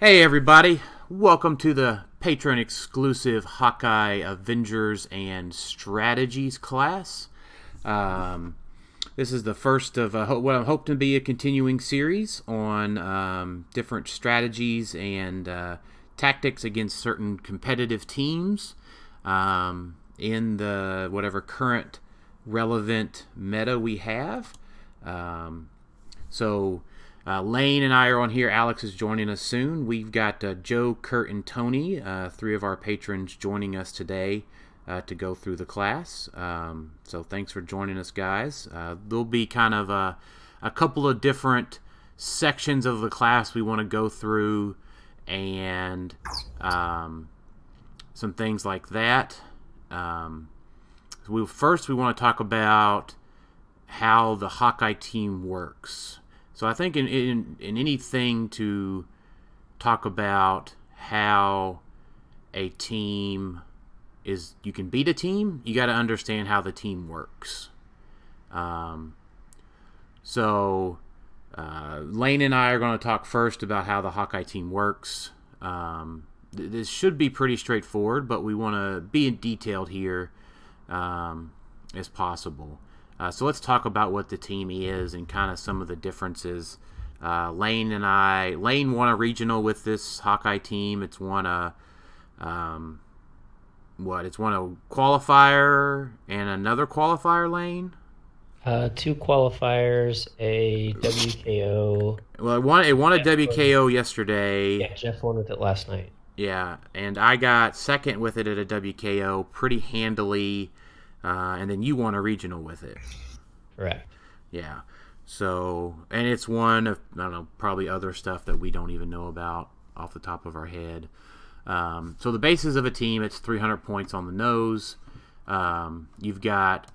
Hey, everybody. Welcome to the Patreon exclusive Hawkeye Avengers and Strategies class. Um, this is the first of uh, what I hope to be a continuing series on um, different strategies and uh, tactics against certain competitive teams um, in the whatever current relevant meta we have. Um, so uh, Lane and I are on here. Alex is joining us soon. We've got uh, Joe, Kurt, and Tony, uh, three of our patrons, joining us today uh, to go through the class. Um, so thanks for joining us, guys. Uh, there'll be kind of a, a couple of different sections of the class we want to go through and um, some things like that. Um, we, first, we want to talk about how the Hawkeye team works. So I think in, in, in anything to talk about how a team is, you can beat a team, you got to understand how the team works. Um, so uh, Lane and I are going to talk first about how the Hawkeye team works. Um, th- this should be pretty straightforward, but we want to be in detailed here um, as possible. Uh, so let's talk about what the team is and kind of some of the differences. Uh, Lane and I, Lane won a regional with this Hawkeye team. It's won a, um, what? It's won a qualifier and another qualifier. Lane. Uh, two qualifiers, a WKO. Well, it won. It won a WKO yesterday. Yeah, Jeff won with it last night. Yeah, and I got second with it at a WKO pretty handily uh, and then you won a regional with it. Right. Yeah. So, and it's one of I don't know probably other stuff that we don't even know about off the top of our head. Um, so the basis of a team, it's 300 points on the nose. Um, you've got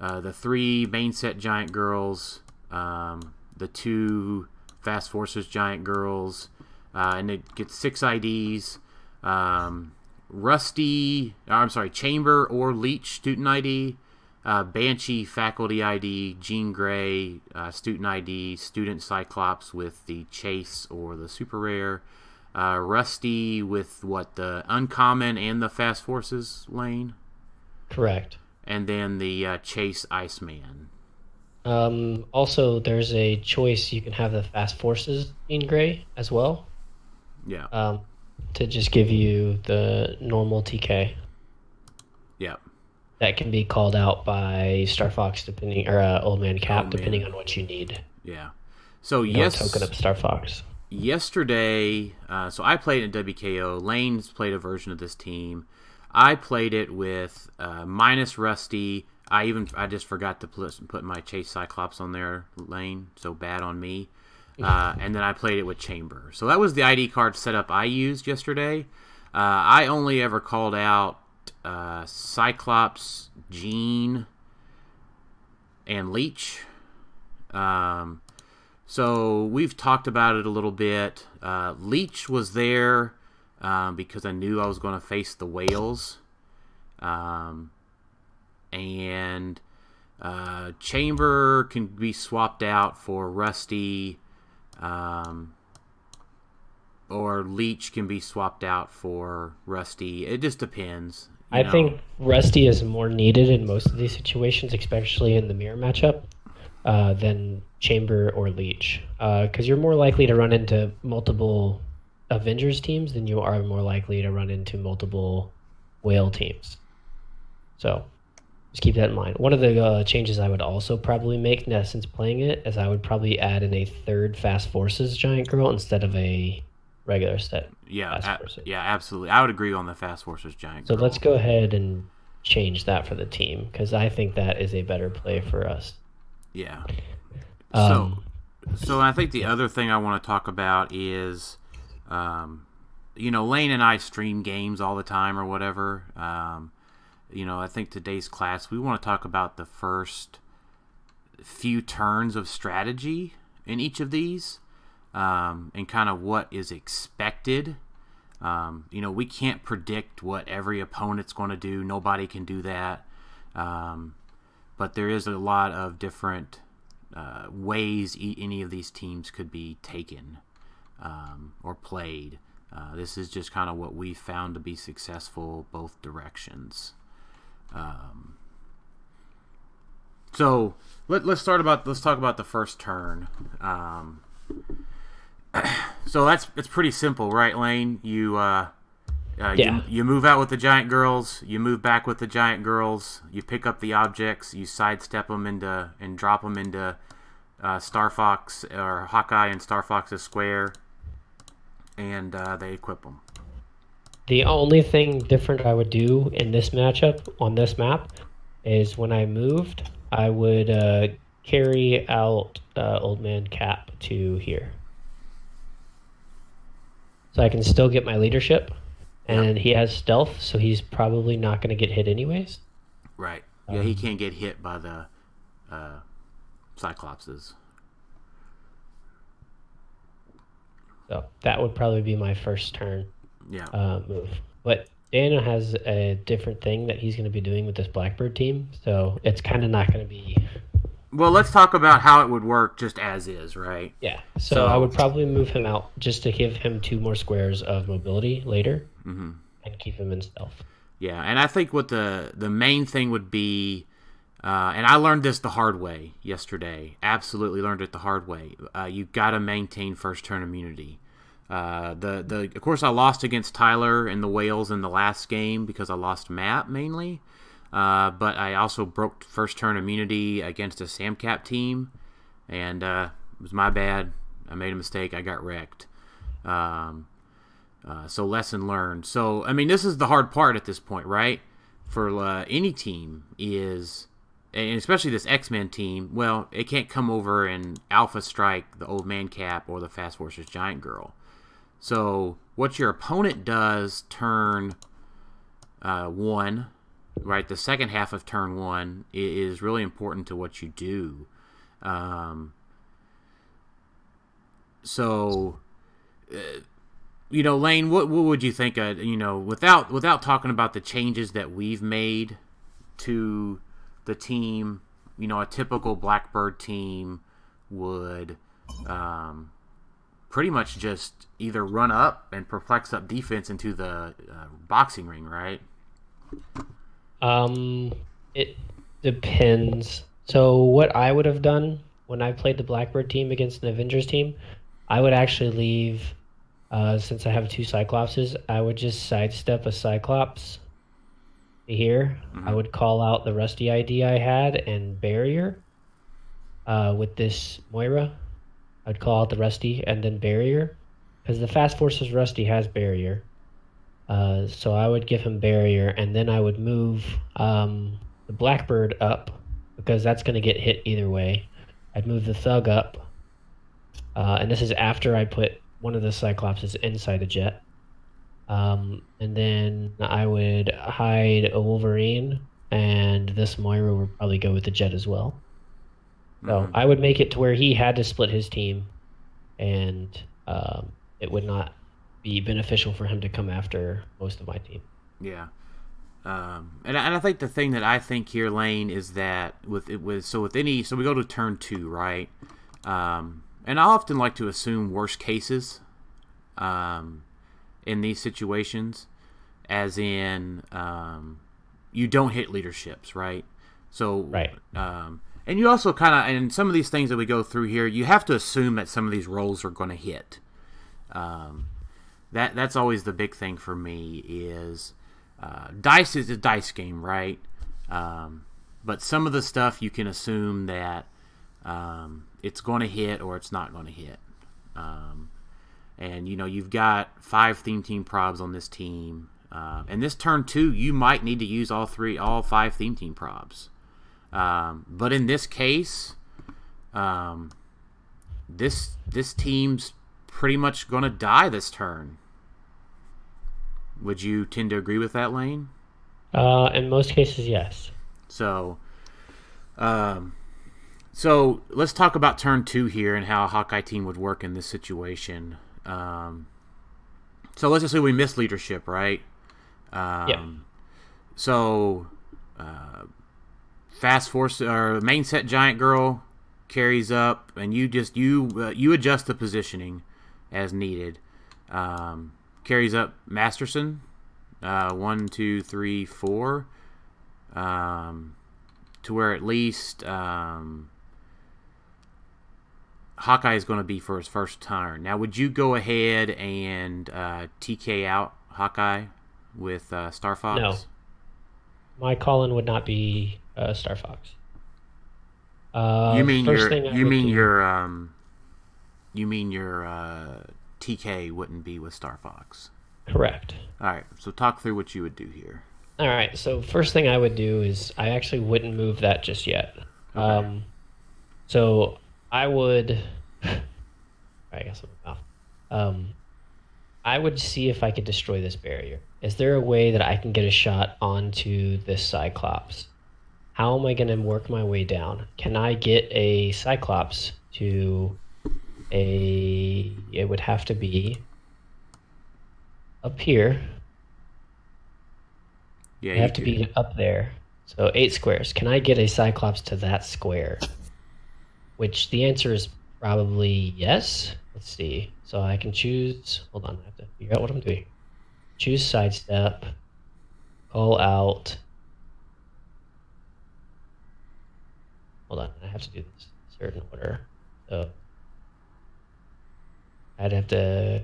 uh, the three main set giant girls, um, the two fast forces giant girls, uh, and it gets six IDs. Um, Rusty, uh, I'm sorry, Chamber or Leech student ID, uh, Banshee faculty ID, Jean Grey uh, student ID, Student Cyclops with the Chase or the Super Rare, uh, Rusty with what the Uncommon and the Fast Forces lane. Correct. And then the uh, Chase Iceman. Um, also, there's a choice you can have the Fast Forces Jean Grey as well. Yeah. Um, to just give you the normal TK. Yeah. That can be called out by Star Fox, depending or uh, Old Man Cap, depending on what you need. Yeah. So you yes, token up Star Fox. Yesterday, uh, so I played in WKO. Lane's played a version of this team. I played it with uh, minus Rusty. I even I just forgot to put, put my Chase Cyclops on there. Lane, so bad on me. Uh, and then I played it with Chamber. So that was the ID card setup I used yesterday. Uh, I only ever called out uh, Cyclops, Jean, and Leech. Um, so we've talked about it a little bit. Uh, Leech was there um, because I knew I was going to face the whales. Um, and uh, Chamber can be swapped out for Rusty um, or Leech can be swapped out for Rusty. It just depends. I know. think Rusty is more needed in most of these situations, especially in the mirror matchup, uh, than Chamber or Leech. Because uh, you're more likely to run into multiple Avengers teams than you are more likely to run into multiple Whale teams. So just keep that in mind. One of the uh, changes I would also probably make now since playing it is I would probably add in a third Fast Forces Giant Girl instead of a regular set. Yeah, a- yeah, absolutely. I would agree on the Fast Forces Giant. So let's go ahead and change that for the team because I think that is a better play for us. Yeah. Um, so, so I think the other thing I want to talk about is, um, you know, Lane and I stream games all the time or whatever. Um, you know, I think today's class we want to talk about the first few turns of strategy in each of these, um, and kind of what is expected. Um, you know, we can't predict what every opponent's going to do. Nobody can do that. Um, but there is a lot of different uh, ways e- any of these teams could be taken. um, or played. Uh, this is just kind of what we found to be successful both directions. Um, so let, us start about let's talk about the first turn. Um, so that's it's pretty simple, right, Lane? You uh, uh, Yeah. you, you move out with the giant girls. You move back with the giant girls. You pick up the objects. You sidestep them into and drop them into uh, Star Fox or Hawkeye and Star Fox's square, and uh, they equip them. The only thing different I would do in this matchup on this map is when I moved, I would uh, carry out uh, Old Man Cap to here. So I can still get my leadership, and he has stealth, so he's probably not going to get hit anyways. Right. Yeah, Um, he can't get hit by the uh, Cyclopses. So that would probably be my first turn Yeah. uh, move. But Daniel has a different thing that he's going to be doing with this Blackbird team, so it's kind of not going to be well, let's talk about how it would work just as is, right? Yeah. So, So- I would probably move him out just to give him two more squares of mobility later, hmm and keep him in stealth. Yeah, and I think what the the main thing would be, uh, and I learned this the hard way yesterday. Absolutely learned it the hard way. Uh, you got to maintain first turn immunity. Uh, the the of course I lost against Tyler and the Whales in the last game because I lost map mainly, uh, but I also broke first turn immunity against a Samcap team, and uh, it was my bad. I made a mistake. I got wrecked. Um, uh, so lesson learned. So I mean, this is the hard part at this point, right? For uh, any team is, and especially this X Men team. Well, it can't come over and alpha strike the old man cap or the Fast Forces Giant Girl. So what your opponent does turn uh, one, right? The second half of turn one is really important to what you do. Um, so you know, Lane, what what would you think? Of, you know, without without talking about the changes that we've made to the team, you know, a typical Blackbird team would um, pretty much just either run up and perplex up defense into the uh, boxing ring, right? Um, it depends. So what I would have done when I played the Blackbird team against an Avengers team, I would actually leave. Uh, since I have two Cyclopses, I would just sidestep a Cyclops here. I would call out the Rusty ID I had and Barrier. Uh, with this Moira, I'd call out the Rusty and then Barrier, because the Fast Forces Rusty has Barrier. Uh, so I would give him barrier, and then I would move um, the Blackbird up because that's going to get hit either way. I'd move the Thug up, uh, and this is after I put one of the Cyclopses inside a jet. Um, and then I would hide a Wolverine, and this Moira would probably go with the jet as well. So Mhm. I would make it to where he had to split his team, and um, it would not be beneficial for him to come after most of my team. Yeah. Um, and, I- and I think the thing that I think here, Lane, is that with it with so with any so we go to turn two, right? Um, and I often like to assume worst cases um, in these situations, as in um, you don't hit leaderships, right? So Right. Um, and you also kind of and some of these things that we go through here, you have to assume that some of these rolls are going to hit. Um, that that's always the big thing for me is uh, dice is a dice game, right? Um, but some of the stuff you can assume that um, it's going to hit or it's not going to hit. Um, and you know you've got five theme team probs on this team, uh, and this turn two you might need to use all three, all five theme team probs. Um, but in this case, um, this this team's pretty much going to die this turn. Would you tend to agree with that, Lane? Uh, in most cases, yes. So, um, so let's talk about turn two here and how a Hawkeye team would work in this situation. Um, so let's just say we miss leadership, right? Um, Yeah. So, uh, fast force or main set giant girl carries up, and you just you uh, you adjust the positioning. as needed. Um, carries up Masterson. Uh, one, two, three, four. Um, to where at least um, Hawkeye is going to be for his first turn. Now, would you go ahead and uh, TK out Hawkeye with uh, Star Fox? No. My call-in would not be uh, Star Fox. Uh, you mean your thing you mean your um you mean your uh, TK wouldn't be with Star Fox. correct? All right, so talk through what you would do here. All right. So first thing I would do is I actually wouldn't move that just yet. Um, so I would. I guess I'm off. Um, I would see if I could destroy this barrier. Is there a way that I can get a shot onto this Cyclops? How am I going to work my way down? Can I get a Cyclops to a? It would have to be up here. Yeah, I have to be up there. So eight squares. Can I get a Cyclops to that square? Which the answer is probably yes. Let's see. So I can choose. Hold on, I have to figure out what I'm doing. Choose sidestep. Call out. Hold on, I have to do this in a certain order. So I'd have to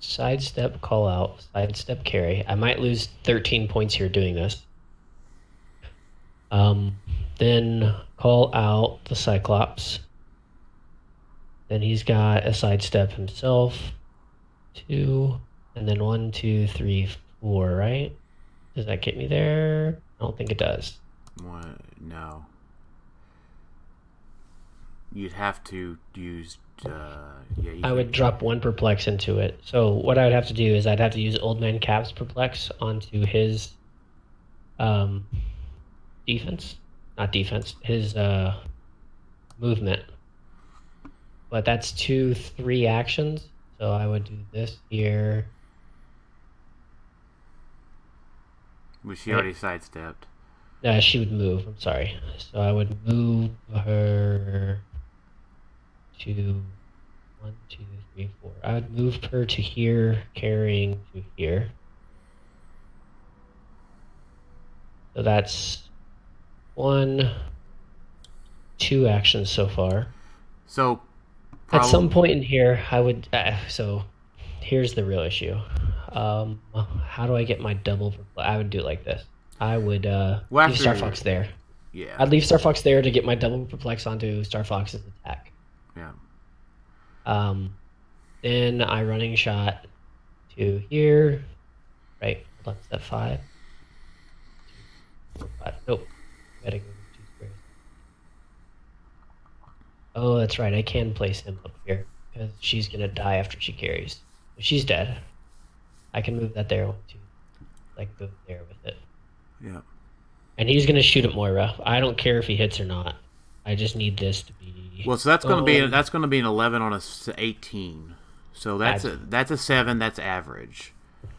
sidestep, call out, sidestep, carry. I might lose 13 points here doing this. Um, then call out the Cyclops. Then he's got a sidestep himself. Two, and then one, two, three, four, right? Does that get me there? I don't think it does. What? No. You'd have to use. Uh, yeah, I would drop one perplex into it. So what I would have to do is I'd have to use Old Man Cap's perplex onto his um defense, not defense, his uh movement. But that's two, three actions. So I would do this here. Which she already sidestepped. Uh, she would move. I'm sorry. So I would move her to one, two, three, four. I would move her to here, carrying to here. So that's one, two actions so far. So. At some point in here, I would. Uh, so, here's the real issue. Um, how do I get my double? I would do it like this. I would uh, Well, leave Star Fox there. Yeah. I'd leave Star Fox there to get my double perplex onto Star Fox's attack. Yeah. Um, then I running shot to here. Right, hold on, that five? Two, four, five. Nope. Gotta go two squares. Oh, that's right. I can place him up here because she's gonna die after she carries. If she's dead, I can move that there one, two, like go there with it. Yeah. And he's gonna shoot at Moira. I don't care if he hits or not. I just need this to be. Well, so that's going to be Oh. that's going to be an eleven on a eighteen. So that's a, that's a seven. That's average.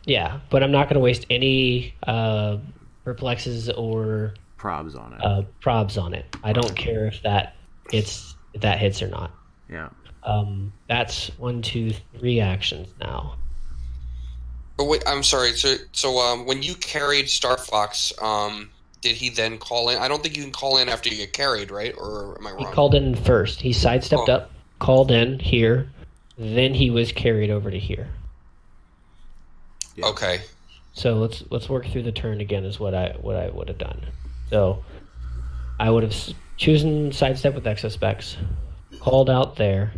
Yeah, but I'm not going to waste any uh, perplexes or Probs on it. uh, probs on it. I don't care if that hits if that hits or not. yeah. Um, that's one, two, three actions now. But wait, I'm sorry. So, so um, when you carried Star Fox, um, did he then call in? I don't think you can call in after you get carried, right? Or am I wrong? He called in first. He sidestepped Oh. up, called in here, then he was carried over to here. Yeah. Okay. So let's let's work through the turn again. Is what I what I would have done. So I would have chosen sidestep with exospecs, called out there.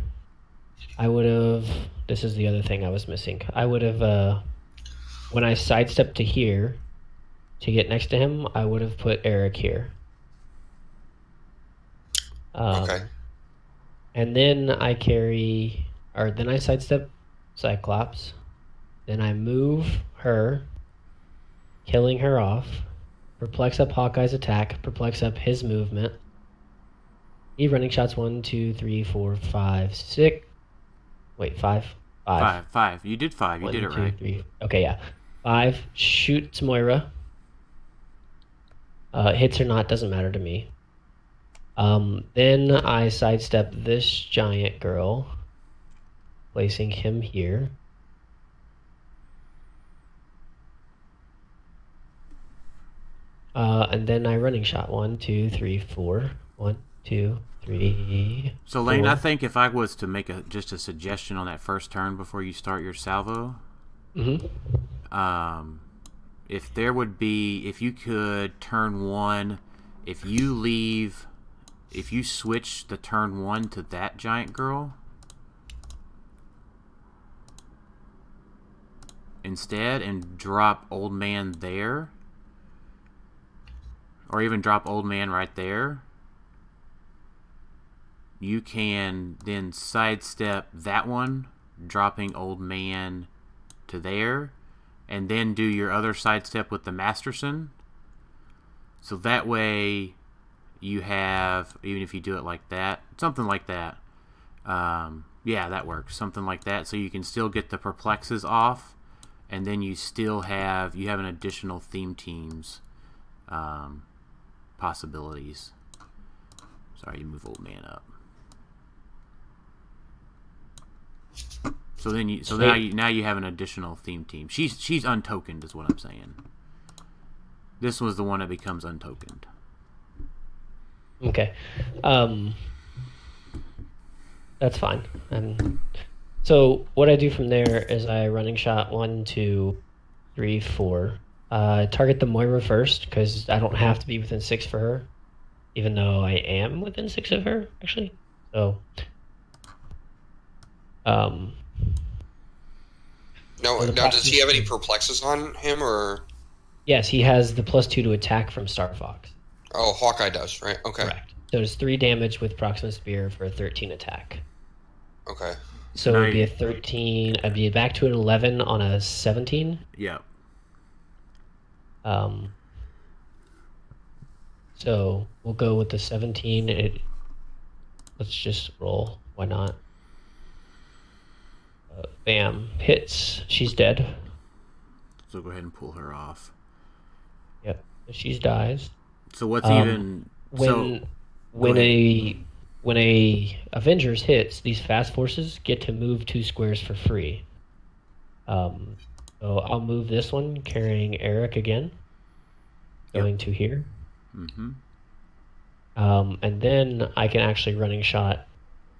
I would have. This is the other thing I was missing. I would have uh, when I sidestepped to here to get next to him. I would have put Eric here. Um, Okay. and then I carry, or then I sidestep Cyclops. Then I move her, killing her off. Perplex up Hawkeye's attack. Perplex up his movement. He running shots one, two, three, four, five, six. Wait, five? Five. Five. Five. You did five. You One, did it two, right. three. Okay, yeah. Five. Shoots Moira. Uh, hits or not doesn't matter to me. Um, then I sidestep this giant girl. placing him here. Uh, and then I running shot one, two, three, four. One, two, three. So Lane, four. I think if I was to make a just a suggestion on that first turn before you start your salvo, Mhm. um, if there would be, if you could turn one, if you leave, if you switch the turn one to that giant girl instead and drop old man there, or even drop old man right there, you can then sidestep that one, dropping old man to there, and then do your other sidestep with the Masterson. So that way you have, even if you do it like that, something like that. Um, yeah, that works. Something like that. So you can still get the perplexes off, and then you still have, you have an additional theme teams um, possibilities. Sorry, you move old man up. So then you, so now you now you have an additional theme team. She's she's untokened, is what I'm saying. This was the one that becomes untokened. Okay. Um, that's fine. And so what I do from there is I running shot one, two, three, four. Uh, target the Moira first because I don't have to be within six for her, even though I am within six of her actually. So, um, No, Or the now does he have any proximity. perplexes on him, or yes, he has the plus two to attack from Star Fox. oh, Hawkeye does, right? Okay, Correct. So it's three damage with Proxima Spear for a thirteen attack. okay. So Now it'd be a 13. I'd be back to an 11 on a 17. Yeah. Um, so we'll go with the 17. It, let's just roll. Why not? Bam. Hits. She's dead. So go ahead and pull her off. Yep. She's dies. So what's Um, even When so when a when a Avengers hits, these fast forces get to move two squares for free. Um, so I'll move this one, carrying Eric again, Yep. going to here, Mm hmm um, and then I can actually running shot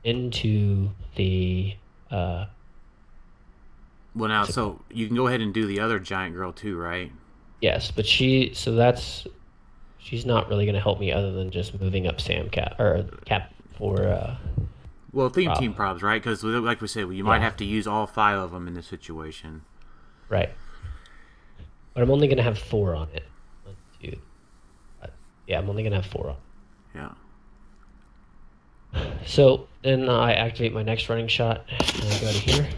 into the. Uh, Well now so you can go ahead and do the other giant girl too, right? yes, but she. So that's. She's not really going to help me other than just moving up Sam Cap or Cap for. Uh, Well, theme Prob. team probs, right? Because like we said, you might have to use all five of them in this situation. Right. But I'm only gonna have four on it. One, two. uh, yeah, I'm only gonna have four on. Yeah. So then I activate my next running shot and I go to here.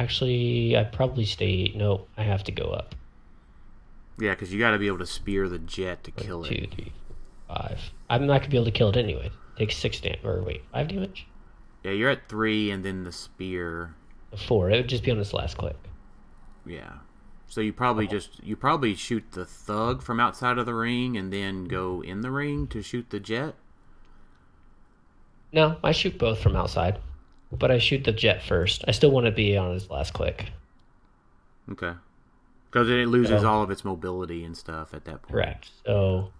Actually, I probably stay. No, I have to go up. Yeah, because you got to be able to spear the jet to kill Two, it. three, five. I'm not gonna be able to kill it anyway. It takes six damage. Or wait, five damage? Yeah, you're at three, and then the spear. Four. It would just be on this last click. Yeah. So you probably uh-huh. just you probably shoot the thug from outside of the ring, and then go in the ring to shoot the jet. No, I shoot both from outside, but I shoot the jet first. I still want to be on his last click. Okay. Because it loses Yeah. all of its mobility and stuff at that point. Correct. So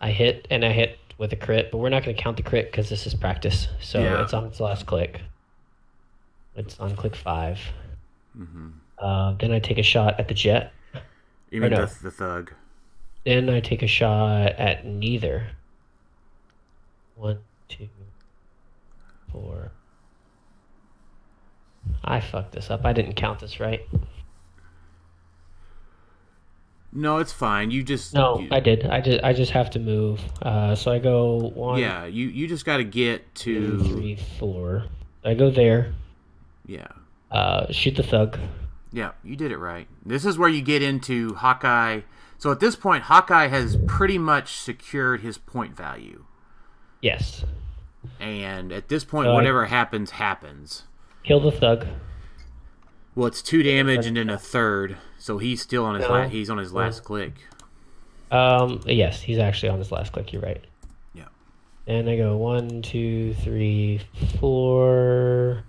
I hit and I hit with a crit, but we're not going to count the crit because this is practice. So Yeah. it's on its last click. It's on click 5 hmm Uh, then I take a shot at the jet. You mean no. the, the thug? Then I take a shot at neither. One, two, four. I fucked this up. I didn't count this right. No, it's fine. You just No, you- I did. I just I just have to move. Uh, so I go one, yeah. You you just got to get to three, four. I go there. yeah. Uh, shoot the thug. Yeah, you did it right. This is where you get into Hawkeye. So at this point, Hawkeye has pretty much secured his point value. Yes. And at this point, So I- whatever happens, happens. Kill the thug. Well, it's two damage and then a third. So he's still on his No. la- he's on his last click. Um, yes, he's actually on his last click. You're right. Yeah. Then I go one, two, three, four.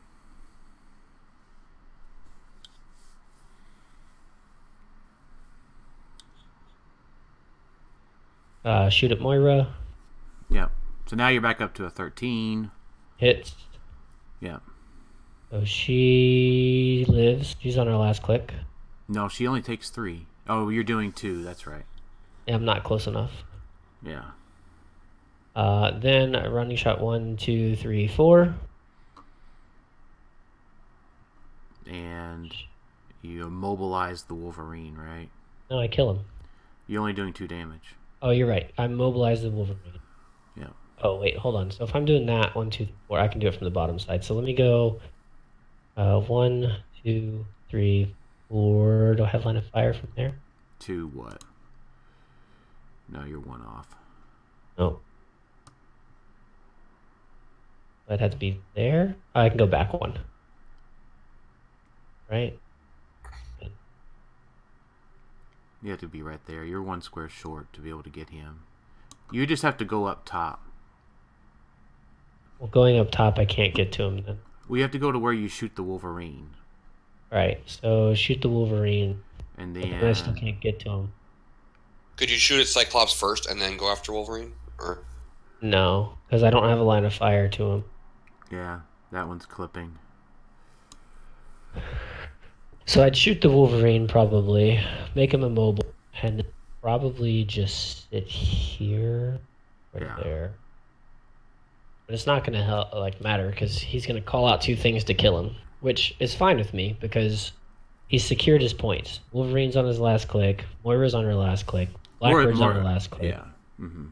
Uh, shoot at Moira. Yep. So now you're back up to a 13. Hits. Yep. So she lives. She's on her last click. No, she only takes three. Oh, you're doing two. That's right. Yeah, I'm not close enough. Yeah. Uh, then running shot one, two, three, four. And you immobilize the Wolverine, right? No, I kill him. You're only doing two damage. Oh, you're right. I mobilize the Wolverine. Yeah. Oh, wait, hold on. So if I'm doing that, one, two, three, four, I can do it from the bottom side. So let me go uh, one, two, three, four. Do I have line of fire from there? Two what? No, you're one off. No. That had to be there. Oh, I can go back one. Right? You have to be right there. You're one square short to be able to get him. You just have to go up top. Well, going up top, I can't get to him then. We have to go to where you shoot the Wolverine. Right. So shoot the Wolverine. And then then I still can't get to him. Could you shoot at Cyclops first and then go after Wolverine? Or No, because I don't have a line of fire to him. Yeah, that one's clipping. So I'd shoot the Wolverine probably, make him immobile, and probably just sit here, right Yeah. there. But it's not gonna help, like matter because he's gonna call out two things to kill him, which is fine with me because he's secured his points. Wolverine's on his last click, Moira's on her last click, Blackbird's on her last click. Yeah. hmm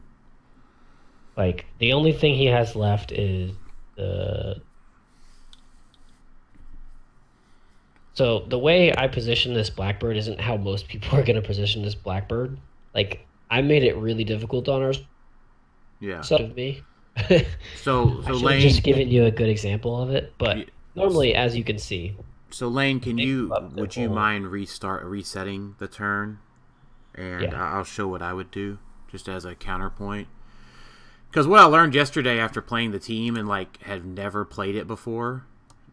Like the only thing he has left is the. So the way I position this blackbird isn't how most people are going to position this blackbird. Like I made it really difficult on our Yeah. side of me. So, so Lane, just given you a good example of it, but Yeah. normally, as you can see, so Lane, can you would you mind restart resetting the turn, and Yeah. I'll show what I would do just as a counterpoint. Because what I learned yesterday after playing the team and like have never played it before,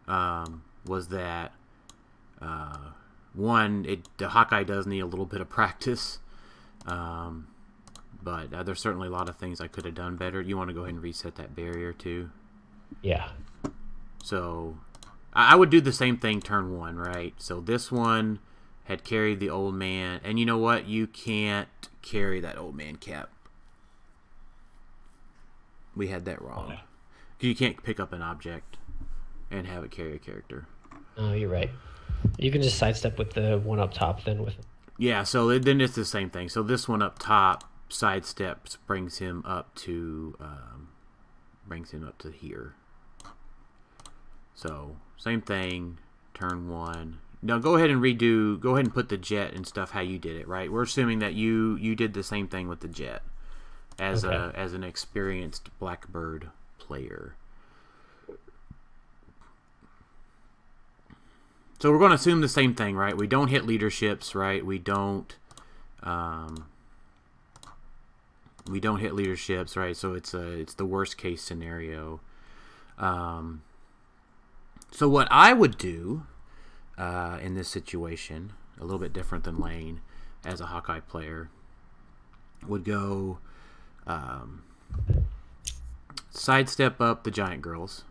um, was that uh, one, it the Hawkeye does need a little bit of practice. Um, but uh, there's certainly a lot of things I could have done better. You want to go ahead and reset that barrier too. yeah, So I I would do the same thing turn one, right? So this one had carried the old man, and you know what? You can't carry that old man cap. We had that wrong. You can't pick up an object and have it carry a character. Oh, you're right. You can just sidestep with the one up top then with Yeah, so then it's the same thing. So this one up top sidesteps brings him up to um, brings him up to here. So same thing, turn one. Now go ahead and redo. Go ahead and put the jet and stuff how you did it. Right, we're assuming that you you did the same thing with the jet as a as an experienced Blackbird player. So we're going to assume the same thing, right? We don't hit leaderships, right? We don't, um, we don't hit leaderships, right? So it's a it's the worst case scenario. Um, so what I would do uh, in this situation, a little bit different than Lane, as a Hawkeye player, would go um, sidestep up the giant girls.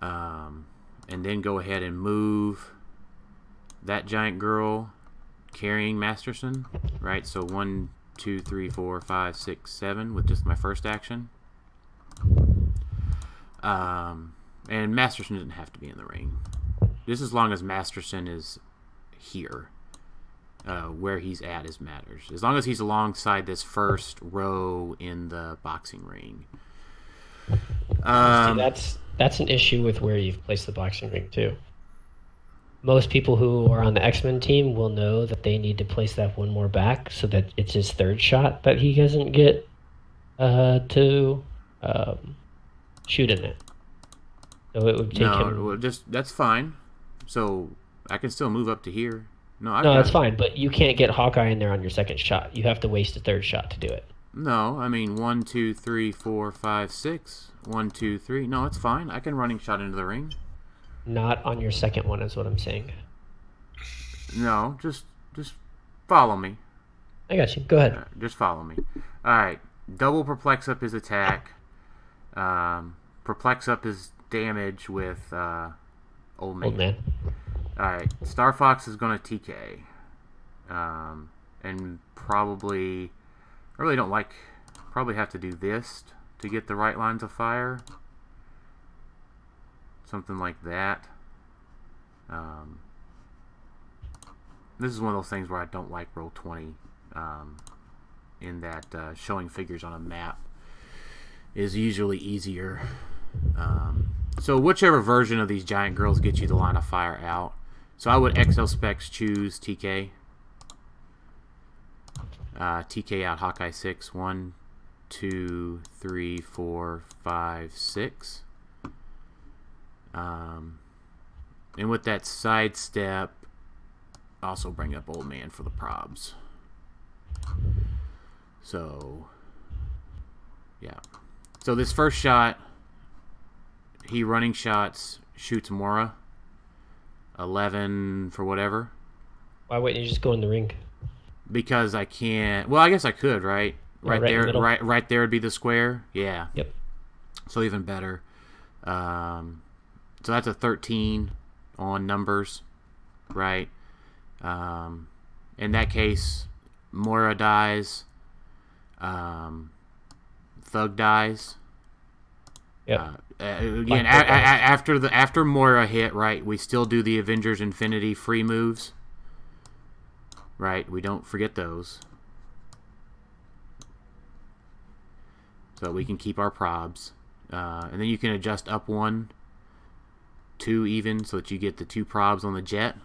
um, and then go ahead and move that giant girl carrying Masterson, right? So one, two, three, four, five, six, seven with just my first action. Um, and Masterson doesn't have to be in the ring. Just as long as Masterson is here, uh, where he's at is matters. As long as he's alongside this first row in the boxing ring. See, Um, that's that's an issue with where you've placed the boxing ring too. Most people who are on the X Men team will know that they need to place that one more back so that it's his third shot that he doesn't get uh, to um, shoot in it. So it would take no, him. well, just that's fine. So I can still move up to here. No, I No, that's it. fine, but you can't get Hawkeye in there on your second shot. You have to waste a third shot to do it. No, I mean one, two, three, four, five, six. One, two, three. No, it's fine. I can running shot into the ring. Not on your second one, is what I'm saying. No, just just follow me. I got you. Go ahead. Uh, just follow me. All right. Double perplex up his attack. Um, perplex up his damage with uh, old man. Old man. All right. Star Fox is going to TK. Um, and probably, I really don't like. Probably have to do this to get the right lines of fire. Something like that. Um, this is one of those things where I don't like Roll20 um, in that uh, showing figures on a map is usually easier. Um, so whichever version of these giant girls gets you the line of fire out. So I would XL specs choose TK. Uh, TK out Hawkeye 6. 1, 2, 3, 4, 5, 6. Um, and with that sidestep, also bring up Old Man for the probs. So, yeah. So this first shot, he running shots, shoots Moira. 11 for whatever. Why wouldn't you just go in the ring? Because I can't. Well, I guess I could, right? Yeah, right, right in the there, right, right there would be the square. Yeah. Yep. So even better. Um, so that's a 13 on numbers, right? Um, in that case, Moira dies. Um, Thug dies. Yep. Uh, again, a- a- Thug a- dies. after the after Moira hit, right, we still do the Avengers Infinity free moves. Right, we don't forget those. So we can keep our probs. Uh, and then you can adjust up one, two even, so that you get the two probs on the jet.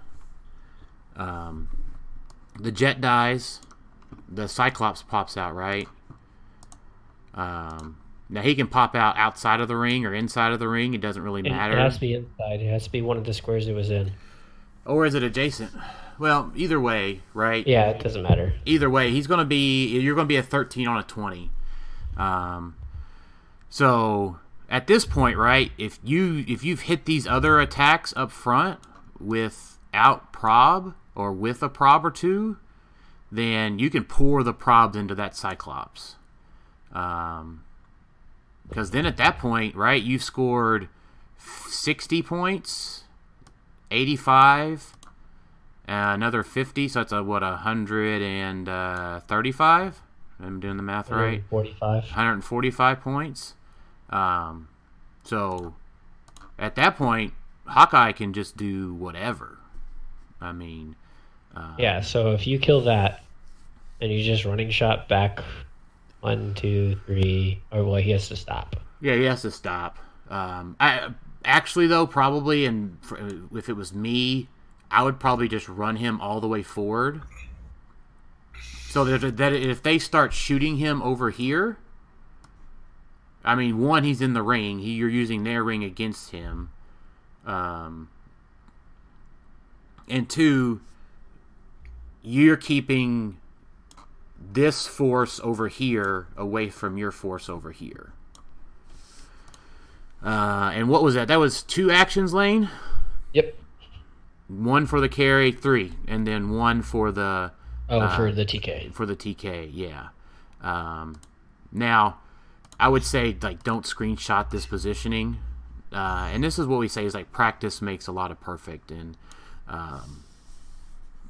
Um, the jet dies. The Cyclops pops out, right? Um, now he can pop out outside of the ring or inside of the ring. It doesn't really matter. it has to be inside. It has to be one of the squares it was in. Or is it adjacent? Well, either way, right? Yeah, it doesn't matter. Either way, he's going to be. You're going to be a 13 on a 20. Um, so at this point, right? If you if you've hit these other attacks up front without prob or with a prob or two, then you can pour the probs into that Cyclops. Um, because then at that point, right, you've scored 60 points, 85, uh, another 50, so that's a, what, 135? I'm doing the math right. 45. 145 points. Um, so at that point, Hawkeye can just do whatever. I mean, uh, Yeah, so if you kill that and you just running shot back one, two, three, or well, he has to stop. Yeah, he has to stop. Um, I actually though probably, and if it was me, I would probably just run him all the way forward. So that, that if they start shooting him over here, I mean, one, he's in the ring. He, you're using their ring against him. Um, and two, you're keeping this force over here away from your force over here. Uh, and what was that? That was two actions lane. Yep. One for the carry, three, and then one for the Oh, Uh, for the TK. for the TK. Yeah. Um, now, I would say like don't screenshot this positioning, uh, and this is what we say is like practice makes a lot of perfect, and um,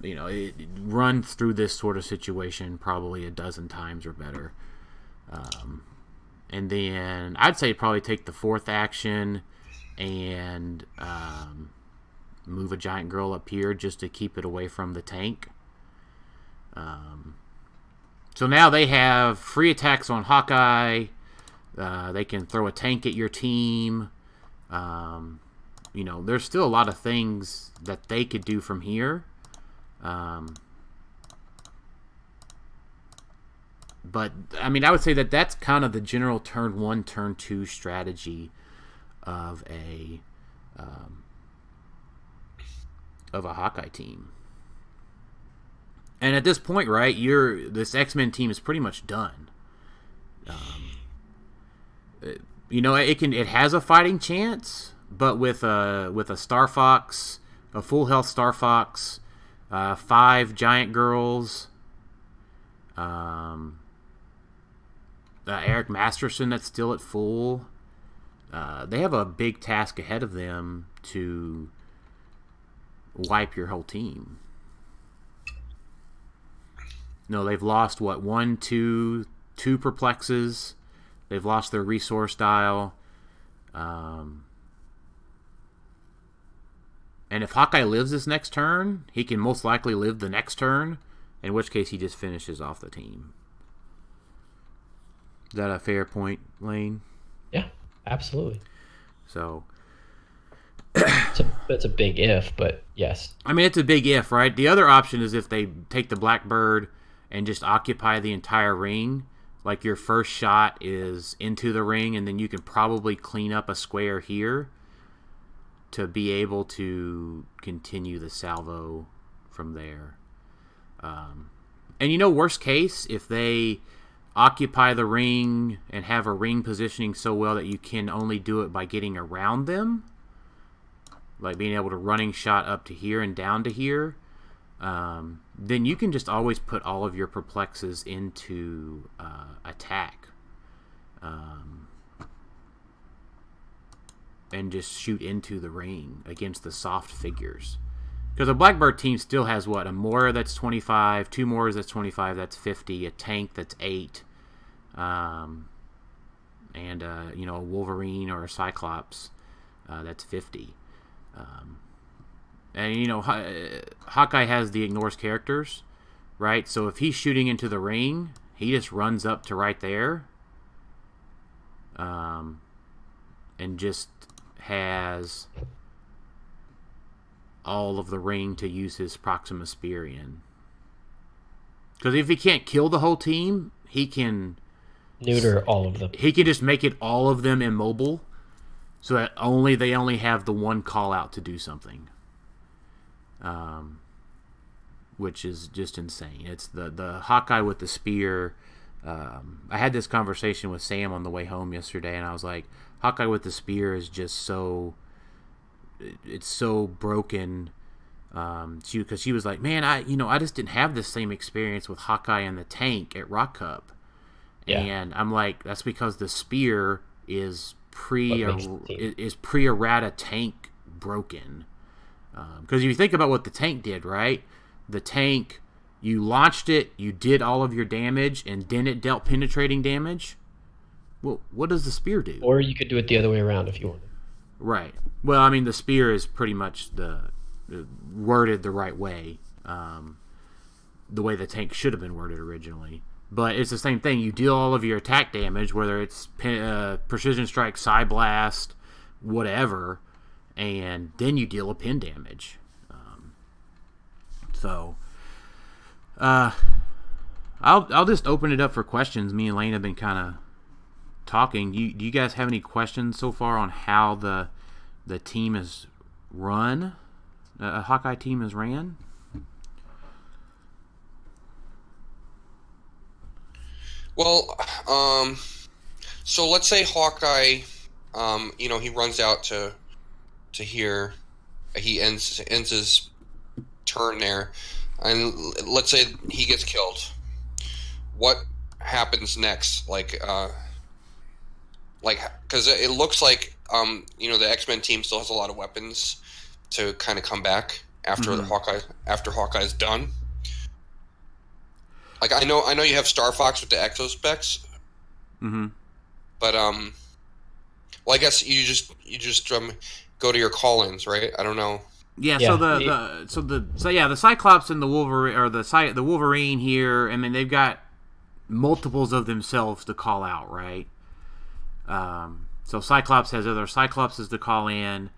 you know it, it- run through this sort of situation probably a dozen times or better. Um, and then I'd say probably take the fourth action and um, move a giant girl up here just to keep it away from the tank. Um, so now they have free attacks on Hawkeye. Uh, they can throw a tank at your team. Um, you know, there's still a lot of things that they could do from here. Um, but I mean, I would say that that's kind of the general turn one, turn two strategy of a um, of a Hawkeye team. And at this point, right, you're this X Men team is pretty much done. Um, you know, it can it has a fighting chance, but with a with a Star Fox, a full health Star Fox, uh, five giant girls, um, uh, Eric Masterson that's still at full. Uh, they have a big task ahead of them to wipe your whole team. No, they've lost what one, two, two perplexes. They've lost their resource dial. Um, and if Hawkeye lives this next turn, he can most likely live the next turn. In which case, he just finishes off the team. Is that a fair point, Lane? Yeah, absolutely. So, It's a, it's a big if, but yes. I mean, it's a big if, right? The other option is if they take the Blackbird and just occupy the entire ring. Like your first shot is into the ring, and then you can probably clean up a square here to be able to continue the salvo from there. Um, and you know, worst case, if they occupy the ring and have a ring positioning so well that you can only do it by getting around them, like being able to running shot up to here and down to here, um, then you can just always put all of your perplexes into uh, attack. Um, and just shoot into the ring against the soft figures. Because a Blackbird team still has what? A Moira that's 25, two Moiras that's 25, that's 50, a tank that's 8, um, and, uh, you know, a Wolverine or a Cyclops uh, that's 50. Um, and, you know, Haw- Hawkeye has the ignores characters, right? So if he's shooting into the ring, he just runs up to right there um, and just has all of the ring to use his Proxima Spear in. Because if he can't kill the whole team, he can Neuter all of them. he can just make it all of them immobile, so that only they only have the one call out to do something. Um, which is just insane. It's the the Hawkeye with the spear. Um, I had this conversation with Sam on the way home yesterday, and I was like, Hawkeye with the spear is just so. It's so broken. Um, she because she was like, man, I you know I just didn't have the same experience with Hawkeye and the tank at Rock Cup. Yeah. And I'm like, that's because the spear is pre What makes the team. is pre errata tank broken. Because if you think about what the tank did, right? The tank, you launched it, you did all of your damage, and then it dealt penetrating damage. Well, what does the spear do? Or you could do it the other way around if you wanted. Right. Well, I mean, the spear is pretty much the, the worded the right way, um, the way the tank should have been worded originally. But it's the same thing. You deal all of your attack damage, whether it's uh, precision strike, psi blast, whatever, and then you deal a pin damage. Um, so, uh, I'll I'll just open it up for questions. Me and Lane have been kind of talking. You do you guys have any questions so far on how the the team is run? Uh, a Hawkeye team is ran. Well, um, so let's say Hawkeye, um, you know, he runs out to to hear he ends ends his turn there, and let's say he gets killed. What happens next? Like, uh, like because it looks like um, you know the X Men team still has a lot of weapons to kind of come back after the Mhm. Hawkeye after Hawkeye's done. Like I know I know you have Star Fox with the exo specs, Mm-hmm. but um, well I guess you just you just um go to your call-ins, right? I don't know. Yeah, Yeah, so the, the so the so yeah, the Cyclops and the Wolverine or the Cy- the Wolverine here. I mean, they've got multiples of themselves to call out, right? Um, so Cyclops has other Cyclopses to call in.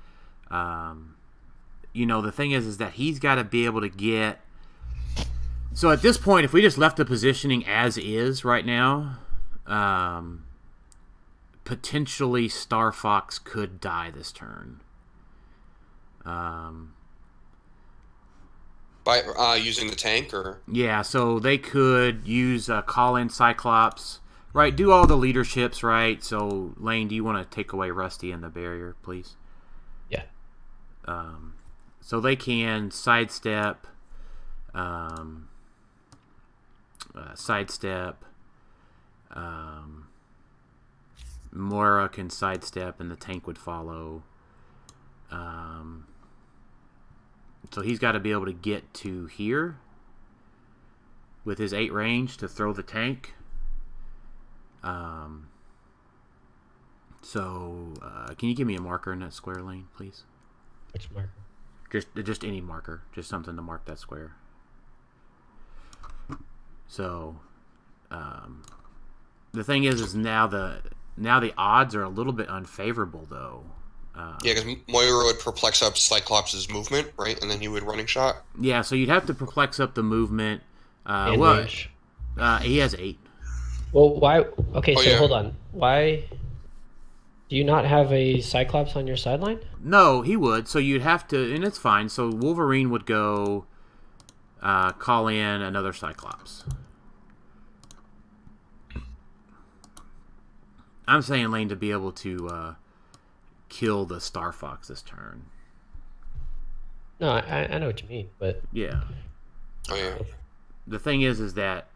Um, you know, the thing is, is that he's got to be able to get. So at this point, if we just left the positioning as is right now, um, potentially Star Fox could die this turn. Um, By uh, using the tank or yeah, so they could use a call in Cyclops, Right, do all the leaderships, right? So, Lane, do you want to take away Rusty and the barrier, please? Yeah. Um, so they can sidestep, um, uh, sidestep. Um, Moira can sidestep, and the tank would follow. Um, so he's got to be able to get to here with his eight range to throw the tank. Um, so, uh, can you give me a marker in that square lane, please? Which marker? Just, just any marker, just something to mark that square. So, um, the thing is, is now the now the odds are a little bit unfavorable, though. Uh, Yeah, because Moira would perplex up Cyclops' movement, right, and then he would running shot. yeah, so you'd have to perplex up the movement. Uh, And well, range. uh, he has eight. Well, why? Okay, Oh, so yeah. hold on. Why do you not have a Cyclops on your sideline? No, he would. So you'd have to, and it's fine. So Wolverine would go uh, call in another Cyclops. I'm saying Lane to be able to uh, kill the Star Fox this turn. No, I, I know what you mean, but Yeah. Oh yeah. The thing is, is that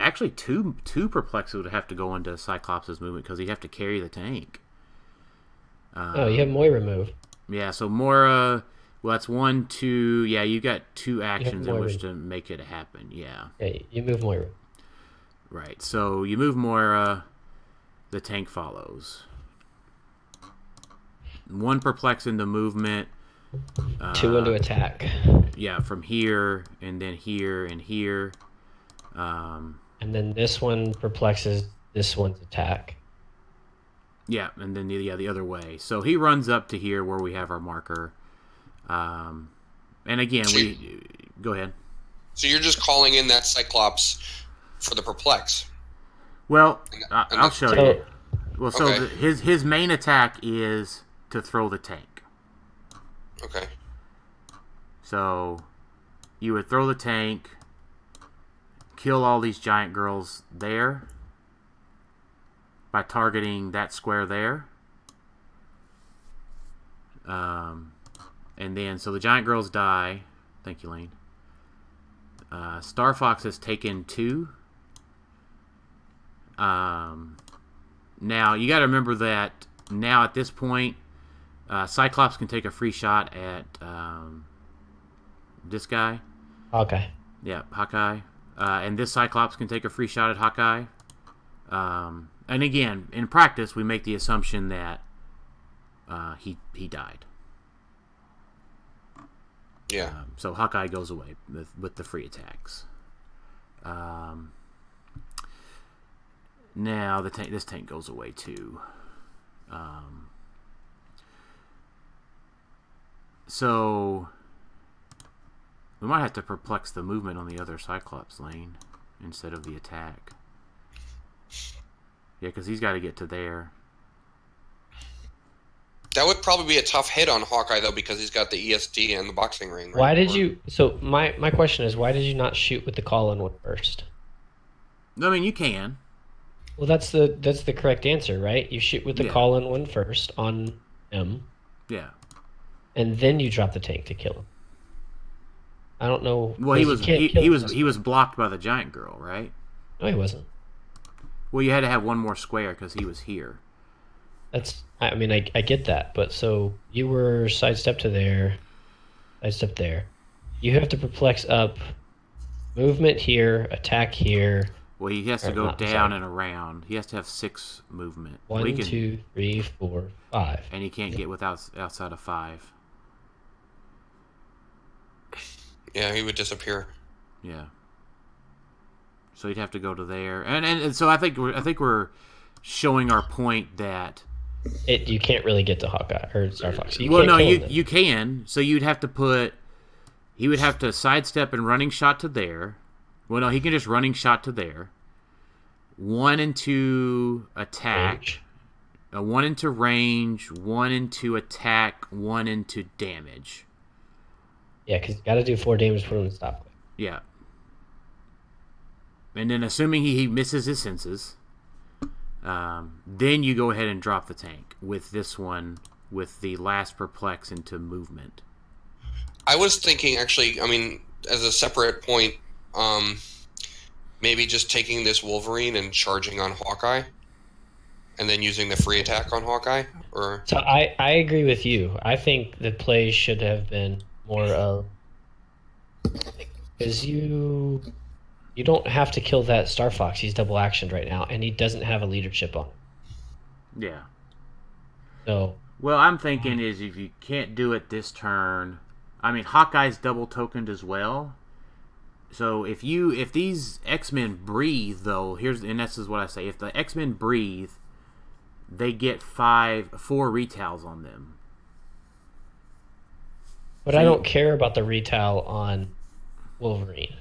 actually two two perplex would have to go into Cyclops' movement because he'd have to carry the tank. Uh, oh, you have Moira move. Yeah, so Moira, well, that's one, two. Yeah, you got two actions in Moira. which to make it happen. Yeah, Yeah, you move Moira. right. So you move Moira, the tank follows. One perplex into movement. Uh, Two into attack, Yeah, from here and then here and here. Um, and then this one perplexes this one's attack. yeah, and then the, yeah the other way. So he runs up to here where we have our marker. Um, and again, we go ahead. So you're just calling in that Cyclops for the perplex. Well, I, I'll show So you. Well, so Okay. the, his his main attack is to throw the tank. Okay. So you would throw the tank, kill all these giant girls there by targeting that square there. Um, and then so the giant girls die. Thank you, Lane. Uh, Star Fox has taken two. Um, now you got to remember that now at this point, uh, Cyclops can take a free shot at um, this guy. okay, Yeah, Hawkeye. Uh, and this Cyclops can take a free shot at Hawkeye. Um, and again, in practice, we make the assumption that uh, he he died. Yeah. Um, so Hawkeye goes away with, with the free attacks. Um, now the tank, this tank goes away too. Um, so we might have to perplex the movement on the other Cyclops lane instead of the attack. Yeah, because he's got to get to there. That would probably be a tough hit on Hawkeye though, because he's got the ESD and the boxing ring. Right? why did Or- you? So my my question is, why did you not shoot with the call-in one first? I mean, you can. Well, that's the that's the correct answer, right? You shoot with the Yeah. call-in one first on him, Yeah. And then you drop the tank to kill him. I don't know. Well, he was he, he was he was blocked by the giant girl, right? No, he wasn't. Well, you had to have one more square because he was here. That's. I mean, I I get that, but so you were sidestep to there, sidestep there. You have to perplex up, movement here, attack here. Well, he has to go down sorry. and around. He has to have six movement. One, can- two, three, four, five. and he can't get without outside of five. Yeah, he would disappear. Yeah. So he'd have to go to there, and and, and so I think we're I think we're showing our point that It you can't really get to Hawkeye or Star Fox. You well, can't no, you them. you can. So you'd have to put he would have to sidestep and running shot to there. Well, no, he can just running shot to there. One into attack. Range. A one into range, one into attack, one into damage. Yeah, because you got to do four damage to put him in stop. quick. Yeah. And then assuming he, he misses his senses, Um, then you go ahead and drop the tank with this one with the last perplex into movement. I was thinking actually. I mean, as a separate point, um, maybe just taking this Wolverine and charging on Hawkeye, and then using the free attack on Hawkeye. Or So I, I agree with you. I think the play should have been more of because you you don't have to kill that Star Fox. He's double actioned right now, and he doesn't have a leadership on. Yeah. So Well, I'm thinking is if you can't do it this turn, I mean Hawkeye's double tokened as well. So if you if these X Men breathe though, here's and this is what I say: if the X Men breathe, they get five four retails on them. But So I don't care about the retail on Wolverine.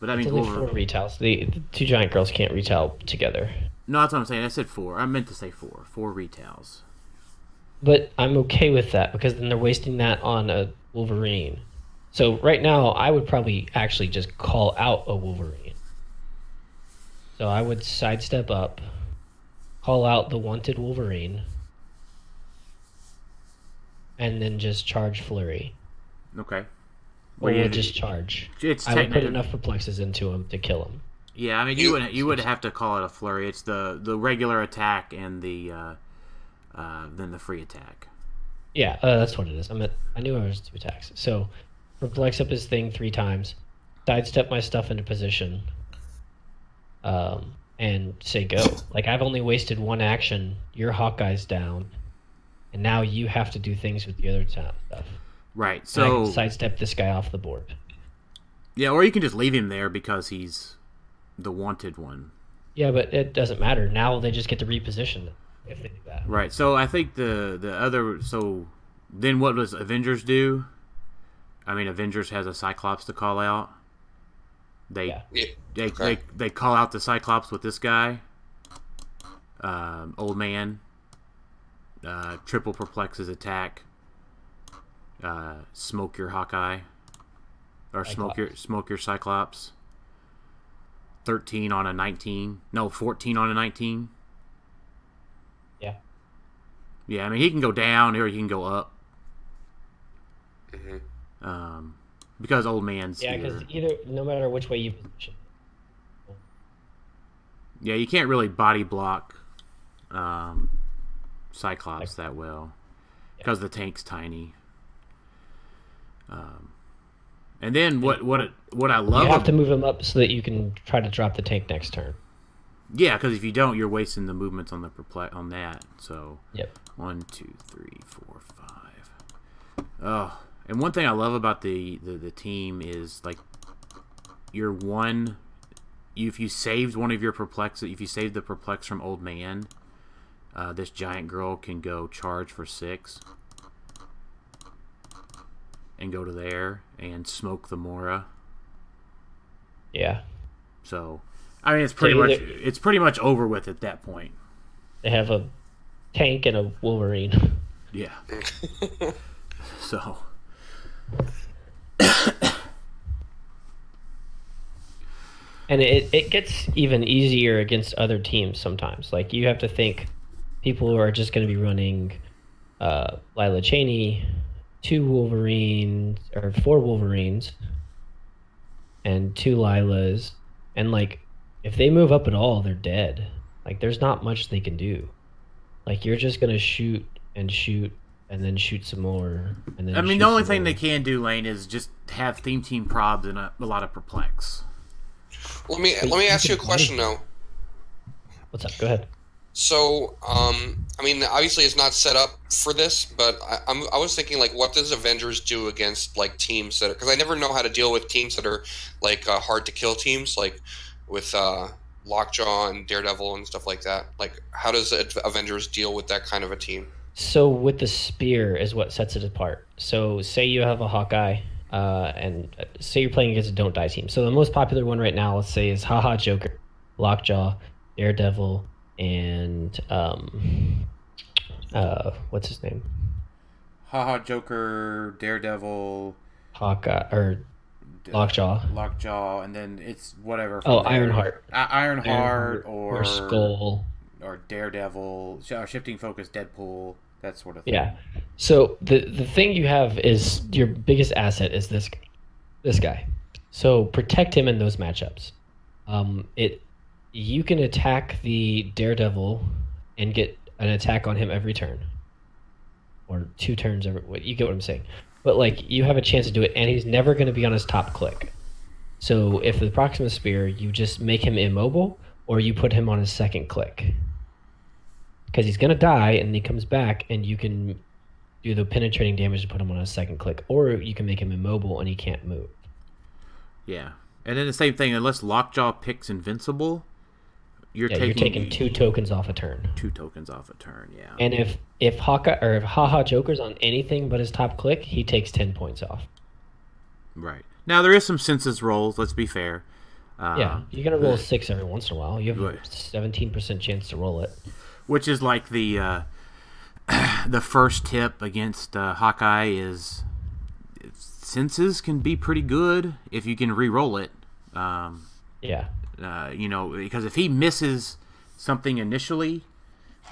But I It's mean, only four retails. The, the two giant girls can't retail together. no, that's what I'm saying. I said four. I meant to say four. Four retails. But I'm okay with that because then they're wasting that on a Wolverine. So right now, I would probably actually just call out a Wolverine. So I would sidestep up, call out the wanted Wolverine, and then just charge Flurry. Okay. Or Well, yeah, we'll just charge. It's I would put enough perplexes into him to kill him. Yeah, I mean, you, You- would you would have to call it a flurry. It's the the regular attack and the uh, uh, then the free attack. Yeah, uh, that's what it is. I meant I knew I was two attacks. So perplex up his thing three times, sidestep my stuff into position, um, and say go. Like I've only wasted one action. Your Hawkeye's down, and now you have to do things with the other ta- stuff. Right. And I So can sidestep this guy off the board. yeah, or you can just leave him there because he's the wanted one. Yeah, but it doesn't matter. Now they just get to reposition them if they do that. Right. So I think the the other so then what does Avengers do? I mean, Avengers has a Cyclops to call out. They Yeah. yeah, they, Okay. they they call out the Cyclops with this guy, um, old man. Uh, triple perplexes attack. Uh, smoke your Hawkeye, or smoke your smoke your Cyclops. Thirteen on a nineteen, no, fourteen on a nineteen. Yeah. Yeah, I mean he can go down or he can go up. Mm-hmm. Um, because old man's Yeah, here. because either no matter which way you position, Yeah, you can't really body block um, Cyclops that well because the tank's tiny. Um, and then what what it- what I love you have to move him up so that you can try to drop the tank next turn. yeah because if you don't you're wasting the movements on the perple- on that so Yep. one two three four five oh and one thing I love about the the, the team is like your one if you saved one of your perplex if you saved the perplex from old man uh, this giant girl can go charge for six and go to there and smoke the Moira. Yeah. So, I mean, it's pretty So much it's pretty much over with at that point. They have a tank and a Wolverine. Yeah. so, And it, it gets even easier against other teams sometimes. Like you have to think people who are just going to be running uh, Lila Cheney, two Wolverines or four Wolverines, and two Lilas, and like if they move up at all, they're dead. Like there's not much they can do. Like you're just gonna shoot and shoot and then shoot some more and then. I mean, the only thing more. they can do, Lane, is just have theme team probs and a, a lot of perplex. Let me let me ask you a question though. What's up? Go ahead. So, um, I mean, obviously it's not set up for this, but I, I'm, I was thinking like, what does Avengers do against like teams that? Because I never know how to deal with teams that are like uh, hard to kill teams, like with uh, Lockjaw and Daredevil and stuff like that. Like, how does Avengers deal with that kind of a team? So with the spear is what sets it apart. So say you have a Hawkeye, uh, and uh, say you're playing against a Don't Die team. So the most popular one right now, let's say, is Haha Joker, Lockjaw, Daredevil, and um, uh, what's his name? Haha, Joker, Daredevil, Hawkeye or Lockjaw. Lockjaw, and then it's whatever. Oh, there. Ironheart. I- Ironheart, Ironheart or, or Skull. or Daredevil, uh, shifting focus, Deadpool, that sort of thing. Yeah. So the the thing you have is your biggest asset is this this guy. So protect him in those matchups. Um, it you can attack the Daredevil and get an attack on him every turn, or two turns every. You get what I'm saying? But like you have a chance to do it, and he's never going to be on his top click. So if the Proxima Spear, you just make him immobile, or you put him on his second click because he's gonna die and he comes back and you can do the penetrating damage to put him on a second click or you can make him immobile and he can't move Yeah. And then the same thing, unless Lockjaw picks Invincible, you're yeah taking, you're taking two tokens off a turn two tokens off a turn. Yeah. and if if Hawkeye or if haha joker's on anything but his top click he takes 10 points off right. Now, there is some senses rolls, let's be fair. Um, yeah you're gonna roll a six every once in a while you have a 17% chance to roll it which is like the uh, the first tip against uh, Hawkeye is senses can be pretty good if you can re-roll it. Um, yeah uh, you know, because if he misses something initially,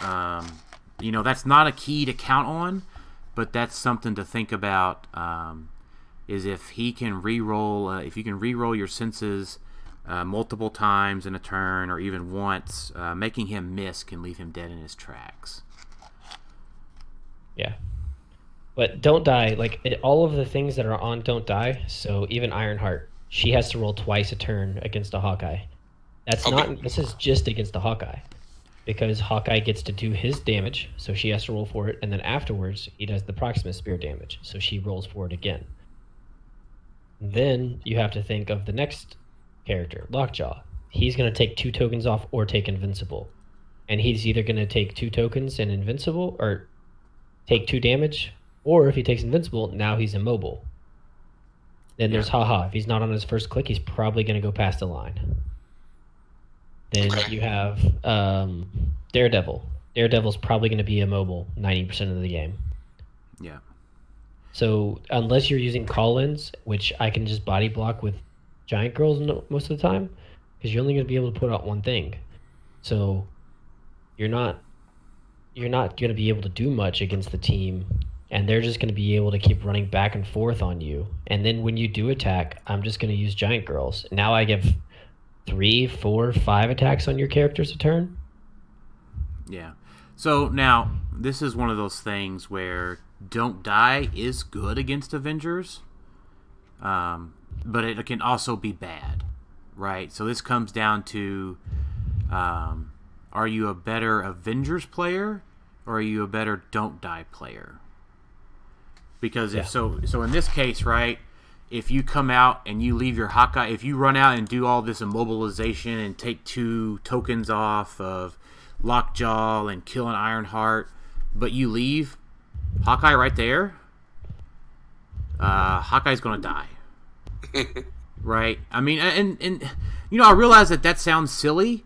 um, you know that's not a key to count on, but that's something to think about. Um, is if he can re-roll, uh, if you can re-roll your senses uh, multiple times in a turn or even once, uh, making him miss can leave him dead in his tracks. Yeah. But don't die. Like it, all of the things that are on don't die. So even Ironheart, she has to roll twice a turn against a Hawkeye. That's Okay. not. This is just against the Hawkeye, because Hawkeye gets to do his damage, so she has to roll for it, and then afterwards he does the Proxima Spear damage, so she rolls for it again. Then you have to think of the next character, Lockjaw. He's going to take two tokens off or take Invincible, and he's either going to take two tokens and Invincible, or take two damage, or if he takes invincible, now he's immobile. Then there's haha. If he's not on his first click, he's probably going to go past the line. Then Okay. you have um, Daredevil. Daredevil's probably going to be immobile 90% of the game. Yeah. So unless you're using call-ins, which I can just body block with giant girls most of the time, because you're only going to be able to put out one thing. So you're not you're not going to be able to do much against the team, and they're just going to be able to keep running back and forth on you. And then when you do attack, I'm just going to use giant girls. Now I give three, four, five attacks on your characters a turn. Yeah. So now this is one of those things where don't die is good against Avengers, um, but it can also be bad, right? So this comes down to: um, Are you a better Avengers player, or are you a better don't die player? Because if Yeah. so, so in this case, right? If you come out and you leave your Hawkeye, if you run out and do all this immobilization and take two tokens off of Lockjaw and kill an Ironheart, but you leave Hawkeye right there, uh, Hawkeye's gonna die. right? I mean, and and you know, I realize that that sounds silly,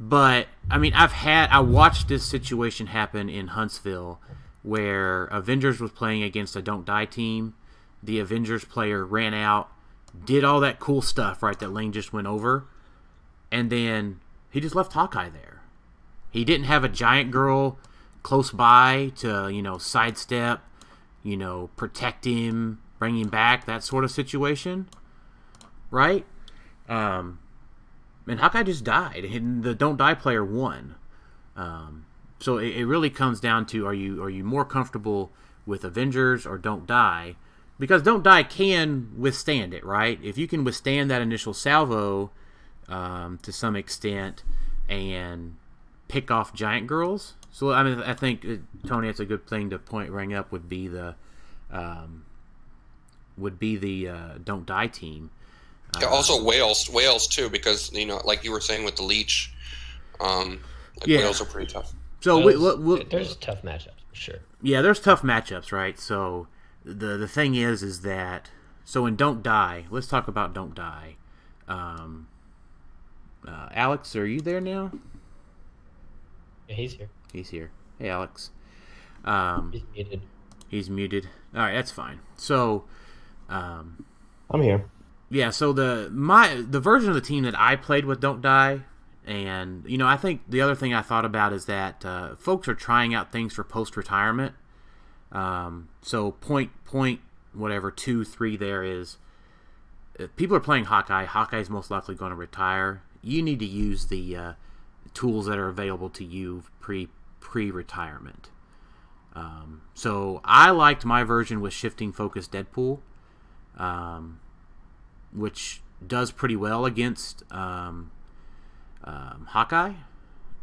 but I mean, I've had I watched this situation happen in Huntsville, where Avengers was playing against a Don't Die team. The Avengers player ran out, did all that cool stuff, right? That Lane just went over, and then he just left Hawkeye there. He didn't have a giant girl close by to you know sidestep, you know protect him, bring him back, that sort of situation, right? Um, and Hawkeye just died, and the don't die player won. Um, so it, it really comes down to are you are you more comfortable with Avengers or Don't Die? Because Don't Die can withstand it, right? If you can withstand that initial salvo um, to some extent and pick off giant girls. So I mean, I think uh, Tony, it's a good thing to point ring up would be the um, would be the uh, Don't Die team. Yeah, also whales, whales too, because you know, like you were saying with the leech, um, like Yeah. whales are pretty tough. So we, Those- we, we, there's tough matchups sure. yeah, there's tough matchups, right? So the the thing is, is that so in Don't Die, let's talk about Don't Die. Um, uh, Alex, are you there now? Yeah, he's here. He's here. Hey, Alex. Um, He's muted. he's muted. All right, that's fine. So, um, I'm here. yeah, so the my the version of the team that I played with don't die, and you know I think the other thing I thought about is that uh, folks are trying out things for post retirement. Um, so point point whatever two three there is. If people are playing Hawkeye. Hawkeye's most likely going to retire. You need to use the uh, tools that are available to you pre pre retirement. Um, so I liked my version with shifting focus Deadpool. Um, which does pretty well against um, um, Hawkeye.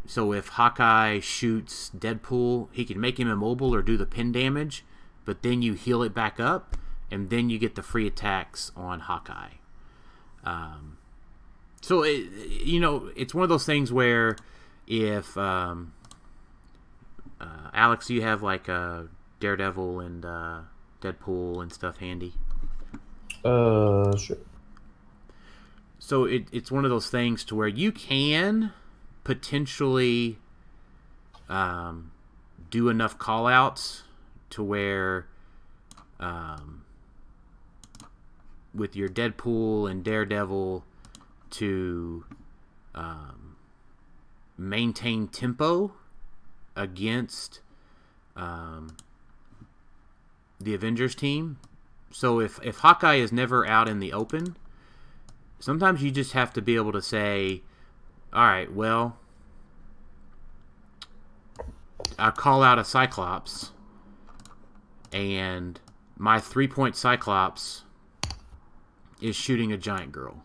So if Hawkeye shoots Deadpool, he can make him immobile or do the pin damage, but then you heal it back up, and then you get the free attacks on Hawkeye. Um, so it, you know, it's one of those things where if um, uh, Alex, you have like uh, Daredevil and uh, Deadpool and stuff handy. Uh, sure. So it, it's one of those things to where you can potentially um, do enough call outs to where um, with your Deadpool and Daredevil to um, maintain tempo against um, the Avengers team. So if, if Hawkeye is never out in the open, sometimes you just have to be able to say, all right, well, I call out a Cyclops, and my three point Cyclops is shooting a giant girl.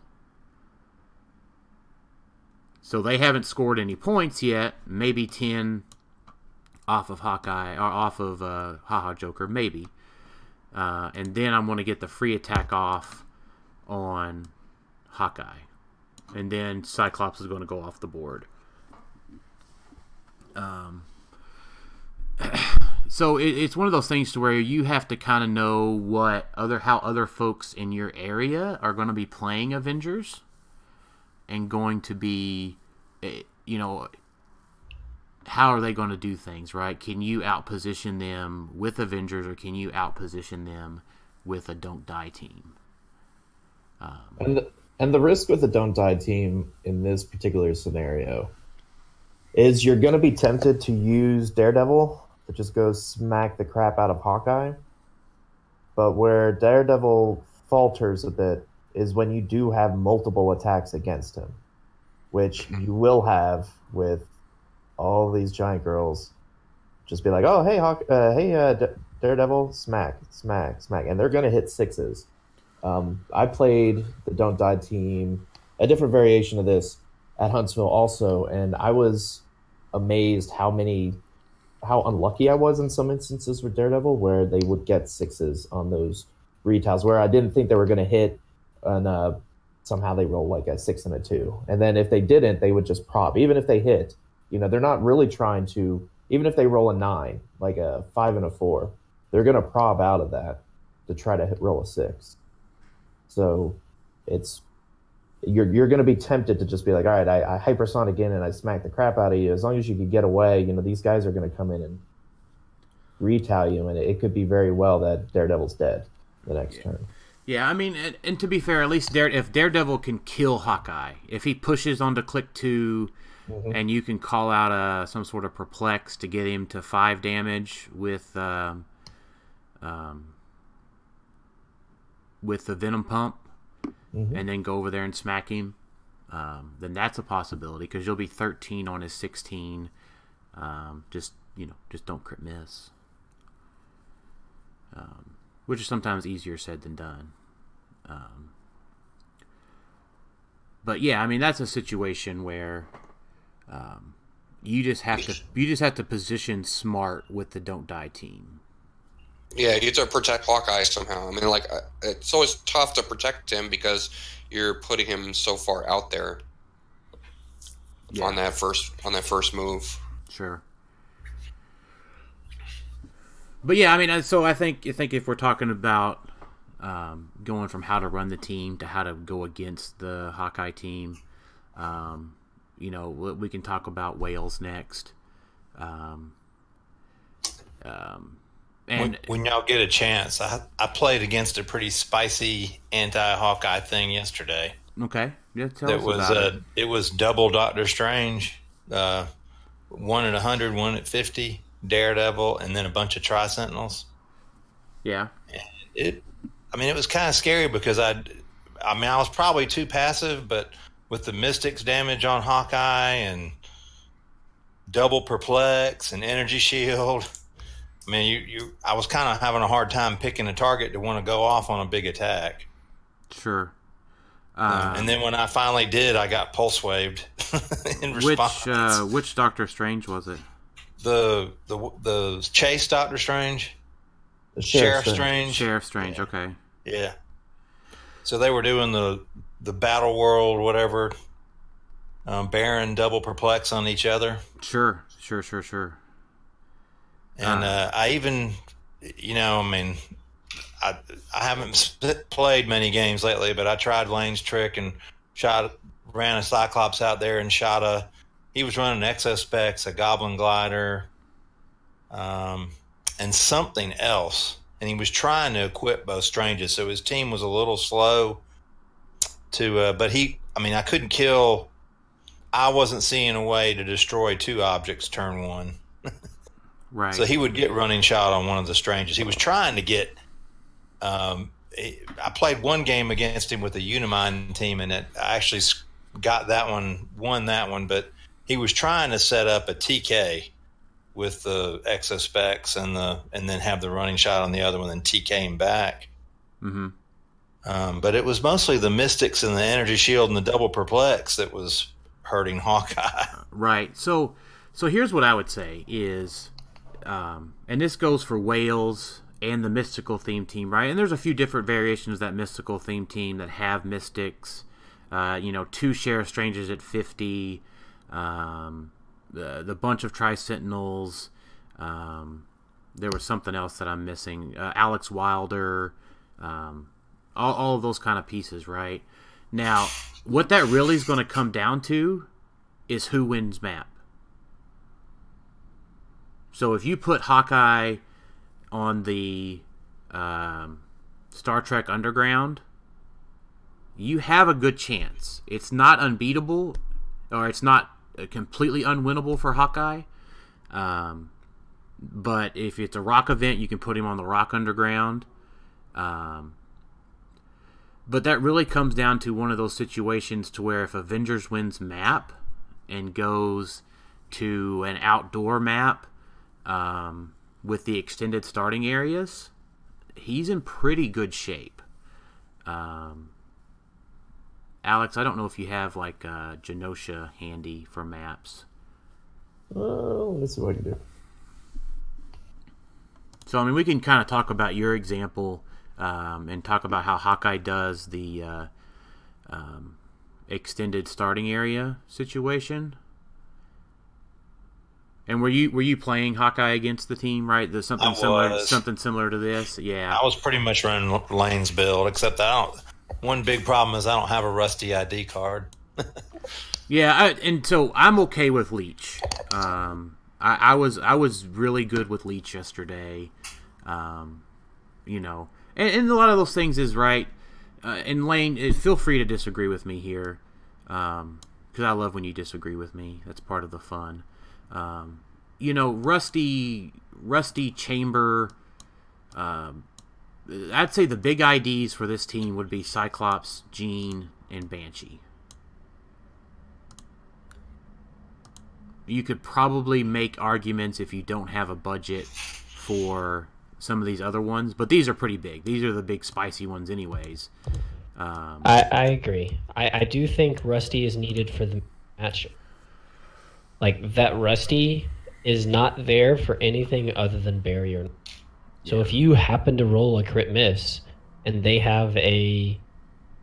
So they haven't scored any points yet, maybe 10 off of Hawkeye, or off of uh, Haha Joker, maybe. Uh, and then I'm going to get the free attack off on Hawkeye. And then Cyclops is going to go off the board. Um, so it, it's one of those things to where you have to kind of know what other how other folks in your area are going to be playing Avengers and going to be eh, you know how are they going to do things right? Can you outposition them with Avengers or can you outposition them with a don't die team? Um, and the, and the risk with the don't die team in this particular scenario is you're going to be tempted to use Daredevil to just goes smack the crap out of Hawkeye. But where Daredevil falters a bit is when you do have multiple attacks against him, which you will have with all these giant girls. Just be like, oh hey Hawk, uh, hey uh, Daredevil, smack, smack, smack, and they're gonna hit sixes. Um, I played the Don't Die team, a different variation of this at Huntsville also, and I was amazed how many, how unlucky I was in some instances with Daredevil where they would get sixes on those retails where I didn't think they were going to hit, and uh, somehow they roll like a six and a two, and then if they didn't, they would just prop. Even if they hit, you know, they're not really trying to. Even if they roll a nine, like a five and a four, they're going to prob out of that to try to hit, roll a six. So it's you're you're going to be tempted to just be like, all right, I, I hypersonic in and I smack the crap out of you. As long as you can get away, you know these guys are going to come in and retail you, and it, it could be very well that Daredevil's dead the next yeah. turn. Yeah, I mean, and, and, to be fair, at least Dare, if Daredevil can kill Hawkeye, if he pushes onto click 2 mm-hmm. and you can call out a some sort of perplex to get him to five damage with um, um, with the venom pump mm-hmm. and then go over there and smack him, um, then that's a possibility because you'll be 13 on his 16. Um, just you know, just don't crit miss, um, which is sometimes easier said than done. Um, but yeah, I mean that's a situation where um, you just have to you just have to position smart with the don't die team. Yeah, you have to protect Hawkeye somehow. I mean, like uh, it's always tough to protect him because you're putting him so far out there yeah. on that first on that first move. Sure. But yeah, I mean, so I think I think if we're talking about um, going from how to run the team to how to go against the Hawkeye team, um, you know, we can talk about whales next. Um, um And when, when y'all get a chance, I I played against a pretty spicy anti Hawkeye thing yesterday. okay, yeah, tell That us was about uh, it. it was double Doctor Strange, uh, one at hundred, one at fifty, Daredevil, and then a bunch of Tri Sentinels. Yeah, It, I mean, it was kind of scary because I, I mean, I was probably too passive, but with the Mystics damage on Hawkeye and double perplex and energy shield. I mean, you, you I was kind of having a hard time picking a target to want to go off on a big attack. sure. Uh, and then when I finally did, I got pulse waved in which response. uh, which Doctor Strange was it? the the the Chase Doctor Strange, The Sheriff Strange. Strange, Sheriff Strange. Yeah. Okay. yeah. So they were doing the the battle world, whatever. Um, Baron double perplex on each other. Sure, sure, sure, sure. And Ah. uh, I even, you know, I mean, I I haven't played many games lately, but I tried Lane's trick and shot ran a Cyclops out there and shot a. He was running Exo Specs, a Goblin Glider, um, and something else, and he was trying to equip both Stranges. So his team was a little slow to, uh, but he, I mean, I couldn't kill. I wasn't seeing a way to destroy two objects turn one. Right. So he would get running shot on one of the strangers. He was trying to get. Um, I played one game against him with the Unimind team, and it, I actually got that one, won that one. But he was trying to set up a TK with the exospecs and the, and then have the running shot on the other one, and TK him back. hmm Um, but it was mostly the Mystics and the Energy Shield and the Double Perplex that was hurting Hawkeye. Right. So, so here's what I would say is, um, and this goes for whales and the mystical theme team, right? And there's a few different variations of that mystical theme team that have mystics. Uh, you know, two Sheriff Strangers at 50, um, the the bunch of Tri Sentinels. Um, there was something else that I'm missing. Uh, Alex Wilder, um, all, all of those kind of pieces, right? Now, what that really is going to come down to is who wins map. So if you put Hawkeye on the um, Star Trek Underground, you have a good chance. It's not unbeatable, or it's not uh, completely unwinnable for Hawkeye. Um, but if it's a rock event, you can put him on the Rock Underground. Um, but that really comes down to one of those situations to where if Avengers wins map and goes to an outdoor map um, with the extended starting areas, he's in pretty good shape. Um, Alex, I don't know if you have like uh, Genosha handy for maps. Oh, let's see what I can do. So I mean, we can kind of talk about your example um, and talk about how Hawkeye does the uh, um, extended starting area situation. And were you were you playing Hawkeye against the team? Right, there's something similar, something similar to this. Yeah, I was pretty much running Lane's build, except I don't. One big problem is I don't have a rusty ID card. Yeah, I, and so I'm okay with Leech. Um, I, I was I was really good with Leech yesterday. Um, you know, and, and a lot of those things is right. Uh, and Lane, feel free to disagree with me here, because I love when you disagree with me. That's part of the fun. Um, you know, Rusty Rusty Chamber. Um, I'd say the big IDs for this team would be Cyclops, Jean, and Banshee. you could probably make arguments if you don't have a budget for some of these other ones, but these are pretty big. These are the big spicy ones, anyways. Um, I, I agree. I, I do think Rusty is needed for the match. Like that Rusty is not there for anything other than barrier. So if you happen to roll a crit miss and they have a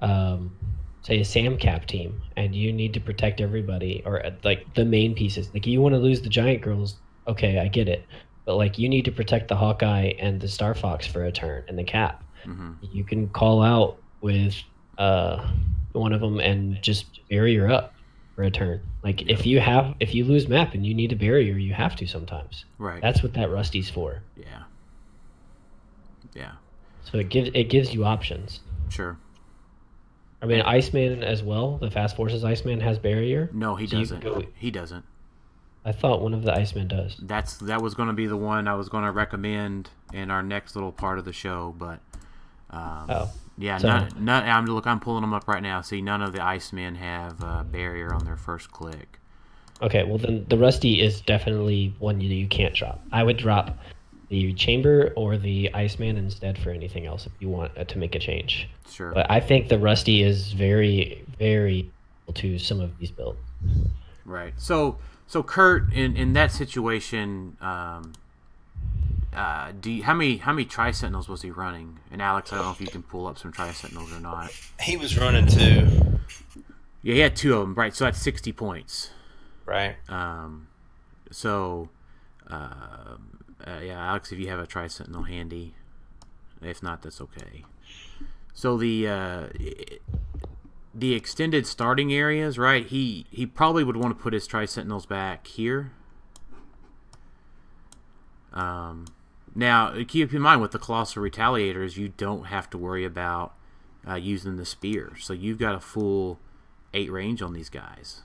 um say a Sam Cap team and you need to protect everybody or uh, like the main pieces. Like you want to lose the giant girls, okay, I get it. But like you need to protect the Hawkeye and the Star Fox for a turn and the cap. mhm. You can call out with uh one of them and just barrier up for a turn. Like if you have if you lose map and you need a barrier, you have to sometimes. Right. That's what that Rusty's for. yeah. Yeah, So it gives it gives you options. sure. I mean, Iceman as well. The Fast Forces Iceman has barrier. No, he So doesn't. go- He doesn't. I thought one of the Iceman does. That's that was going to be the one I was going to recommend in our next little part of the show, but um, Oh, yeah, So- none, none, I'm look. I'm pulling them up right now. See, none of the Icemen have uh, barrier on their first click. okay. Well, then the Rusty is definitely one you, you can't drop. I would drop the Chamber or the Iceman instead for anything else if you want uh, to make a change. Sure. But I think the Rusty is very, very to some of these builds. Right. So, so Kurt, in in that situation, um, uh, do you, how many how many tri sentinels was he running? And Alex, I don't know if you can pull up some tri sentinels or not. He was running two, Yeah, he had two of them. Right. So that's sixty points. right? Um, so, uh, uh, yeah, Alex, if you have a tri sentinel handy, if not, that's okay. So the uh, the extended starting areas, right? He he probably would want to put his tri sentinels back here. Um, now keep in mind with the colossal retaliators, you don't have to worry about uh, using the spear, so you've got a full eight range on these guys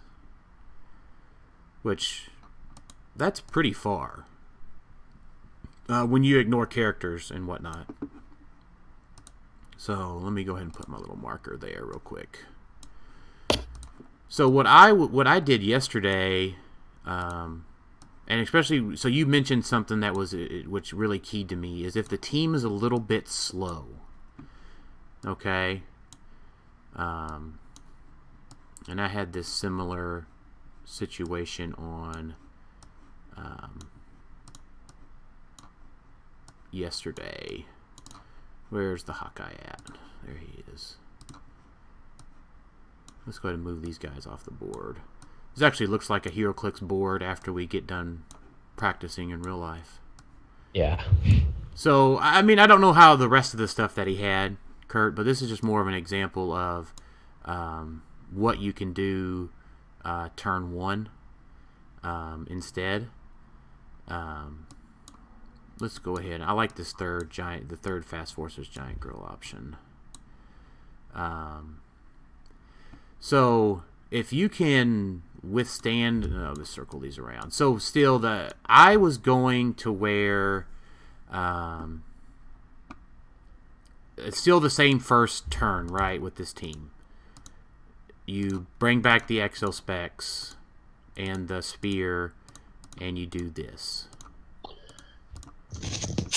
which that's pretty far uh, when you ignore characters and whatnot. So let me go ahead and put my little marker there real quick. So what I what I did yesterday, um, and especially so you mentioned something that was which really keyed to me is if the team is a little bit slow. Okay. Um, and I had this similar situation on um, yesterday. Where's the Hawkeye at? There he is. Let's go ahead and move these guys off the board. This actually looks like a HeroClix board after we get done practicing in real life. Yeah. So, I mean, I don't know how the rest of the stuff that he had, Kurt, but this is just more of an example of um, what you can do uh, turn one um, instead. Um, let's go ahead. I like this third giant, the third Fast Forces Giant Girl option. Um, so if you can withstand, no, let's circle these around. So still, the I was going to wear. Um, it's still the same first turn, right, with this team. You bring back the exo specs and the spear, and you do this.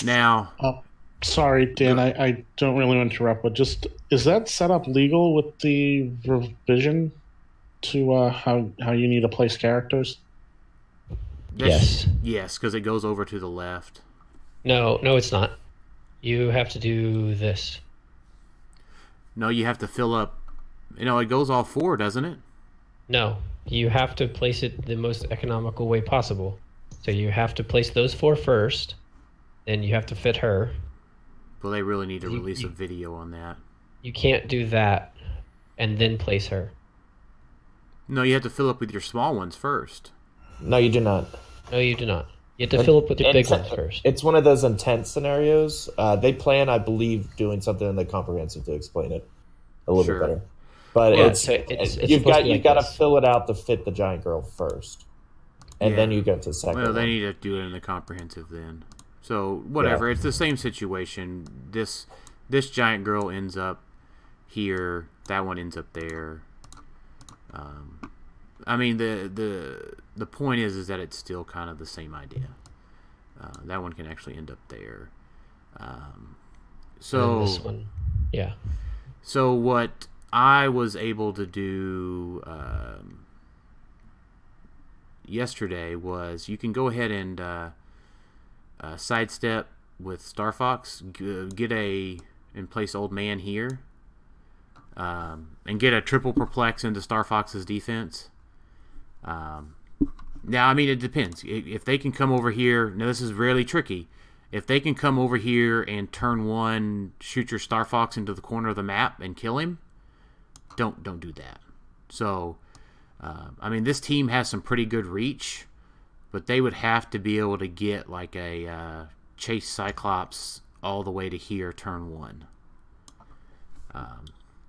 Now, Uh, sorry, Dan, I, I don't really want to interrupt, but just is that setup legal with the revision to uh, how how you need to place characters? Yes. yes, because it goes over to the left. No, no, it's not. You have to do this. No, you have to fill up. You know, it goes all four, doesn't it? No, you have to place it the most economical way possible. So you have to place those four first, then you have to fit her. Well, they really need to You- release a video on that. You can't do that and then place her. No, you have to fill up with your small ones first. No, you do not. No, you do not. You have to fill up with your big It's- ones first. It's one of those intense scenarios. Uh, they plan, I believe, doing something in the comprehensive to explain it a little Sure. bit better. But Yeah, it's, so it's- it's you've got to be you like got to fill it out to fit the giant girl first, and then you go to the second. Well, they one. need to do it in the comprehensive then. So whatever, it's the same situation. This this giant girl ends up here. That one ends up there. Um, I mean the the the point is is that it's still kind of the same idea. Uh, that one can actually end up there. Um, And so this one, yeah. so what I was able to do um, yesterday was you can go ahead and uh, uh, sidestep with Star Fox, g- get a and place Old Man here, um, and get a triple perplex into Star Fox's defense. Um, now, I mean, it depends. If they can come over here, now this is really tricky. If they can come over here and turn one, shoot your Star Fox into the corner of the map and kill him, don't don't do that. So, uh, I mean, this team has some pretty good reach, but they would have to be able to get like a uh, chase Cyclops all the way to here turn one.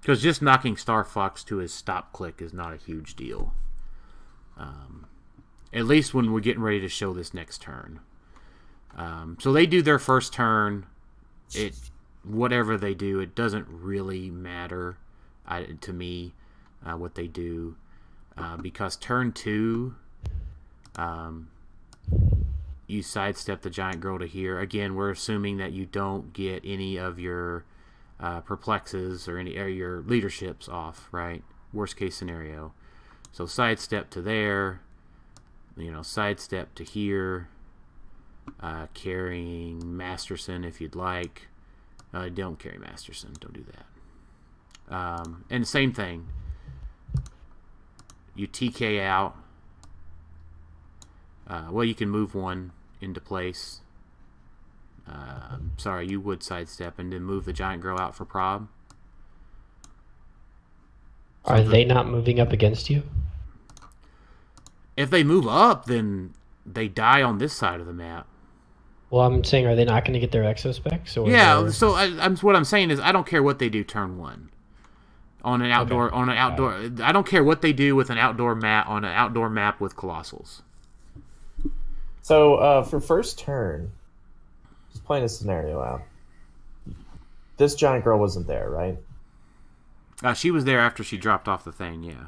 Because just knocking Star Fox to his stop click is not a huge deal. Um, at least when we're getting ready to show this next turn. Um, so they do their first turn. It whatever they do, it doesn't really matter I, to me uh, what they do uh, because turn two, um, you sidestep the giant girl to here. Again, we're assuming that you don't get any of your uh, perplexes or any or your leaderships off, right? Worst case scenario. So sidestep to there, you know, sidestep to here, uh, carrying Masterson if you'd like. Uh, don't carry Masterson. Don't do that. Um, and same thing. You TK out. Uh, well, you can move one into place. Uh, sorry, you would sidestep and then move the giant girl out for prob. Are they not moving up against you? If they move up, then they die on this side of the map. Well, I'm saying, are they not going to get their exo specs? Or Yeah, their- so I, I'm what I'm saying is I don't care what they do turn one on an outdoor on an outdoor. I don't care what they do with an outdoor map on an outdoor map with colossals. So uh, for first turn, just playing a scenario out. This giant girl wasn't there, right? Uh, she was there after she dropped off the thing. Yeah.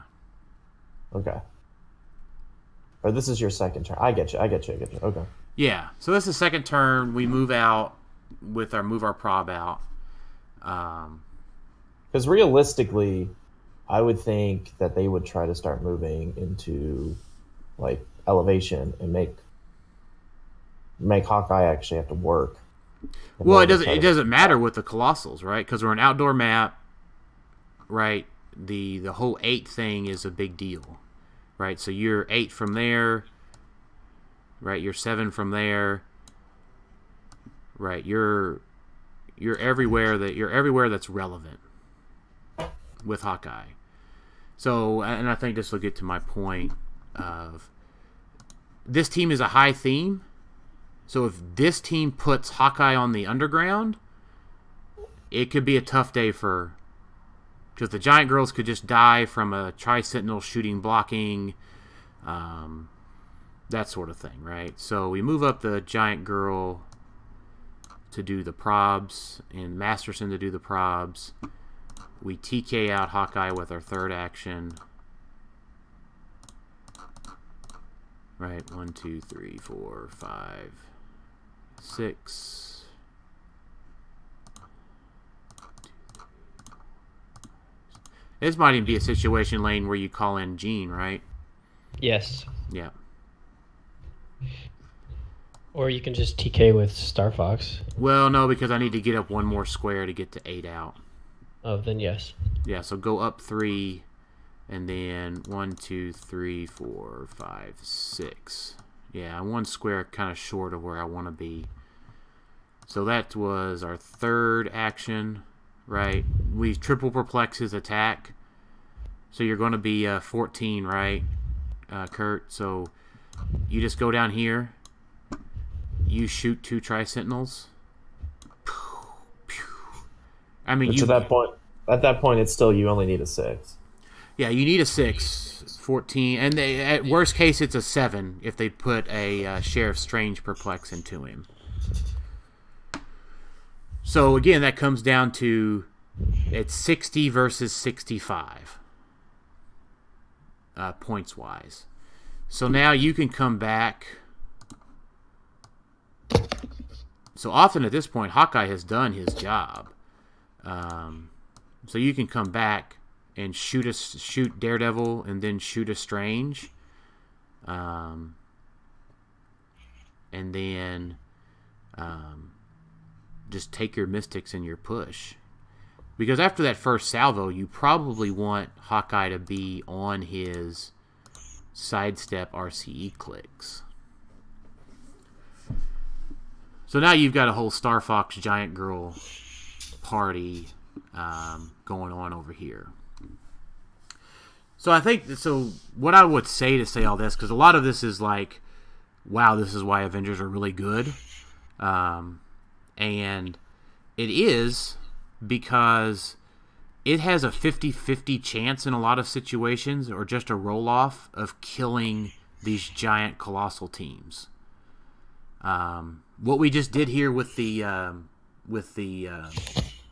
Okay. Or this is your second turn. I get you. I get you. I get you. Okay. Yeah. So this is second turn. We move out with our move our prob out. Um, Because realistically, I would think that they would try to start moving into like elevation and make make Hawkeye actually have to work. Well, it doesn't it doesn't matter with the colossals, right? Because we're an outdoor map, right? The the whole eight thing is a big deal, right? So you're eight from there, right? You're seven from there, right? You're you're everywhere that you're everywhere that's relevant with Hawkeye. So, and I think this will get to my point of this team is a high theme. So if this team puts Hawkeye on the underground, it could be a tough day for because the Giant Girls could just die from a Tri Sentinel shooting, blocking, um, that sort of thing, right? So we move up the Giant Girl to do the probs and Masterson to do the probs. We TK out Hawkeye with our third action. Right, one, two, three, four, five, six. This might even be a situation lane where you call in Jean, right? yes. Yeah. Or you can just TK with Star Fox. Well, no, because I need to get up one more square to get to eight out. Oh, then yes. Yeah, so go up three, and then one, two, three, four, five, six. Yeah, i one square kind of short of where I want to be. So that was our third action, right? We triple perplex his attack. So you're going to be uh, 14, right, uh, Kurt? So you just go down here. You shoot two Tri Sentinels. I mean, you, at that point, at that point, it's still you only need a six. Yeah, you need a six, 14, and they, at worst case, it's a seven if they put a uh, Sheriff Strange Perplex into him. So again, that comes down to it's 60 versus 65 uh, points wise. So now you can come back. So often at this point, Hawkeye has done his job. Um, so you can come back and shoot a shoot Daredevil and then shoot a Strange, um, and then um, just take your Mystics and your push. Because after that first salvo, you probably want Hawkeye to be on his sidestep RCE clicks. So now you've got a whole Star Fox Giant Girl party um, going on over here. So I think so. What I would say to say all this, because a lot of this is like, wow, this is why Avengers are really good, um, and it is because it has a 50-50 chance in a lot of situations or just a roll off of killing these giant colossal teams. Um, what we just did here with the um, with the uh,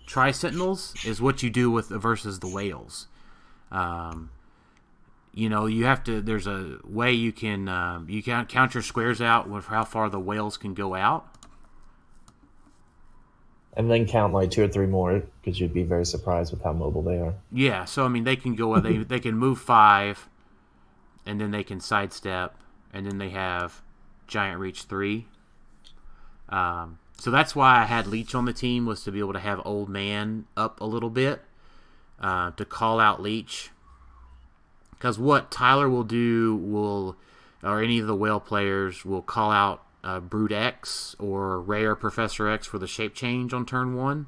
Tri Sentinels is what you do with the, versus the whales. Um, you know, you have to. There's a way you can um, you can count your squares out with how far the whales can go out. And then count like two or three more because you'd be very surprised with how mobile they are. Yeah, so I mean, they can go. They they can move five, and then they can sidestep, and then they have giant reach three. Um, so that's why I had Leech on the team was to be able to have Old Man up a little bit uh, to call out Leech. Because what Tyler will do will, or any of the whale players will call out uh, Brute X or Rare Professor X for the shape change on turn one,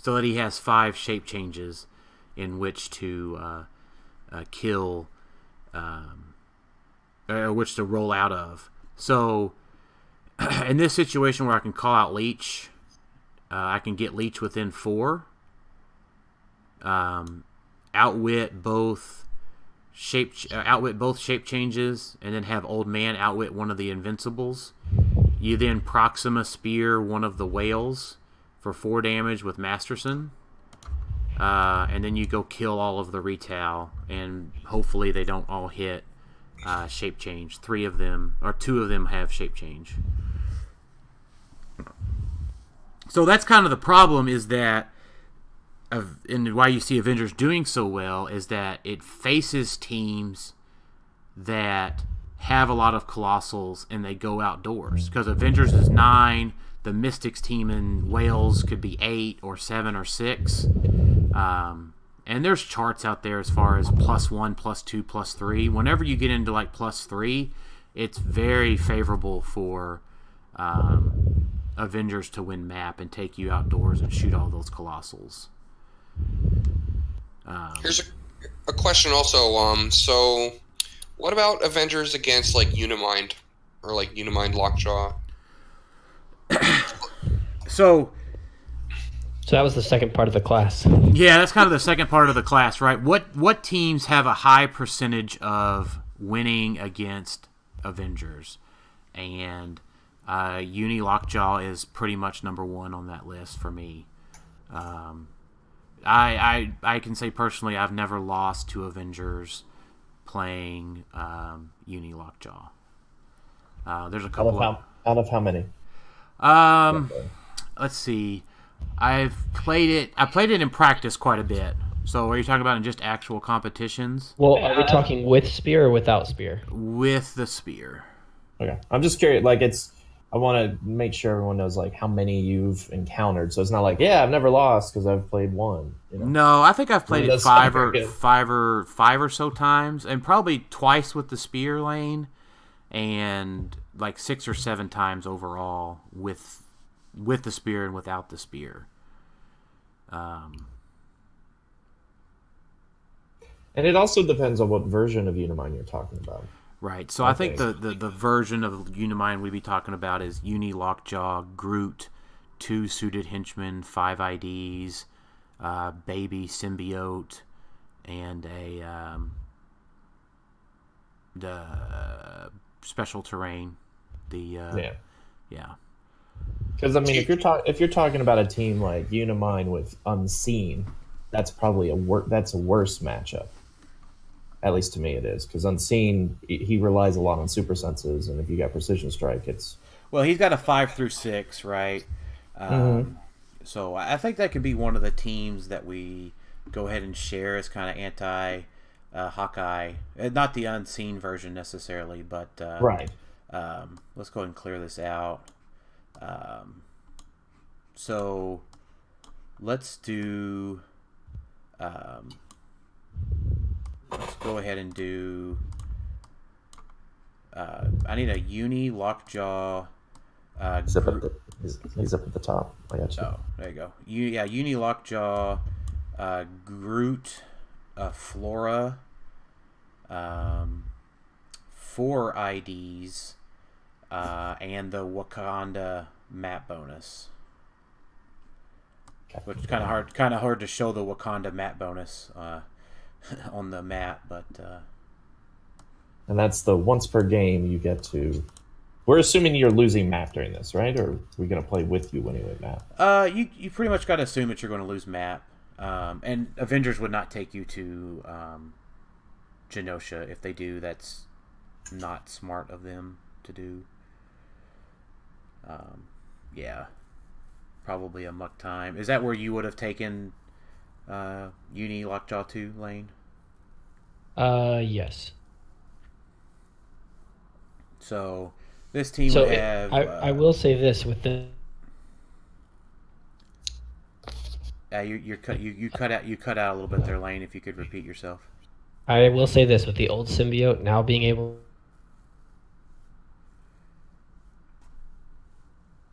so that he has five shape changes in which to uh, uh, kill, um, or which to roll out of. So in this situation where I can call out Leech, uh, I can get Leech within four. Um, outwit both shape uh, outwit both shape changes, and then have Old Man outwit one of the Invincibles. You then Proxima Spear one of the whales for four damage with Masterson. Uh, and then you go kill all of the retail, and hopefully they don't all hit uh, shape change. Three of them, or two of them, have shape change. So that's kind of the problem is that, of, and why you see Avengers doing so well is that it faces teams that have a lot of colossals and they go outdoors because Avengers is nine. The Mystics team in whales could be eight or seven or six. Um, and there's charts out there as far as plus one, plus two, plus three. Whenever you get into like plus three, it's very favorable for um, Avengers to win map and take you outdoors and shoot all those colossals. Um, Here's a, a, question also. Um, so, what about Avengers against like Unimind or like Unimind Lockjaw? so. So that was the second part of the class. Yeah, that's kind of the second part of the class, right? What what teams have a high percentage of winning against Avengers? And uh, Uni Lockjaw is pretty much number one on that list for me. Um, I, I I can say personally, I've never lost to Avengers playing um, Uni Lockjaw. Uh, there's a couple out of, how, out of how many? Um, let's see. I've played it. I played it in practice quite a bit. So, are you talking about in just actual competitions? Well, are we talking with spear or without spear? With the spear. Okay, I'm just curious. Like, it's I want to make sure everyone knows like how many you've encountered. So it's not like, yeah, I've never lost because I've played one. You know? No, I think I've played it five or five or five or so times, and probably twice with the spear lane, and like six or seven times overall with with the spear and without the spear. Um, and it also depends on what version of Unimind you're talking about. Right. So okay. I think the, the, the version of Unimind we'd be talking about is Uni Lockjaw, Groot, two suited henchmen, five IDs, uh, baby symbiote, and a um, the uh, special terrain. The uh, yeah, yeah. Because I mean, if you're talking if you're talking about a team like Unimind with Unseen, that's probably a wor- that's a worse matchup. At least to me, it is because unseen he relies a lot on super senses, and if you got precision strike, it's well, he's got a five through six, right? Um, mm-hmm. So I think that could be one of the teams that we go ahead and share as kind of anti uh, Hawkeye, uh, not the unseen version necessarily, but uh, right. Um, let's go ahead and clear this out. Um, so let's do. Um, let's go ahead and do. Uh, I need a uni lockjaw. Uh, he's, up at the, he's, he's, up at the top. I got you. Oh, there you go. You, yeah, uni lockjaw, uh, Groot, uh, Flora, um, four IDs, uh, and the Wakanda map bonus. which is kind of hard, kind of hard to show the Wakanda map bonus uh, on the map, but uh, And that's the once per game you get to. We're assuming you're losing map during this, right? Or are we going to play with you when you win map? uh, you you pretty much got to assume that you're going to lose map, um, and Avengers would not take you to um, Genosha. If they do, that's not smart of them to do. Um, yeah, probably a muck time. Is that where you would have taken uh, Uni Lockjaw two lane? Uh, yes. So this team So would it- have. I, uh, I will say this with the Uh, you you cut you, you cut out you cut out a little bit there, Lane. If you could repeat yourself. I will say this with the old symbiote now being able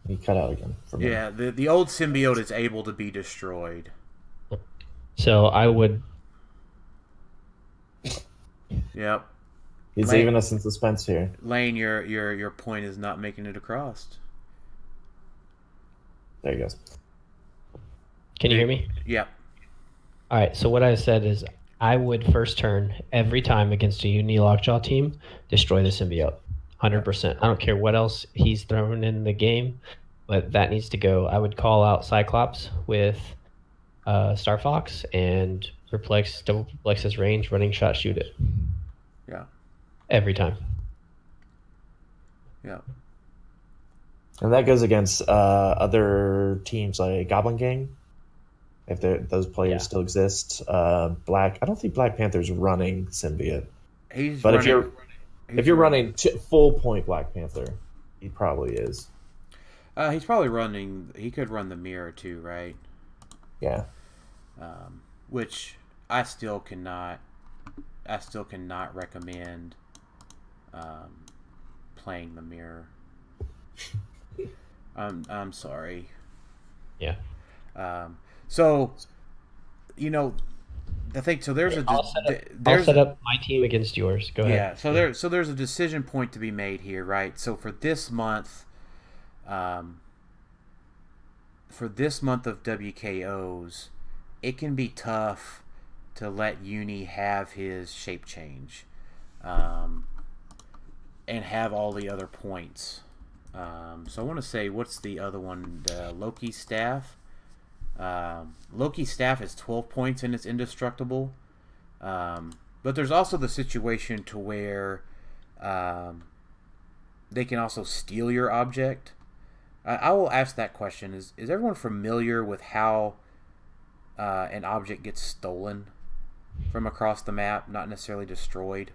You cut out again. For me. Yeah, the the old symbiote is able to be destroyed. So I would Yep, He's Lane- leaving us in suspense here. Lane, your your your point is not making it across. There he goes. can you hear me? Yep. All right, so what I said is I would first turn every time against a Uni Lockjaw team, destroy the symbiote. 100%. I don't care what else he's thrown in the game, but that needs to go. I would call out Cyclops with uh, Star Fox and perplex, double perplex his range, running shot, shoot it. Yeah. Every time. Yeah. And that goes against uh, other teams like Goblin Gang. If those players Yeah. still exist, uh, Black. I don't think Black Panther's running symbiote. He's But if you're he's if you're running t- full point Black Panther, he probably is. uh, he's probably running. He could run the mirror too, right? Yeah. Um, which I still cannot. I still cannot recommend um, playing the mirror. I'm I'm sorry. Yeah. Um, so, you know, the thing. So there's a I'll set up, I'll set up my team against yours. Go ahead. yeah. So there so there's a decision point to be made here, right? So for this month, um, for this month of WKOs, it can be tough to let Uni have his shape change, um, and have all the other points. Um, so I want to say, what's the other one? The Loki staff. Um, Loki staff is 12 points and it's indestructible. Um, but there's also the situation to where um, they can also steal your object. I, I will ask that question: Is is everyone familiar with how uh, an object gets stolen from across the map, not necessarily destroyed?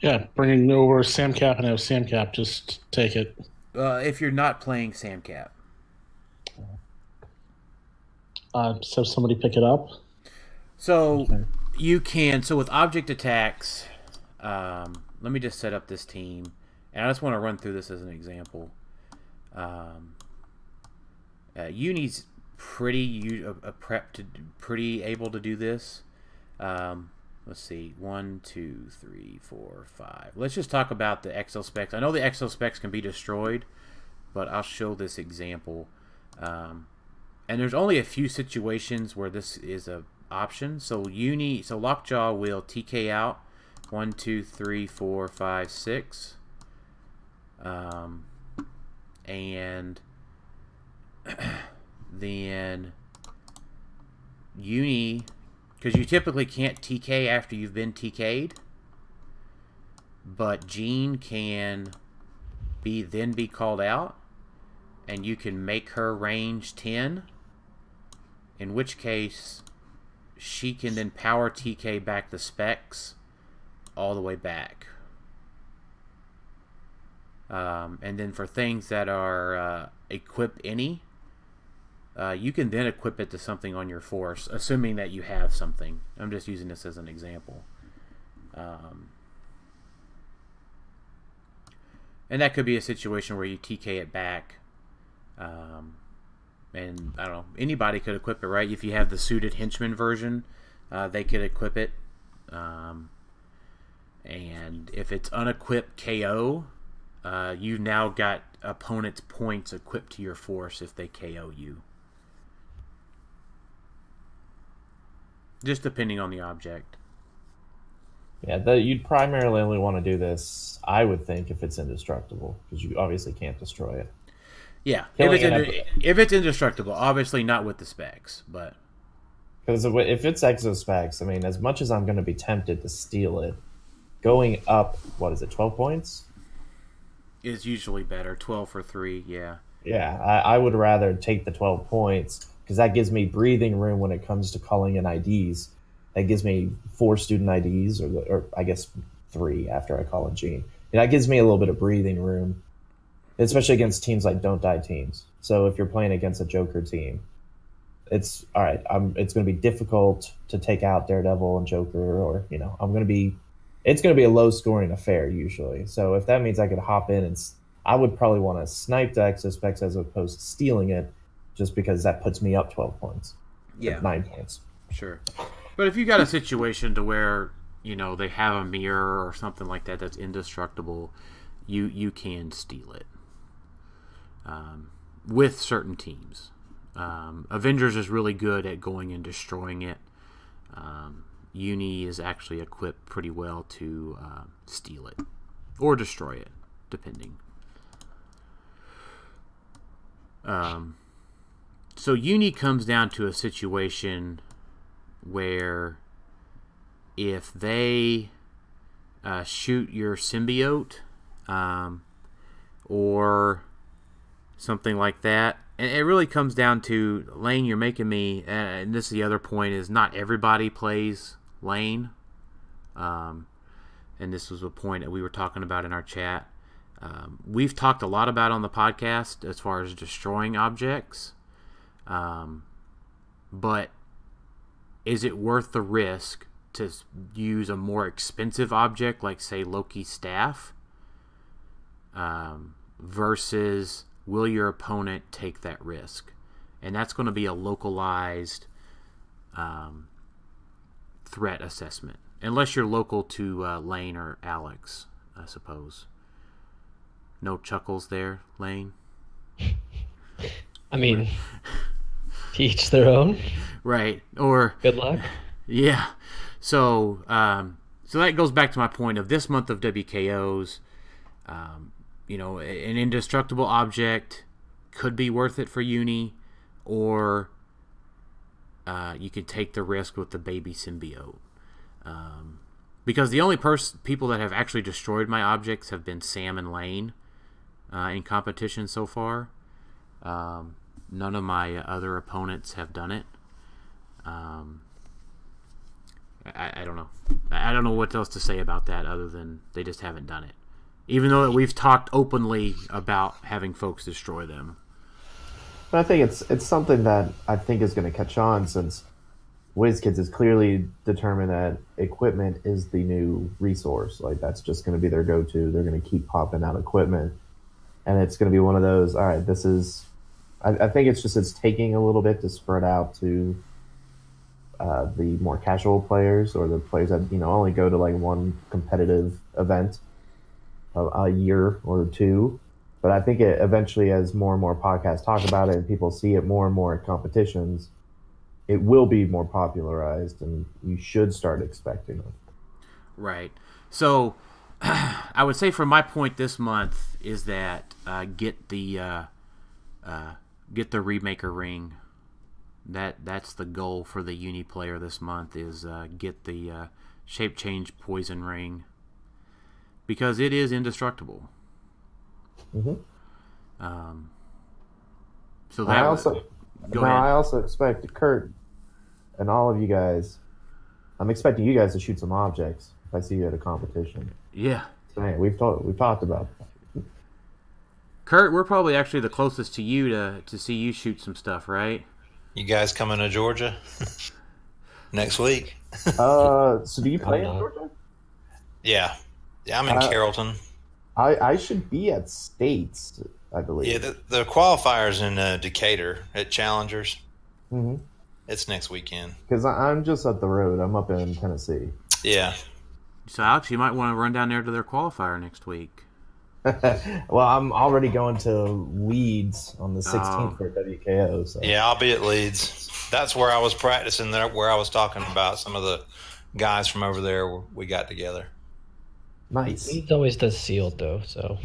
Yeah, bringing over Sam Cap and have Sam Cap just take it. Uh, if you're not playing Sam Cap, Uh, so somebody pick it up. so Okay. you can. So with object attacks, um, let me just set up this team, and I just want to run through this as an example. Um, uh, Uni's pretty a, a prep to pretty able to do this. Um, let's see, one, two, three, four, five. Let's just talk about the exo specs. I know the exo specs can be destroyed, but I'll show this example. Um, and there's only a few situations where this is a option. So Uni, so Lockjaw will TK out one, two, three, four, five, six. Um, and then Uni, because you typically can't TK after you've been TK'd, but Jean can be then be called out, and you can make her range ten. In which case, she can then power TK back the specs all the way back. Um, and then for things that are uh, equip any, uh, you can then equip it to something on your force, assuming that you have something. I'm just using this as an example. Um, and that could be a situation where you TK it back. Um, and I don't know, anybody could equip it, right? If you have the suited henchman version, uh, they could equip it. Um, and if it's unequipped KO, uh, you've now got opponent's points equipped to your force if they KO you. just depending on the object. Yeah, that you'd primarily only want to do this, I would think, if it's indestructible, because you obviously can't destroy it. Yeah, if it's, it if it's indestructible, obviously not with the specs, but Because if it's exospecs, I mean, as much as I'm going to be tempted to steal it, going up, what is it, 12 points? Is usually better. Twelve for three, yeah. Yeah, I, I would rather take the 12 points because that gives me breathing room when it comes to calling in IDs. That gives me four student IDs, or, or I guess three after I call in Jean. And that gives me a little bit of breathing room, especially against teams like Don't Die teams. So if you're playing against a Joker team, it's all right. I'm, it's going to be difficult to take out Daredevil and Joker, or you know, I'm going to be. It's going to be a low scoring affair usually. So if that means I could hop in and I would probably want to snipe the exospecs as opposed to stealing it, just because that puts me up 12 points, Yeah, nine points. sure. But if you got a situation to where you know they have a mirror or something like that that's indestructible, you you can steal it. Um, with certain teams, um, Avengers is really good at going and destroying it. Um, Uni is actually equipped pretty well to uh, steal it or destroy it, depending. Um, so Uni comes down to a situation where if they uh, shoot your symbiote um, or something like that, and it really comes down to Lane. You're making me, uh, and this is the other point: is not everybody plays Lane. Um, and this was a point that we were talking about in our chat. Um, we've talked a lot about on the podcast as far as destroying objects. Um, but is it worth the risk to use a more expensive object like, say, Loki's staff? Um, versus will your opponent take that risk? And that's going to be a localized um, threat assessment. Unless you're local to uh, Lane or Alex, I suppose. No chuckles there, Lane. I mean, to each their own. Right. Or Good luck. Yeah. So, um, so that goes back to my point of this month of WKOs. Um, you know, an indestructible object could be worth it for uni, or uh, you could take the risk with the baby symbiote. Um, because the only pers- people that have actually destroyed my objects have been Sam and Lane uh, in competition so far. Um, none of my other opponents have done it. Um, I, I don't know. I I don't know what else to say about that other than they just haven't done it. Even though we've talked openly about having folks destroy them. But I think it's it's something that I think is going to catch on since WizKids has clearly determined that equipment is the new resource. Like that's just going to be their go-to. They're going to keep popping out equipment, and it's going to be one of those. All right, this is. I, I think it's just it's taking a little bit to spread out to uh, the more casual players or the players that you know only go to like one competitive event a, a year or two. But I think it eventually, as more and more podcasts talk about it and people see it more and more at competitions, it will be more popularized, and you should start expecting it. Right. So, I would say from my point this month is that uh, get the uh, uh, get the remaker ring. That that's the goal for the uni player this month is uh, get the uh, shape change poison ring because it is indestructible. Mhm. Um, so that I also, go now ahead. I also expect Kurt and all of you guys. I'm expecting you guys to shoot some objects if I see you at a competition. yeah. Hey, we've talked we've talked about that. Kurt, we're probably actually the closest to you to, to see you shoot some stuff, right? You guys coming to Georgia next week? Uh, so do you play in. Georgia? Yeah, yeah. I'm in Uh, Carrollton. I I should be at States, I believe. Yeah, the, the qualifiers in uh, Decatur at Challengers. Mm-hmm. It's next weekend. Because I'm just up the road. I'm up in Tennessee. Yeah, So, Alex, you might want to run down there to their qualifier next week. well, I'm already going to Leeds on the 16th Oh. for WKO. So yeah. I'll be at Leeds. that's where I was practicing. There, where I was talking about some of the guys from over there. We got together. Nice. Leeds always does sealed though, so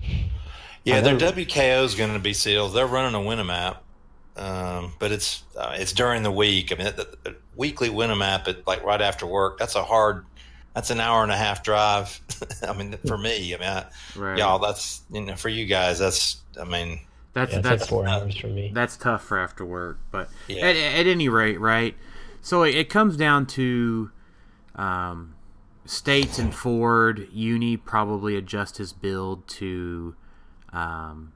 Yeah, their WKO is going to be sealed. They're running a Winamap, um, but it's uh, it's during the week. I mean, the, the weekly Winamap at like right after work. That's a hard. That's an hour and a half drive. I mean, for me, I mean, I, Right. y'all, that's you know, for you guys, that's. I mean, That's yeah, that's like four hours for me. that's tough for after work. But Yeah. at, at any rate, right? So it, it comes down to um, States and Ford. Uni probably adjust his build to um,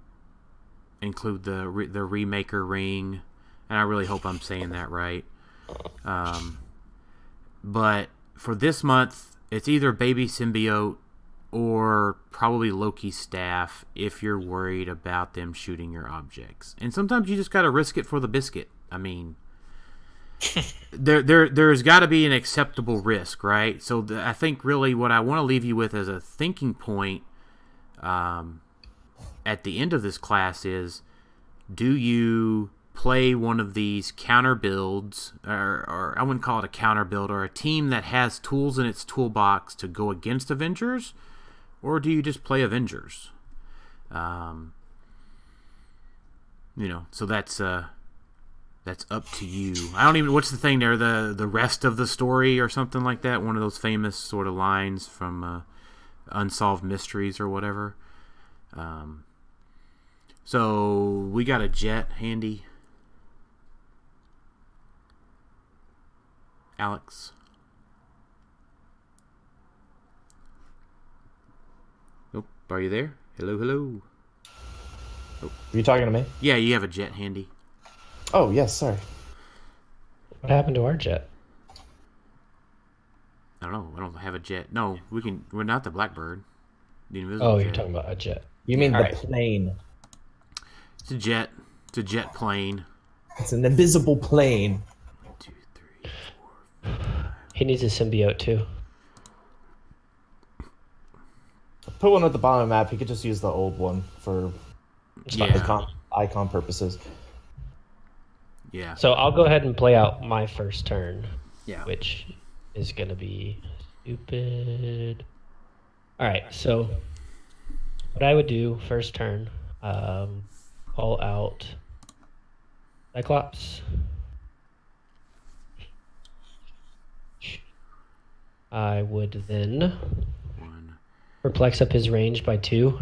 include the re- the remaker ring, and I really hope I'm saying that right. Um, but for this month, it's either Baby Symbiote or probably Loki's staff if you're worried about them shooting your objects. And sometimes you just got to risk it for the biscuit. I mean, there there there's got to be an acceptable risk, right? So the, I think really what I want to leave you with as a thinking point um, at the end of this class is do you play one of these counter builds or, or I wouldn't call it a counter build or a team that has tools in its toolbox to go against Avengers or do you just play Avengers? Um, you know, so that's uh, that's up to you. I don't even what's the thing there the the rest of the story or something like that. One of those famous sort of lines from uh, Unsolved Mysteries or whatever. Um, so we got a jet handy. Alex. Nope. are you there? Hello, hello. Are you talking to me? Yeah, you have a jet handy. Oh yes, sorry. What happened to our jet? I don't know. I don't have a jet. No, we can. We're not the Blackbird. The invisible Oh, jet. you're talking about a jet. You mean All the right. plane? It's a jet. It's a jet plane. It's an invisible plane. One, two, three. He needs a symbiote too. Put one at the bottom of the map. He could just use the old one for Yeah. icon, icon purposes. Yeah. So I'll go ahead and play out my first turn, Yeah. which is gonna be stupid. All right. So what I would do first turn, um, call out Cyclops. I would then One. perplex up his range by two.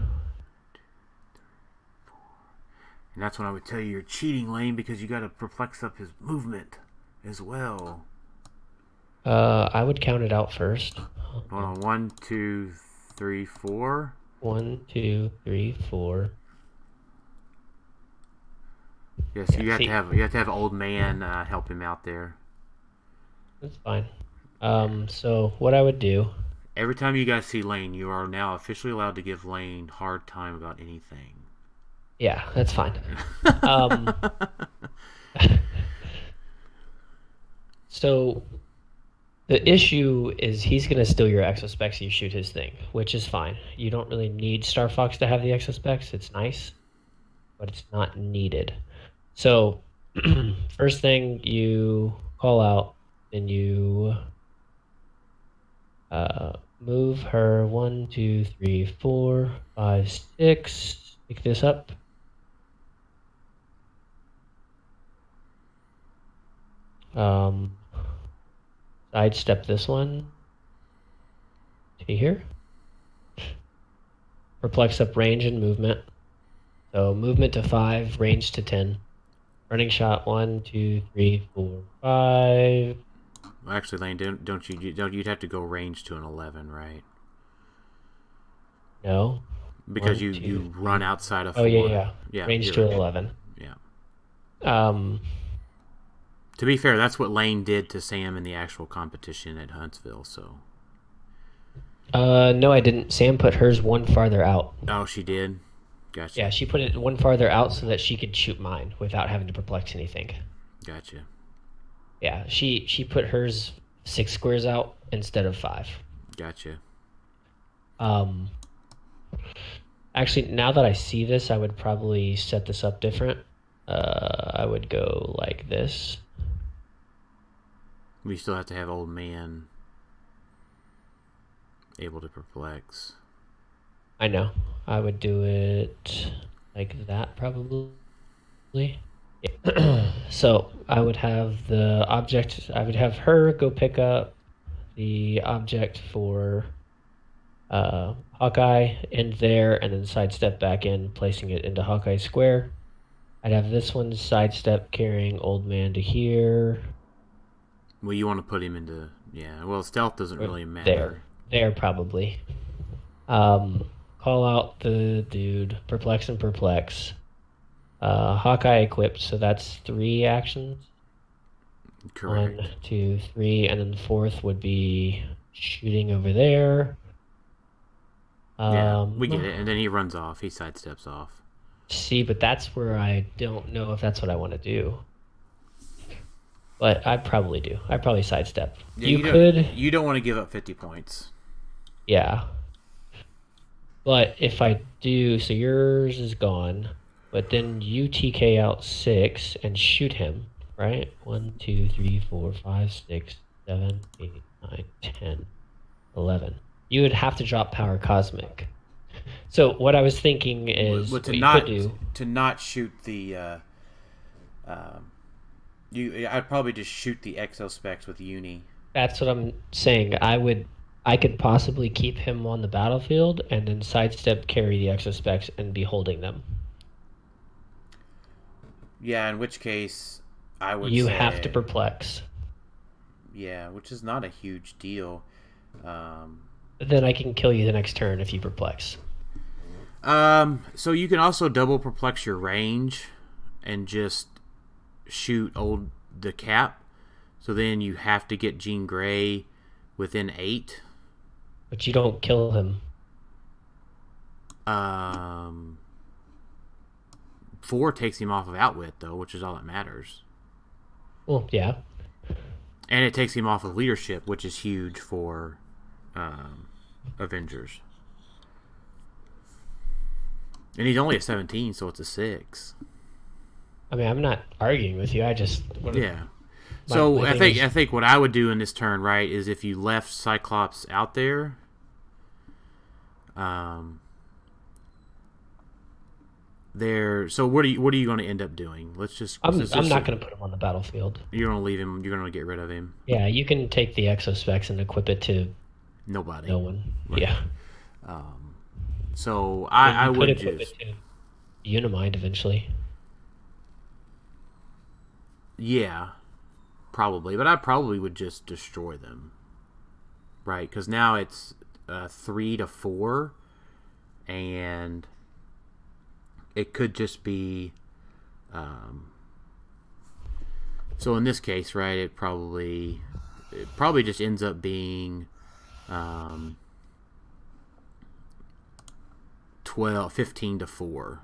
And that's when I would tell you you're cheating, Lane, because you got to perplex up his movement as well. Uh, I would count it out first. Hold on. One, two, three, four. One, two, three, four. Yes, Yeah, you have see- to have you have to have old man uh, help him out there. That's fine. Um, so what I would do, Every time you guys see Lane, you are now officially allowed to give Lane hard time about anything. Yeah, that's fine. Um, so the issue is he's going to steal your exospecs. You shoot his thing, which is fine. You don't really need Star Fox to have the exospecs. It's nice, but it's not needed. So first thing you call out, and you uh, move her one, two, three, four, five, six. Pick this up. Um, sidestep this one to here. Perplex up range and movement. So movement to five, range to ten. Running shot one, two, three, four, five. Well, actually, Lane, don't don't you you don't you'd have to go range to an eleven, right? No. Because One, you two, you run outside of. Oh yeah, yeah. yeah. range to right. eleven. Yeah. Um. To be fair, that's what Lane did to Sam in the actual competition at Huntsville. So. Uh. No, I didn't. Sam put hers one farther out. Oh, she did. Gotcha. Yeah, she put it one farther out so that she could shoot mine without having to perplex anything. Gotcha. Yeah, she she put hers six squares out instead of five. Gotcha. Um, actually, now that I see this, I would probably set this up different. Uh, I would go like this. We still have to have old man able to perplex. I know. I would do it like that probably. So I would have the object. I would have her go pick up the object for uh, Hawkeye in there, and then sidestep back in, placing it into Hawkeye square. I'd have this one sidestep carrying Old Man to here. Well, you want to put him into yeah. Well, stealth doesn't really matter. There, there probably. Um, call out the dude. Perplex and perplex. Uh, Hawkeye equipped, so that's three actions. Correct. One, two, three, and then the fourth would be shooting over there. yeah, Um, we get it. And then he runs off. He sidesteps off. See, but that's where I don't know if that's what I want to do. But I probably do. I probably sidestep. Yeah, you, don't- could, You don't want to give up fifty points. yeah. But if I do, so yours is gone, but then you TK out six and shoot him, right? One, two, three, four, five, six, seven, eight, nine, ten, eleven. You would have to drop power cosmic. So what I was thinking is Well, to what you not could do. to not shoot the. Uh, um, you, I'd probably just shoot the exo specs with uni. That's what I'm saying. I would, I could possibly keep him on the battlefield and then sidestep carry the exo specs and be holding them. Yeah, in which case, I would. You have to perplex. Yeah, which is not a huge deal. Um, Then I can kill you the next turn if you perplex. um, so you can also double perplex your range, and just shoot old the cap. So then you have to get Jean Grey within eight. But you don't kill him. Um, four takes him off of outwit though, which is all that matters. Well, yeah. and it takes him off of leadership, which is huge for um, Avengers. And he's only a 17, so it's a six. I mean, I'm not arguing with you. I just Yeah. My- So my I think is- I think what I would do in this turn, right, is if you left Cyclops out there, um, there. So what are you what are you going to end up doing? Let's just. I'm, let's I'm not going to put him on the battlefield. You're going to leave him. You're going to get rid of him. Yeah, you can take the exospecs and equip it to Nobody. no one. Right. Yeah, Um, so I, I would equip just. it to Unimind eventually. Yeah, probably, but I probably would just destroy them, right? Because now it's uh, three to four, and it could just be. Um, so in this case, right, it probably it probably just ends up being um, 12, 15 to four.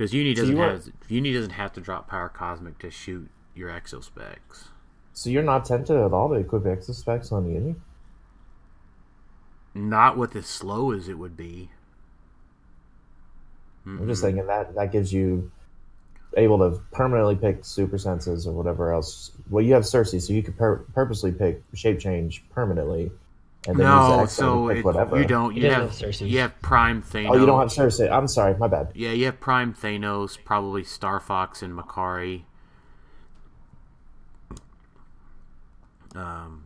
Because Uni doesn't you are- have Uni doesn't have to drop power cosmic to shoot your exo specs. So you're not tempted at all to equip exo specs on Uni? Not with as slow as it would be. I'm just thinking that that gives you able to permanently pick super senses or whatever else. Well, you have Sersi, so you could pur- purposely pick shape change permanently, and then No, the so it, whatever. you don't. He You doesn't have, have Sersi's. you have Prime Thanos. Oh, you don't have Sersi. I'm sorry, my bad. Yeah, you have Prime Thanos, probably Star Fox and Makkari. Um,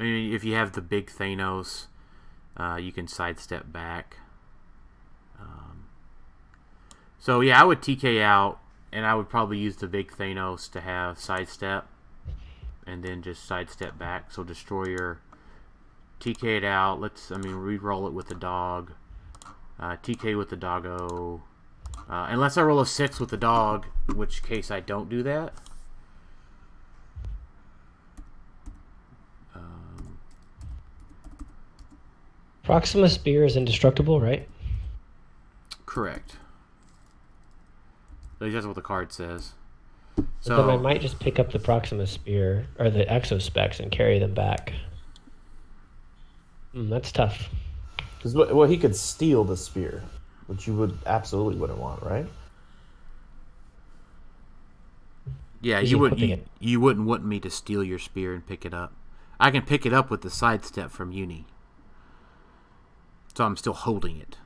I mean, if you have the big Thanos, uh, you can sidestep back. Um, so yeah, I would TK out, and I would probably use the big Thanos to have sidestep, and then just sidestep back. So destroyer, TK it out. Let's, I mean, re-roll it with the dog. Uh, TK with the doggo. Uh, unless I roll a six with the dog, in which case I don't do that. Um, Proxima Spear is indestructible, right? correct. At least that's what the card says. So then I might just pick up the Proxima Spear or the exospecs and carry them back. Hmm, that's tough. Because well, he could steal the spear, which you would absolutely wouldn't want, right? Yeah, you wouldn't. You, you wouldn't want me to steal your spear and pick it up. I can pick it up with the sidestep from Uni. So I'm still holding it.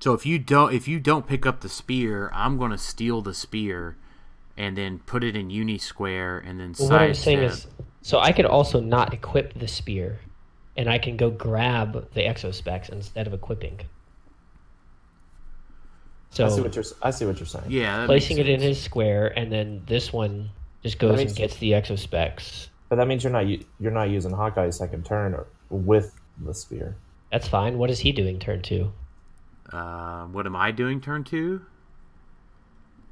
So if you don't if you don't pick up the spear, I'm going to steal the spear and then put it in Uni square and then Well, what I'm saying is, so I could also not equip the spear, and I can go grab the exospecs instead of equipping. So I see what you're. I see what you're saying. yeah, placing it in his square, and then this one just goes makes and gets the exospecs. But that means you're not you're not using Hawkeye's second turn or, with the spear. That's fine. What is he doing turn two? Uh, what am I doing turn two?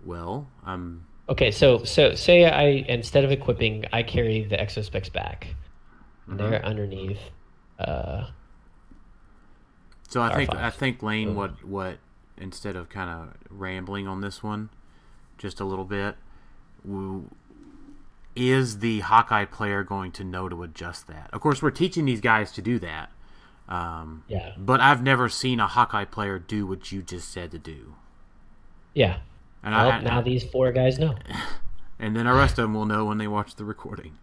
Well, I'm Okay, so so say I instead of equipping, I carry the exospecs back. And They're underneath. Uh, So I think. I think Lane what what instead of kind of rambling on this one, just a little bit, is the Hawkeye player going to know to adjust that? Of course, we're teaching these guys to do that, um, yeah, but I've never seen a Hawkeye player do what you just said to do. yeah. And Well, I, now these four guys know. and then the rest of them will know when they watch the recording.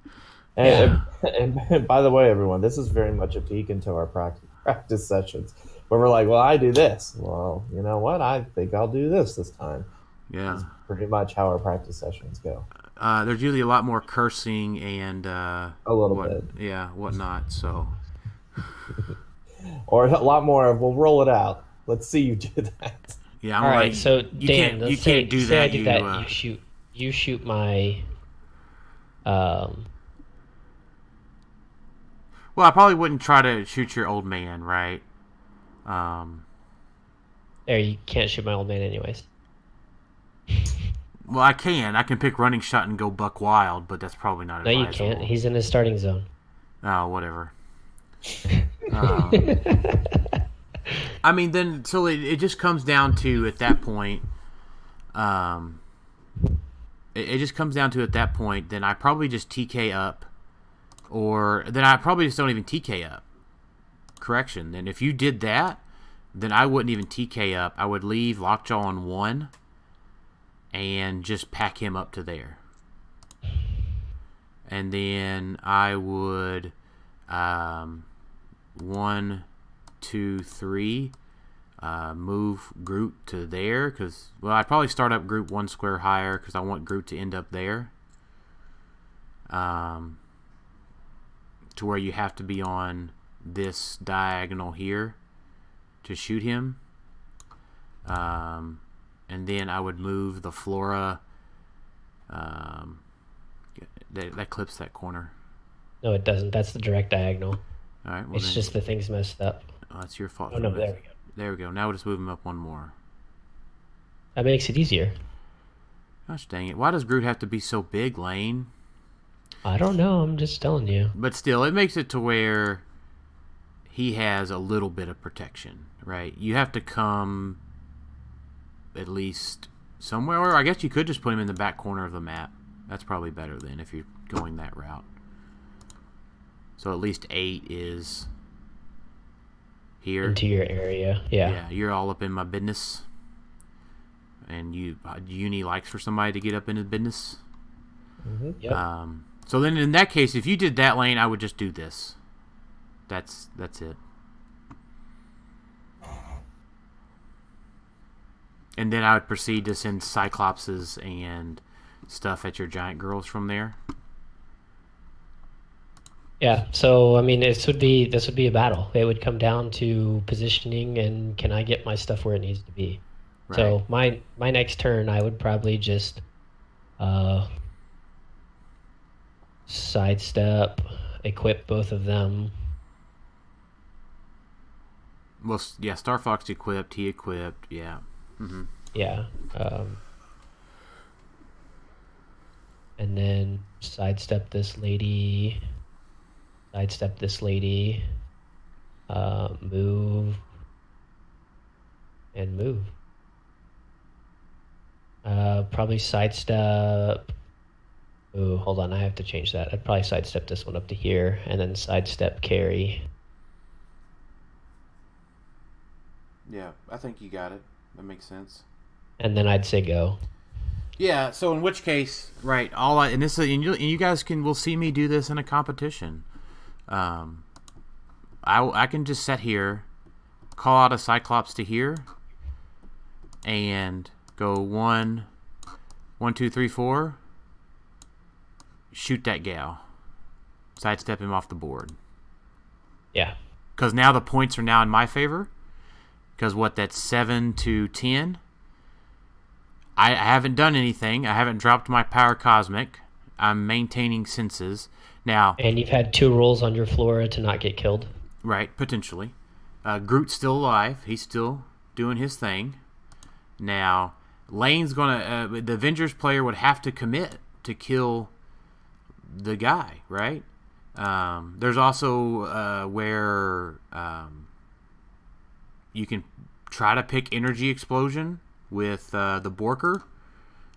And, and, and by the way, everyone, this is very much a peek into our practice practice sessions where we're like, "Well, I do this. Well, you know what? I think I'll do this this time." Yeah, Pretty much how our practice sessions go. uh, there's usually a lot more cursing and uh, A little what, bit, yeah, whatnot. So or a lot more of, "We'll roll it out. Let's see you do that." yeah, I'm All right, like, so you Dan, can't let's you say, can't do say that. I do you, that. uh, You shoot. You shoot my. Um. Well, I probably wouldn't try to shoot your old man, right? Um, There, you can't shoot my old man, anyways. well, I can. I can pick running shot and go buck wild, but that's probably not No, you can't. He's in his starting zone. Oh, whatever. Um, I mean, then so it, it just comes down to at that point. Um, it, it just comes down to at that point. Then I probably just TK up, or then I probably just don't even TK up. Correction. Then if you did that, then I wouldn't even TK up. I would leave Lockjaw on one, and just pack him up to there. And then I would um, one, two, three. Uh, move Groot to there because well, I'd probably start up Groot one square higher because I want Groot to end up there. Um, to where you have to be on this diagonal here to shoot him. Um, and then I would move the Flora. Um, that, that clips that corner. No, it doesn't. That's the direct diagonal. All right. Well, it's then, just the thing's messed up. oh, that's your fault. Oh no, there we go. There we go. Now we'll just move him up one more. That makes it easier. Gosh dang it. Why does Groot have to be so big, Lane? I don't know. I'm just telling you. But still, it makes it to where he has a little bit of protection, right? You have to come at least somewhere, or I guess you could just put him in the back corner of the map. That's probably better then if you're going that route. So at least eight is here. Into your area. Yeah. Yeah, you're all up in my business. And you, Uni likes for somebody to get up in his business. Yep. Um, so then, in that case, if you did that lane, I would just do this. That's that's it. And then I would proceed to send Cyclopses and stuff at your giant girls from there. Yeah. So I mean, this would be this would be a battle. It would come down to positioning and can I get my stuff where it needs to be. So my my next turn, I would probably just uh, sidestep, equip both of them. Well, yeah, Star Fox equipped, he equipped, yeah. Yeah. Um, and then sidestep this lady. Sidestep this lady. Uh, move. And move. Uh, probably sidestep. Ooh, hold on. I have to change that. I'd probably sidestep this one up to here and then sidestep carry. Yeah, I think you got it. That makes sense. And then I'd say go. Yeah. So in which case, right? All I and this and you, and you guys can will see me do this in a competition. Um, I I can just set here, call out a Cyclops to here, and go one, one, two, three, four. Shoot that gal. Sidestep him off the board. Yeah. Because now the points are now in my favor. Because what? That's seven to ten. I, I haven't done anything. I haven't dropped my power cosmic. I'm maintaining senses. Now, And you've had two rolls on your flora to not get killed. right, potentially. Uh, Groot's still alive. He's still doing his thing. Now, Lane's gonna. Uh, the Avengers player would have to commit to kill the guy, right? Um, there's also uh, where um, you can try to pick energy explosion with uh, the Borker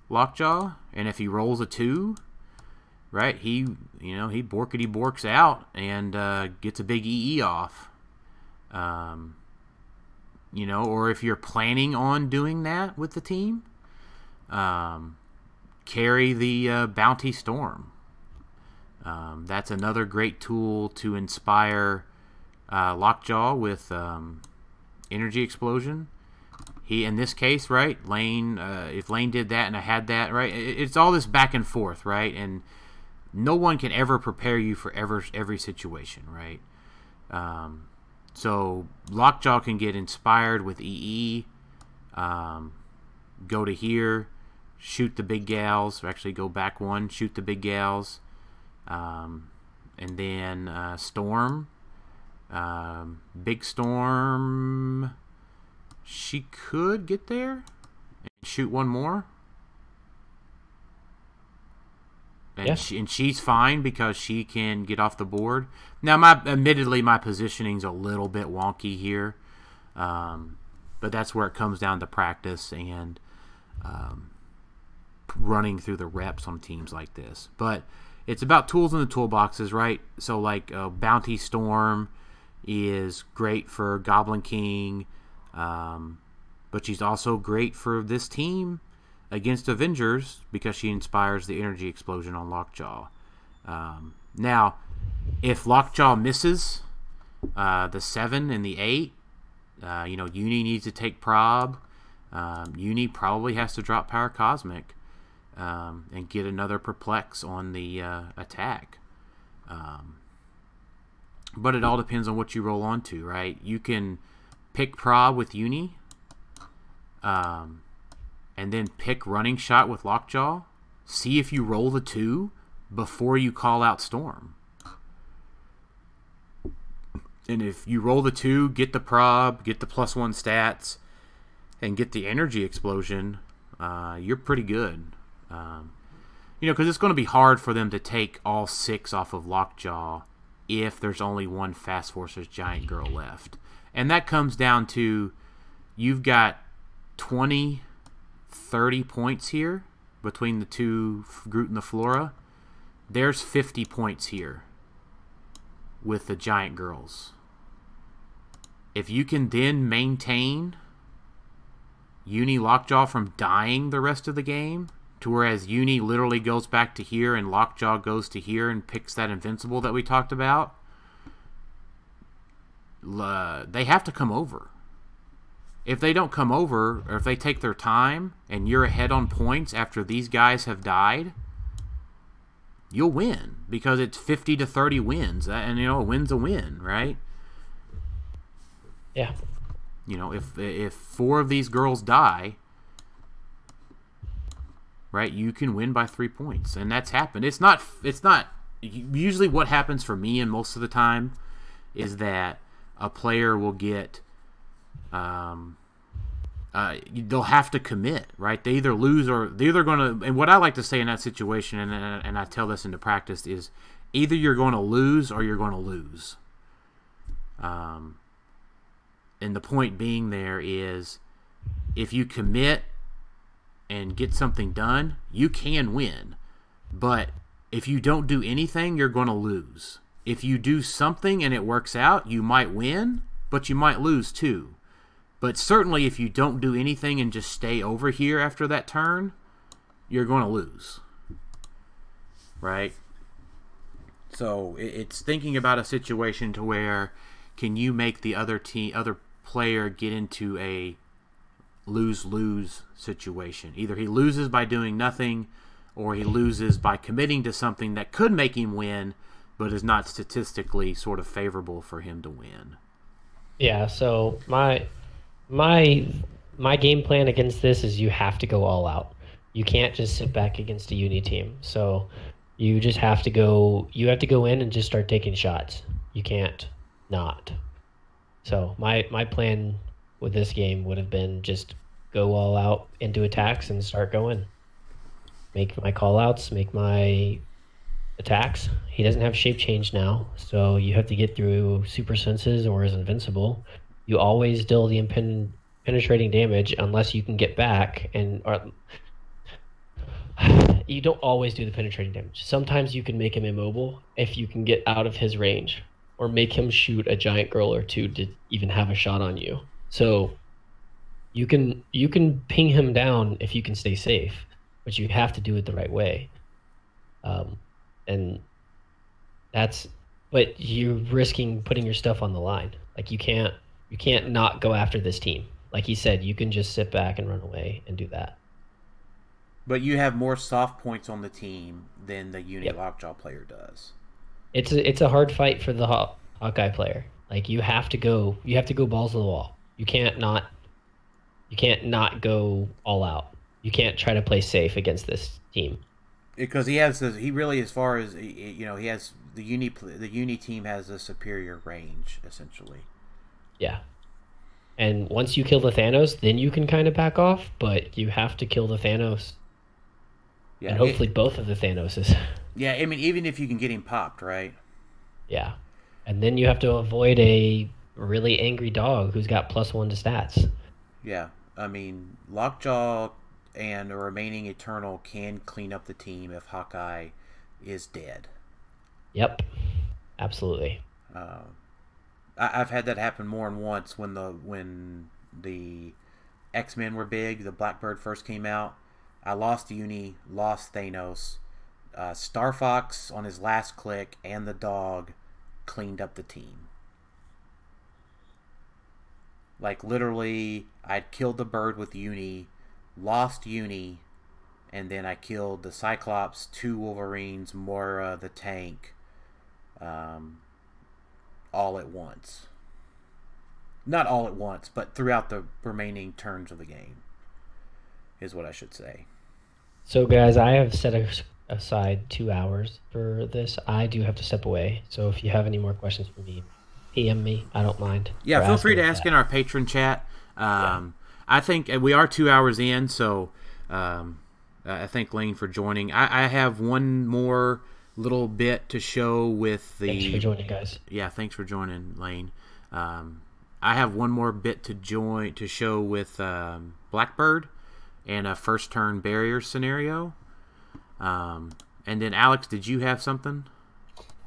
Lockjaw, and if he rolls a two, right, he you know he borkety borks out and uh, gets a big EE off. Um, you know, or if you're planning on doing that with the team, um, carry the uh, Bounty Storm. Um, that's another great tool to inspire uh, Lockjaw with um, energy explosion. He, in this case, right, Lane. Uh, if Lane did that and I had that, right, it, it's all this back and forth, right, and no one can ever prepare you for ever every situation, right. Um, so Lockjaw can get inspired with EE. Um, go to here, shoot the big gals. Or actually, go back one, shoot the big gals, um, and then uh, Storm. Um, big Storm. She could get there and shoot one more. And, Yeah. she, and she's fine because she can get off the board. Now, my admittedly, my positioning's a little bit wonky here, um, but that's where it comes down to practice and um, running through the reps on teams like this. But it's about tools in the toolboxes, right? So, like uh, Bounty Storm is great for Goblin King, um, but she's also great for this team against Avengers because she inspires the energy explosion on Lockjaw. Um, now, if Lockjaw misses uh, the seven and the eight, uh, you know, Uni needs to take prob. Um, Uni probably has to drop Power Cosmic um, and get another perplex on the uh, attack. Um, but it all depends on what you roll onto, right? You can pick prob with Uni, um, and then pick running shot with Lockjaw. See if you roll the two before you call out Storm. And if you roll the two, get the prob, get the plus one stats, and get the energy explosion, uh, you're pretty good. Um, you know, because it's going to be hard for them to take all six off of Lockjaw if there's only one Fast Forces Giant Girl left. And that comes down to you've got 20, 30 points here between the two, Groot and the Flora. There's 50 points here with the Giant Girls. If you can then maintain Uni Lockjaw from dying the rest of the game, to whereas Uni literally goes back to here and Lockjaw goes to here and picks that Invincible that we talked about, uh, they have to come over. If they don't come over, or if they take their time and you're ahead on points after these guys have died, you'll win because it's 50 to 30 wins. And, you know, a win's a win, right? Yeah. You know, if if four of these girls die, right, you can win by three points, and that's happened. It's not. It's not. Usually, what happens for me, and most of the time, is that a player will get. Um, uh, they'll have to commit, right? They either lose or they're either going to. And what I like to say in that situation, and and I tell this into practice, is either you're going to lose or you're going to lose. Um, and the point being there is if you commit and get something done, you can win. But if you don't do anything, you're going to lose. If you do something and it works out, you might win, but you might lose too. But certainly if you don't do anything and just stay over here after that turn, you're going to lose. Right? So it's thinking about a situation to where can you make the other team other player get into a lose lose situation. Either he loses by doing nothing or he loses by committing to something that could make him win but is not statistically sort of favorable for him to win. Yeah, so my my my game plan against this is you have to go all out. You can't just sit back against a uni team. So you just have to go you have to go in and just start taking shots. You can't not. So my my plan with this game would have been just go all out into attacks and start going. Make my call outs, make my attacks. He doesn't have shape change now, so you have to get through super senses or is invincible. You always deal the impen- penetrating damage unless you can get back and or you don't always do the penetrating damage. Sometimes you can make him immobile if you can get out of his range or make him shoot a giant girl or two to even have a shot on you. So you can you can ping him down if you can stay safe, but you have to do it the right way. Um, and that's but you're risking putting your stuff on the line. Like you can't you can't not go after this team. Like he said, you can just sit back and run away and do that. But you have more soft points on the team than the Uni Yep. Lockjaw player does. It's a, it's a hard fight for the Haw- Hawkeye player. Like you have to go you have to go balls to the wall. You can't not you can't not go all out. You can't try to play safe against this team. because he has the, he really as far as you know he has the uni pl- the uni team has a superior range essentially Yeah. And once you kill the Thanos, then you can kind of back off, but you have to kill the Thanos. yeah and it- hopefully both of the Thanoses. yeah i mean even if you can get him popped right yeah. And then you have to avoid a really angry dog who's got plus one to stats. yeah i mean lockjaw and a remaining eternal can clean up the team if hawkeye is dead Yep. Absolutely. uh, I, i've had that happen more than once when the when the x-men were big the blackbird first came out. I lost uni lost thanos. Uh, star fox on his last click and the dog cleaned up the team. Like literally i'd killed the bird with uni lost uni and then i killed the cyclops two wolverines moira the tank. Um, all at once. Not all at once, but throughout the remaining turns of the game, is what I should say. So, guys, I have set aside two hours for this. I do have to step away. So, if you have any more questions for me, PM me. I don't mind. Yeah, feel free to ask that. in our Patreon chat. Um, I think we are two hours in, so um, I thank Lane for joining. I, I have one more little bit to show with the Thanks for joining, guys. yeah, thanks for joining, Lane. Um, I have one more bit to join to show with um, Blackbird and a first turn barrier scenario. Um, and then Alex, did you have something?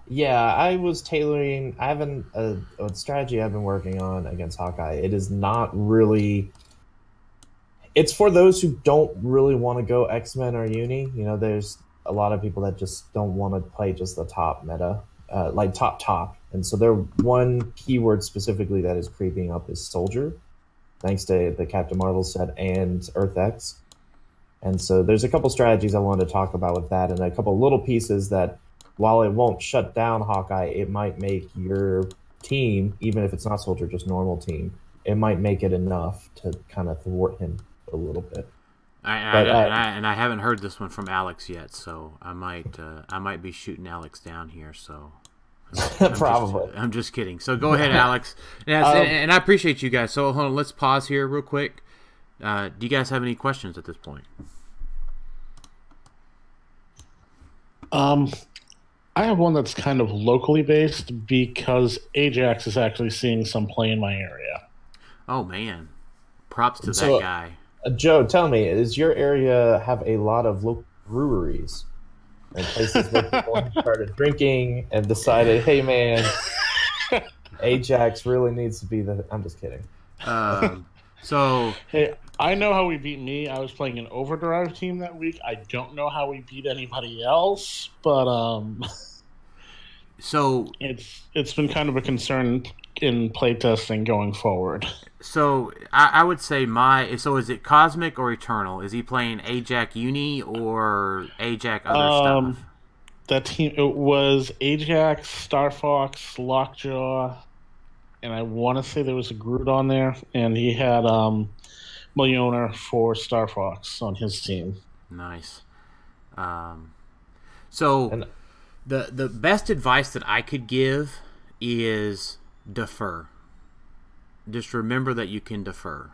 Yeah, I was tailoring. I haven't a, a strategy I've been working on against Hawkeye. It is not really. It's for those who don't really want to go X Men or Uni. You know, there's a lot of people that just don't want to play just the top meta, uh, like top top. And so there one keyword specifically that is creeping up is Soldier, thanks to the Captain Marvel set and Earth X. And so there's a couple strategies I wanted to talk about with that, and a couple little pieces that while it won't shut down Hawkeye, it might make your team, even if it's not Soldier, just normal team, it might make it enough to kind of thwart him a little bit. I, I, But, uh, and, I, and I haven't heard this one from Alex yet, so I might uh, I might be shooting Alex down here. So I'm Probably. Just, I'm just kidding. So go ahead, Alex. Yes, Um, and, and I appreciate you guys. So hold on, let's pause here real quick. Uh, do you guys have any questions at this point? Um, I have one that's kind of locally based because Ajax is actually seeing some play in my area. Oh man, props to So- that guy. Uh, Joe, tell me, does your area have a lot of local breweries and places where people started drinking and decided, hey man, Ajax really needs to be the. I'm just kidding. Um, so Hey, I know how we beat me. I was playing an overdrive team that week. I don't know how we beat anybody else, but um, So it's it's been kind of a concern in playtesting going forward. So I, I would say my so is it cosmic or eternal? Is he playing Ajax Uni or Ajax other Um, stuff? That team it was Ajax, Star Fox, Lockjaw, and I want to say there was a Groot on there, and he had um, Millionaire for Star Fox on his team. Nice. Um, so And- the the best advice that I could give is defer. Just remember that you can defer.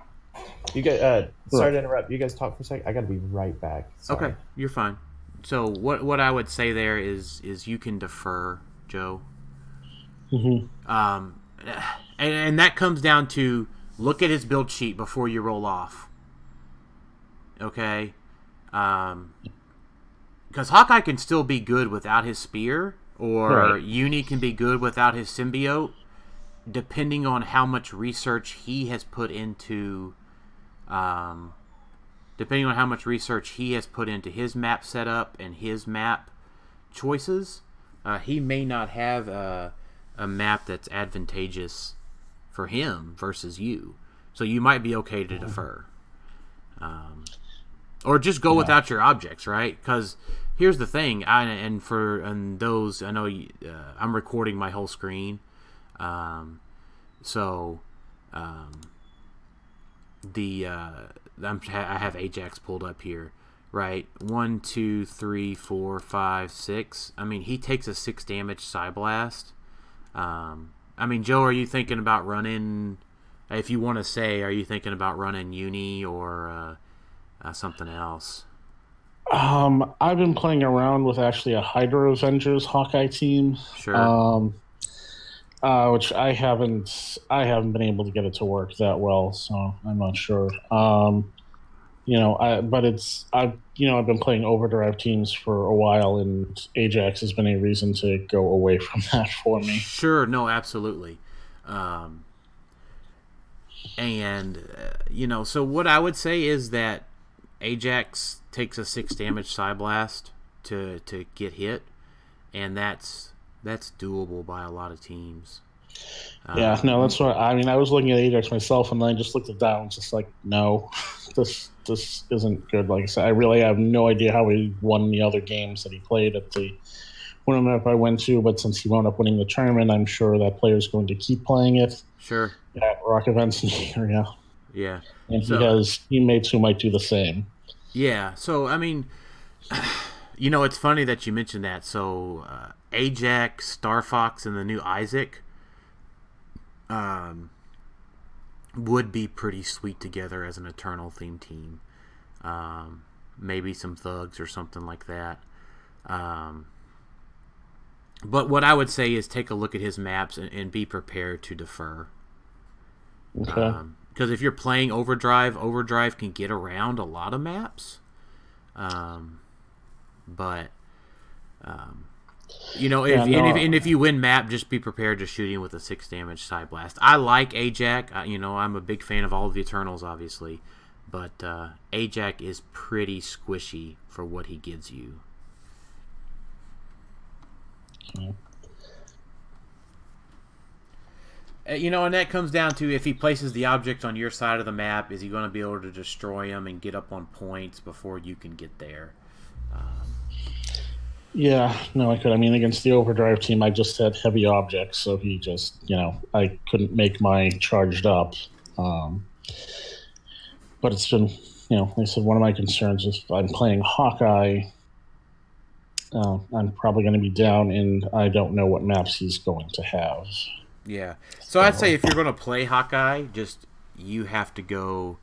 You guys, uh, sorry to interrupt. You guys talk for a second. I got to be right back. Sorry. Okay, you're fine. So what what I would say there is is you can defer, Joe. Mm-hmm. Um, and, and that comes down to look at his build sheet before you roll off. Okay, um, because Hawkeye can still be good without his spear, or Right. Uni can be good without his symbiote, depending on how much research he has put into. Um, depending on how much research he has put into his map setup and his map choices, uh, he may not have a, a map that's advantageous for him versus you. So you might be okay to defer. Um, or just go without your objects, right? Because here's the thing, I, and for and those I know you, uh, I'm recording my whole screen, um, so um, the uh, I'm, I have Ajax pulled up here, right? One, two, three, four, five, six. I mean, he takes a six damage side blast. Um, I mean, Joe, are you thinking about running? If you want to say, are you thinking about running Uni or uh, uh, something else? Um, I've been playing around with actually a Hydro Avengers Hawkeye team. Sure. Um, uh, which I haven't I haven't been able to get it to work that well, so I'm not sure. Um, you know, I but it's I've you know I've been playing overdrive teams for a while, and Ajax has been a reason to go away from that for me. Sure, no, absolutely. Um, and uh, you know, so what I would say is that Ajax takes a six damage side blast to to get hit, and that's that's doable by a lot of teams. Yeah, Um, no, that's what I mean. I was looking at Ajax myself, and then I just looked at that and just like, no, this this isn't good. Like I said, I really have no idea how he won the other games that he played at the tournament I went to. But since he wound up winning the tournament, I'm sure that player is going to keep playing it Sure. at rock events in the area, Yeah. and So- he has teammates who might do the same. Yeah. So I mean, you know, it's funny that you mentioned that. So uh, Ajax, Star Fox, and the new Isaac, um, would be pretty sweet together as an Eternal theme team. Um, maybe some thugs or something like that. Um, but what I would say is take a look at his maps and, and be prepared to defer. Okay. Because if you're playing Overdrive, Overdrive can get around a lot of maps. Um, but, um, you know, if, Yeah, and, if and if you win map, just be prepared to shoot him with a six damage side blast. I like Ajax. I, you know, I'm a big fan of all of the Eternals, obviously, but uh, Ajax is pretty squishy for what he gives you. Okay. Uh, You know, and that comes down to if he places the object on your side of the map, is he going to be able to destroy them and get up on points before you can get there? Yeah, no, I could. I mean, against the overdrive team, I just had heavy objects, so he just, you know, I couldn't make my charged up. Um, but it's been, you know, like I said, one of my concerns is if I'm playing Hawkeye, uh, I'm probably going to be down, and I don't know what maps he's going to have. Yeah. So I'd say if you're going to play Hawkeye, just you have to go.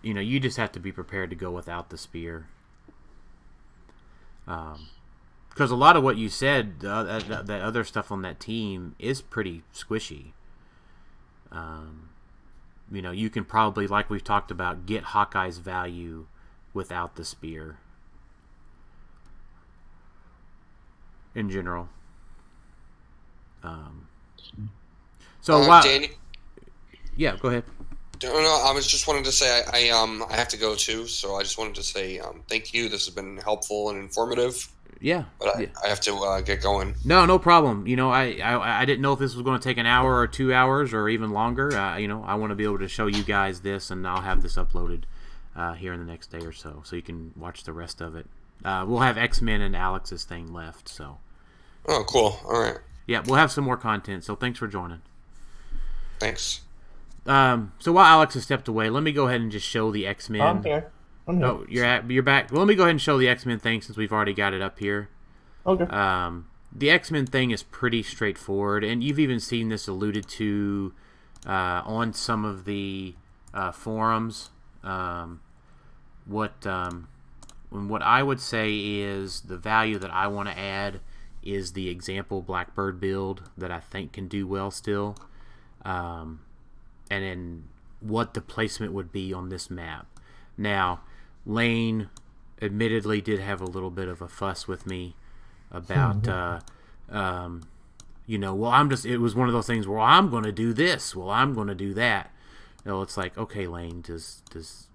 You know, you just have to be prepared to go without the spear. Um, because a lot of what you said, uh, that, that other stuff on that team is pretty squishy. Um, you know, you can probably, like we've talked about, get Hawkeye's value without the spear. In general. Um, so while, Danny, yeah, go ahead. No, no, I was just wanted to say I, I um I have to go too, so I just wanted to say um thank you. This has been helpful and informative, Yeah. but I, yeah. I have to uh, get going. No, no problem. You know, I, I I didn't know if this was going to take an hour or two hours or even longer. Uh, you know, I want to be able to show you guys this, and I'll have this uploaded uh, here in the next day or so, so you can watch the rest of it. Uh, we'll have X Men and Alex's thing left, so Oh, cool. All right, yeah, we'll have some more content. So thanks for joining. thanks. Um, so while Alex has stepped away, let me go ahead and just show the X Men. I'm here. Here. Oh, you're at you're back. Well, let me go ahead and show the X Men thing since we've already got it up here. Okay. Um, the X Men thing is pretty straightforward, and you've even seen this alluded to uh, on some of the uh, forums. Um, what um, what I would say is the value that I want to add is the example Blackbird build that I think can do well still, um, and then what the placement would be on this map. Now, Lane admittedly did have a little bit of a fuss with me about uh, um, you know well i'm just it was one of those things where well, i'm going to do this well i'm going to do that. You know it's like okay lane does does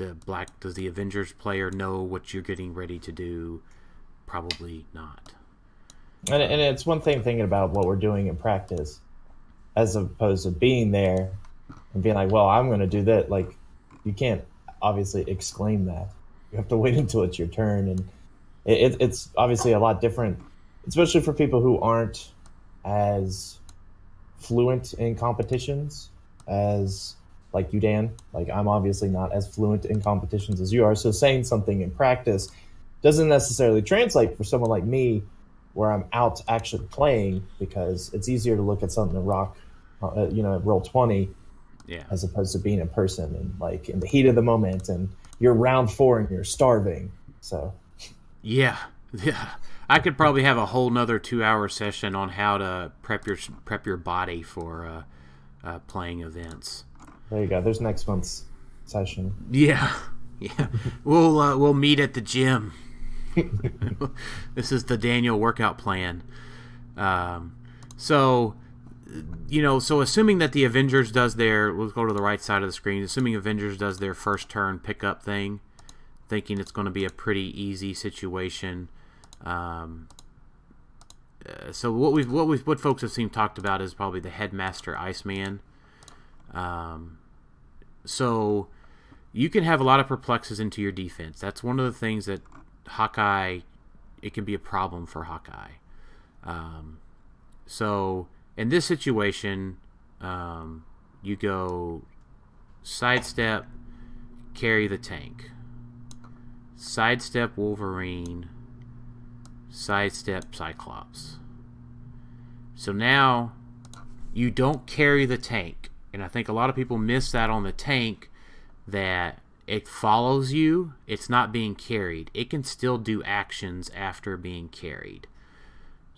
the black does the avengers player know what you're getting ready to do? Probably not. And, and it's one thing thinking about what we're doing in practice, as opposed to being there and being like, "Well, I'm going to do that." Like, you can't obviously exclaim that. You have to wait until it's your turn, and it, it, it's obviously a lot different, especially for people who aren't as fluent in competitions as like you, Dan. Like, I'm obviously not as fluent in competitions as you are. So saying something in practice doesn't necessarily translate for someone like me where I'm out actually playing because it's easier to look at something and rock, uh, you know, Roll20 yeah as opposed to being in person and like in the heat of the moment and you're round four and you're starving. So, yeah yeah i could probably have a whole nother two hour session on how to prep your prep your body for uh, uh, playing events there you go. There's next month's session. Yeah, yeah. we'll uh, we'll meet at the gym. this is the Daniel workout plan. Um, so, you know, so assuming that the Avengers does their, let's go to the right side of the screen. Assuming Avengers does their first turn pickup thing, thinking it's going to be a pretty easy situation. Um, uh, so what we've what we've what folks have seen talked about is probably the headmaster Iceman. Um, so you can have a lot of perplexes into your defense. That's one of the things that Hawkeye, it can be a problem for Hawkeye. Um, so in this situation, um, you go sidestep, carry the tank, sidestep Wolverine, sidestep Cyclops. So now you don't carry the tank. And I think a lot of people miss that on the tank that it follows you, it's not being carried. It can still do actions after being carried.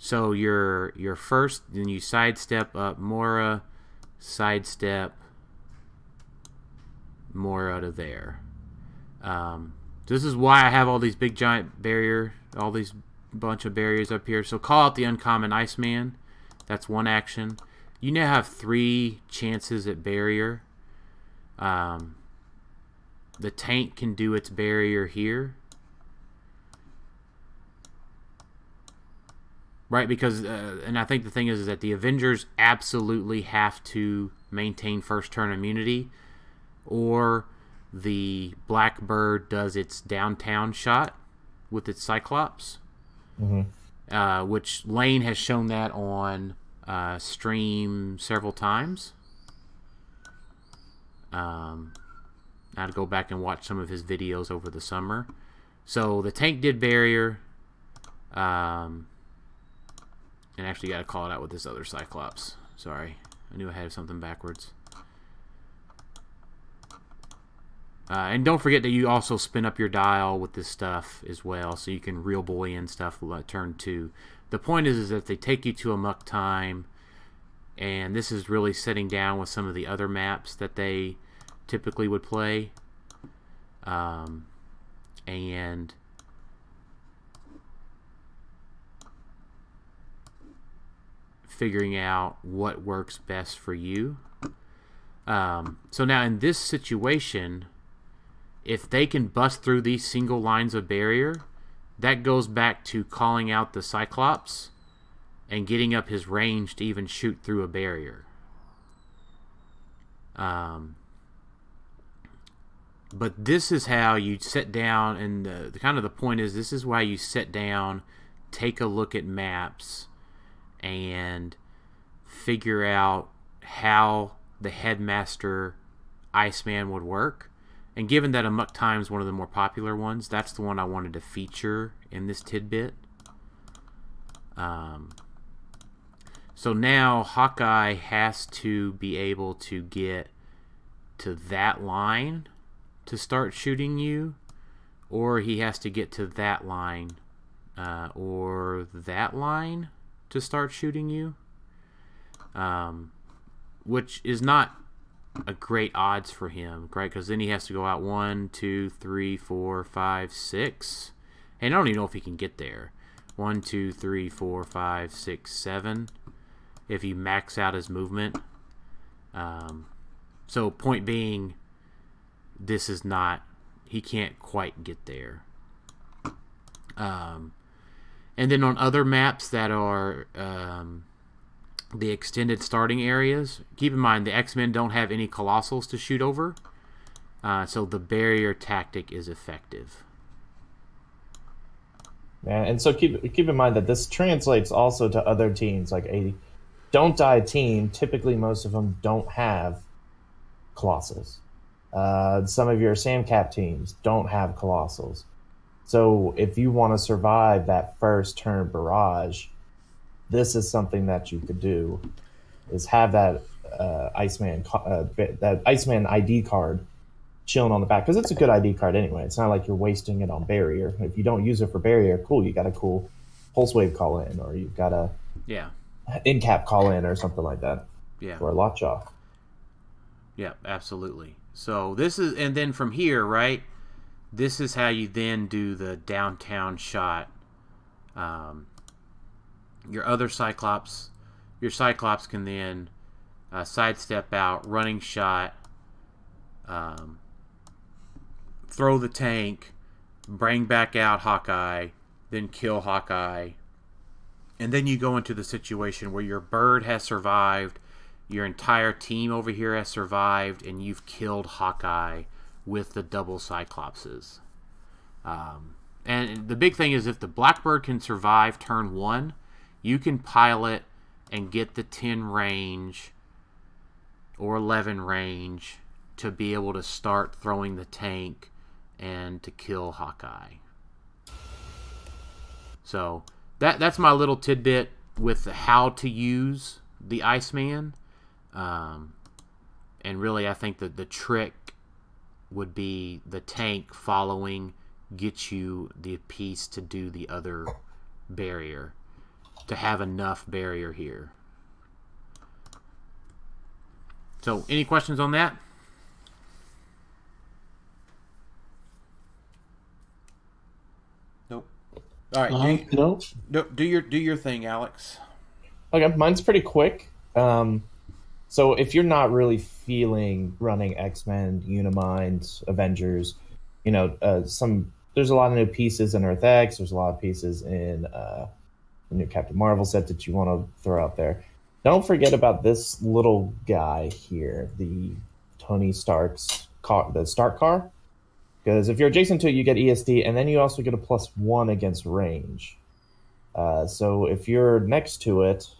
So your your first then you sidestep up Moira, sidestep Moira to there. Um, this is why I have all these big giant barrier, all these bunch of barriers up here. So call out the uncommon Iceman. That's one action. You now have three chances at barrier. Um, the tank can do its barrier here. Right, because, uh, and I think the thing is, is that the Avengers absolutely have to maintain first turn immunity, or the Blackbird does its downtown shot with its Cyclops, Mhm. uh, which Lane has shown that on uh, stream several times. Um, I had to go back and watch some of his videos over the summer. So the tank did barrier. Um, and actually got to call it out with this other Cyclops. Sorry, I knew I had something backwards. Uh, and don't forget that you also spin up your dial with this stuff as well, so you can real boy in stuff uh, turn two. The point is, is that they take you to a muck time, and this is really sitting down with some of the other maps that they typically would play. Um, and figuring out what works best for you. Um, so now in this situation, if they can bust through these single lines of barrier, that goes back to calling out the Cyclops and getting up his range to even shoot through a barrier. Um, but this is how you sit down, and the, the kind of the point is this is why you sit down, take a look at maps, and figure out how the headmaster Iceman would work. And given that Amok Time is one of the more popular ones, that's the one I wanted to feature in this tidbit. Um, so now Hawkeye has to be able to get to that line to start shooting you, or he has to get to that line uh, or that line to start shooting you, um, which is not a great odds for him, right? Because then he has to go out one, two, three, four, five, six, and I don't even know if he can get there. One, two, three, four, five, six, seven. If he max out his movement. Um, so point being, this is not. He can't quite get there. Um, and then on other maps that are um, the extended starting areas, keep in mind the X Men don't have any colossals to shoot over, uh, so the barrier tactic is effective. Yeah, and so keep keep in mind that this translates also to other teams like a don't die team. Typically, most of them don't have colossals. Uh, some of your SamCap teams don't have colossals. So if you want to survive that first turn barrage, this is something that you could do: is have that uh, Iceman uh, that Iceman ID card chilling on the back because it's a good ID card anyway. It's not like you're wasting it on barrier. If you don't use it for barrier, cool, you got a cool pulse wave call in, or you've got a Yeah, in cap call in, or something like that, yeah. or a lockjaw. Yeah, absolutely. So this is, and then from here, right? This is how you then do the downtown shot. Um, your other Cyclops, your Cyclops can then uh, sidestep out, running shot, um, throw the tank, bring back out Hawkeye, then kill Hawkeye. And then you go into the situation where your bird has survived your entire team over here has survived, and you've killed Hawkeye with the double Cyclopses. Um, and the big thing is, if the Blackbird can survive turn one, you can pilot and get the 10 range or 11 range to be able to start throwing the tank and to kill Hawkeye. So that that's my little tidbit with how to use the Iceman. Um, and really, I think that the trick would be the tank following get you the piece to do the other barrier to have enough barrier here. So, any questions on that? Nope. All right, Uh, do, no, do, do your do your thing, Alex. Okay, mine's pretty quick. Um, so if you're not really feeling running X Men, Unimind, Avengers, you know, uh, some there's a lot of new pieces in Earth X. There's a lot of pieces in uh, the new Captain Marvel set that you want to throw out there. Don't forget about this little guy here, the Tony Stark's car, the Stark car. Because if you're adjacent to it, you get ESD, and then you also get a plus one against range. Uh, so if you're next to it,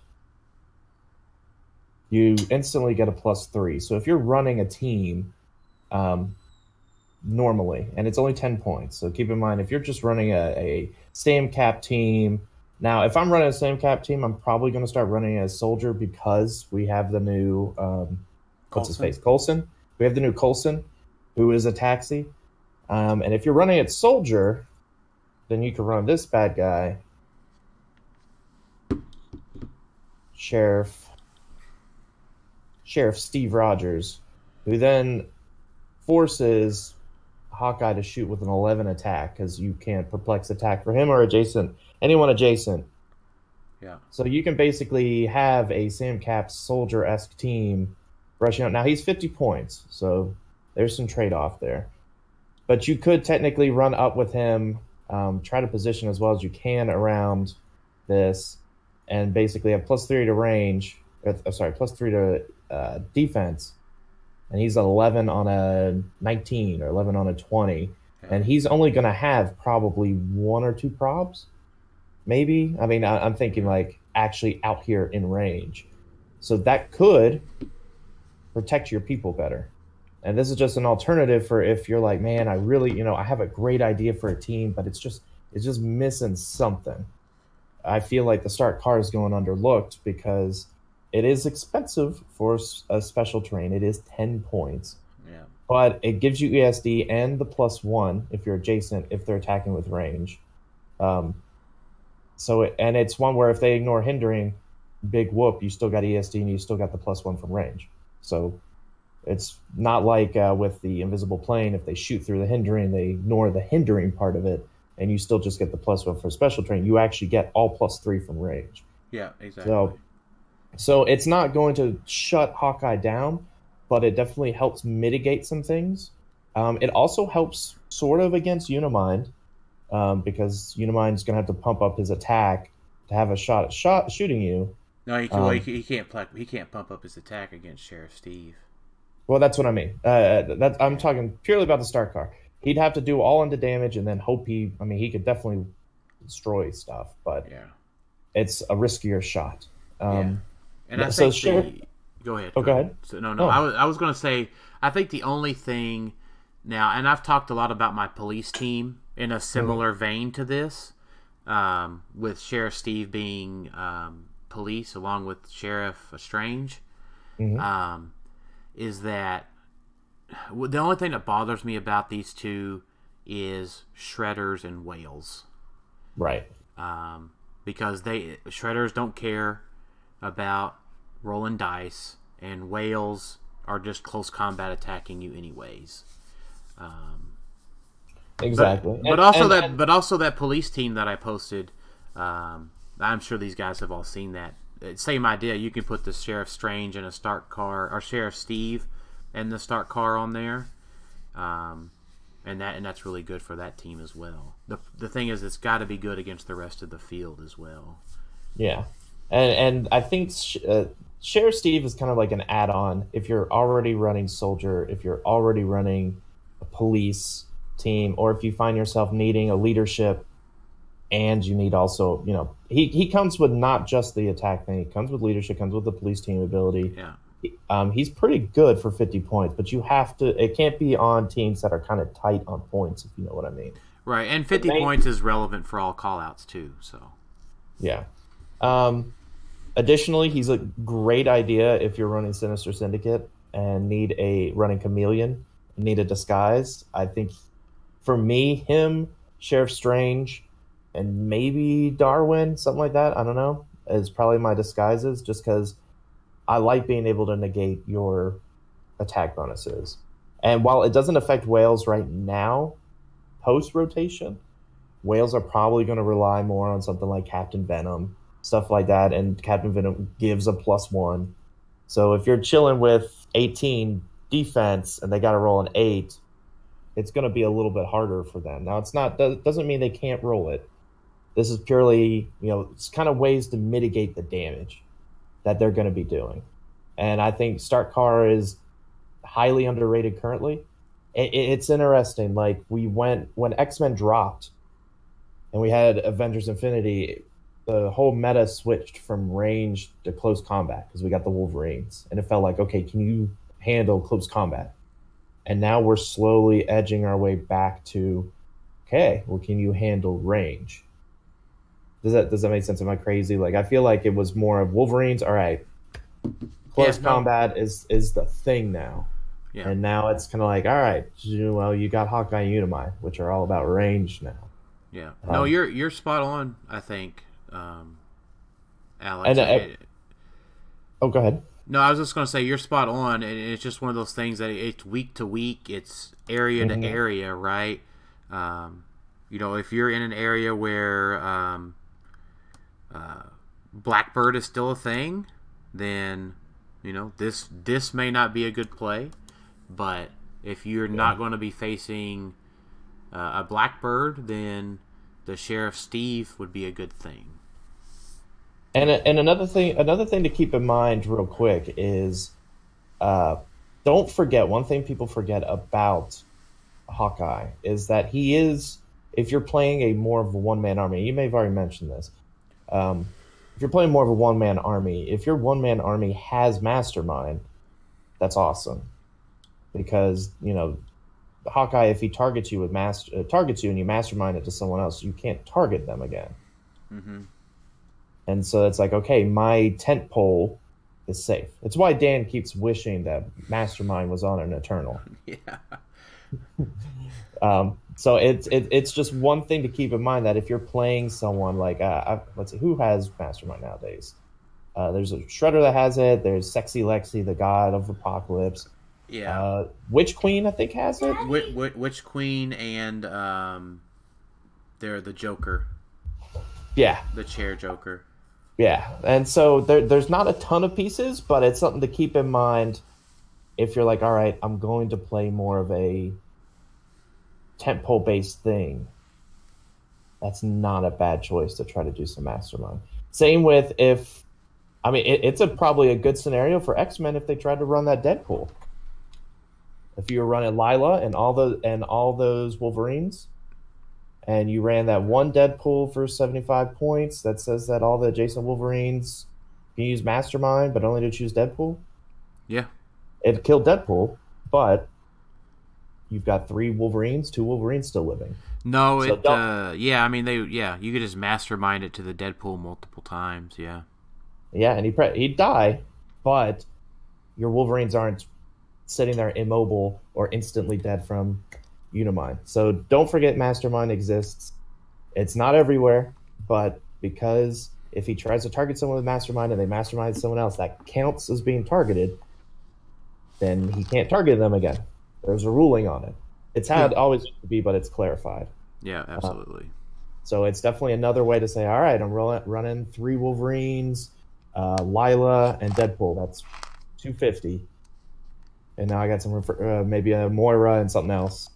you instantly get a plus three. So if you're running a team um, normally, and it's only 10 points, so keep in mind if you're just running a, a Sam Cap team. Now, if I'm running a Sam Cap team, I'm probably going to start running a soldier because we have the new um, what's his face Coulson. We have the new Coulson, who is a taxi. Um, and if you're running it soldier, then you can run this bad guy, Sheriff Sheriff Steve Rogers, who then forces Hawkeye to shoot with an 11 attack because you can't perplex attack for him or adjacent, anyone adjacent. Yeah. So you can basically have a Sam Cap soldier esque team rushing out. Now he's 50 points, so there's some trade off there. But you could technically run up with him, um, try to position as well as you can around this, and basically have plus three to range. Uh, sorry, plus three to uh, defense, and he's 11 on a 19 or 11 on a 20, and he's only going to have probably one or two probs, maybe. I mean, I, I'm thinking like actually out here in range, so that could protect your people better. And this is just an alternative for if you're like, man, I really, you know, I have a great idea for a team, but it's just it's just missing something. I feel like the Stark car is going underlooked because it is expensive for a special terrain. It is 10 points. Yeah. But it gives you ESD and the plus one if you're adjacent, if they're attacking with range. Um, so, it, and it's one where if they ignore hindering, big whoop, you still got ESD and you still got the plus one from range. So it's not like uh, with the invisible plane, if they shoot through the hindering, they ignore the hindering part of it, and you still just get the plus one for special terrain. You actually get all plus three from range. Yeah, exactly. So, so it's not going to shut Hawkeye down, but it definitely helps mitigate some things. Um, it also helps sort of against Unimind um, because Unimind's going to have to pump up his attack to have a shot at shot shooting you. no, he, can, well, um, he, he can't pl- he can't pump up his attack against Sheriff Steve. Well, that's what I mean. Uh, that I'm talking purely about the Stark car. He'd have to do all into damage and then hope he. I mean, he could definitely destroy stuff, but Yeah. it's a riskier shot. Um, And Yeah, I so think Sheriff- the, go ahead. Oh, go ahead. So, no, no, Oh. I was I was going to say I think the only thing now, and I've talked a lot about my police team in a similar vein to this, um, with Sheriff Steve being um, police along with Sheriff Strange, Mhm. um, is that the only thing that bothers me about these two is shredders and whales right. um, because they shredders don't care about rolling dice, and whales are just close combat attacking you anyways. Um, Exactly. but And- also and- that, and- but also that police team that I posted. Um, I'm sure these guys have all seen that. Uh, Same idea. You can put the Sheriff Strange in a Stark car, or Sheriff Steve, and the Stark car on there, um, and that and that's really good for that team as well. the The thing is, it's got to be good against the rest of the field as well. Yeah, and and I think sh- uh, Sheriff Steve is kind of like an add-on if you're already running soldier, if you're already running a police team, or if you find yourself needing a leadership, and you need also, you know, he he comes with not just the attack thing, he comes with leadership, comes with the police team ability. Yeah. Um, he's pretty good for 50 points, but you have to. It can't be on teams that are kind of tight on points, if you know what I mean. Right, and 50 main- points is relevant for all callouts too. So, Yeah. Um, additionally, he's a great idea if you're running Sinister Syndicate and need a running Chameleon, need a disguise. I think for me, him, Sheriff Strange, and maybe Darwin, something like that. I don't know. Is probably my disguises just because I like being able to negate your attack bonuses. And while it doesn't affect whales right now, post rotation, whales are probably going to rely more on something like Captain Venom, stuff like that. And Captain Venom gives a plus one. So if you're chilling with 18 defense and they got to roll an eight, it's going to be a little bit harder for them. Now, it's not, does- doesn't mean they can't roll it. This is purely, you know, it's kind of ways to mitigate the damage that they're going to be doing. And I think Stark Car is highly underrated currently. It, it- it's interesting. Like we went when X Men dropped, and we had Avengers Infinity. The whole meta switched from range to close combat because we got the Wolverines, and it felt like okay, can you handle close combat? And now we're slowly edging our way back to okay, well, can you handle range? Does that does that make sense? Am I crazy? Like I feel like it was more of Wolverines. All right, close Yeah, no. combat is is the thing now. yeah. And now it's kind of like, all right, you- well, you got Hawkeye and Unimind, which are all about range now. Yeah. No, Um, you're you're spot on. I think, um, Alex. And, uh, It- Oh, go ahead. no, I was just going to say you're spot on, and it's just one of those things that it's week to week, it's area Mhm. to area, right? Um, you know, if you're in an area where um, uh, Blackbird is still a thing, then You know, this this may not be a good play, but if you're not going to be facing uh, a blackbird, then the sheriff Steve would be a good thing. And and another thing another thing to keep in mind real quick is uh, don't forget one thing people forget about Hawkeye is that he is if you're playing a more of a one man army, you may have already mentioned this. Um, if you're playing more of a one man army, if your one man army has mastermind, that's awesome. Because, you know, Hawkeye, if he targets you with master uh, targets you and you mastermind it to someone else, you can't target them again. Mm-hmm. And so it's like, okay, my tent pole is safe. It's why Dan keeps wishing that Mastermind was on an Eternal. Yeah. Um, so it's it, it's just one thing to keep in mind that if you're playing someone like uh, I, let's see who has Mastermind nowadays. Uh, there's a Shredder that has it. There's Sexy Lexi, the God of Apocalypse. Yeah. Uh, Witch Queen, I think, has it. Witch, Witch Queen and um, they're the Joker, Yeah, the chair Joker. Yeah, and so there, there's not a ton of pieces, but it's something to keep in mind if you're like, all right, I'm going to play more of a tentpole based thing. That's not a bad choice to try to do some mastermind. Same with if, I mean, it, it's a probably a good scenario for X Men if they tried to run that Deadpool. If you were running Lila and all the and all those Wolverines, and you ran that one Deadpool for 75 points that says that all the adjacent Wolverines can use Mastermind, but only to choose Deadpool. Yeah. It killed Deadpool, but you've got three Wolverines, two Wolverines still living. No, So it. Uh, yeah, I mean they. Yeah, you could just mastermind it to the Deadpool multiple times. Yeah. Yeah, and he pre- he'd die, but your Wolverines aren't sitting there immobile or instantly dead from Unimind. So don't forget Mastermind exists. It's not everywhere, but because if he tries to target someone with Mastermind and they Mastermind someone else, that counts as being targeted, then he can't target them again. There's a ruling on it. It's how it always used to be, but it's clarified. Yeah, absolutely. So it's definitely another way to say, all right, I'm rolling, running three Wolverines, uh, Lila, and Deadpool. That's 250. And now I got some, refer- uh, maybe a Moira and something else.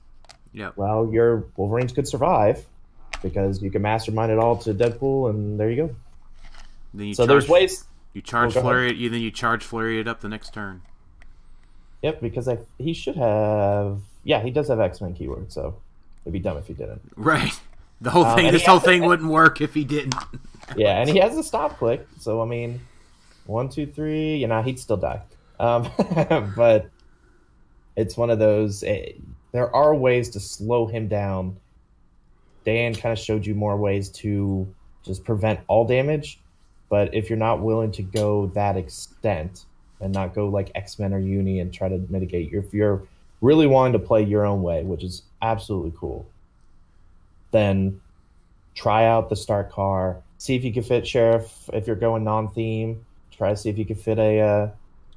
Yeah. Well, your Wolverines could survive because you can mastermind it all to Deadpool, and there you go. Then you so charge, there's ways. You charge ahead. flurry. You then you charge flurry it up the next turn. Yep, because I, he should have. Yeah, he does have X Men keyword, so it'd be dumb if he didn't. Right. The whole Um, thing. and This whole thing wouldn't work if he didn't. yeah, and he has a stop click, so I mean, one, two, three. You know, he'd still die. Um, but it's one of those. eh, there are ways to slow him down. Dan kind of showed you more ways to just prevent all damage, but if you're not willing to go that extent and not go like X Men or Uni and try to mitigate, if you're really wanting to play your own way, which is absolutely cool, then try out the Stark car. See if you can fit Sheriff. If you're going non-theme, try to see if you can fit a uh,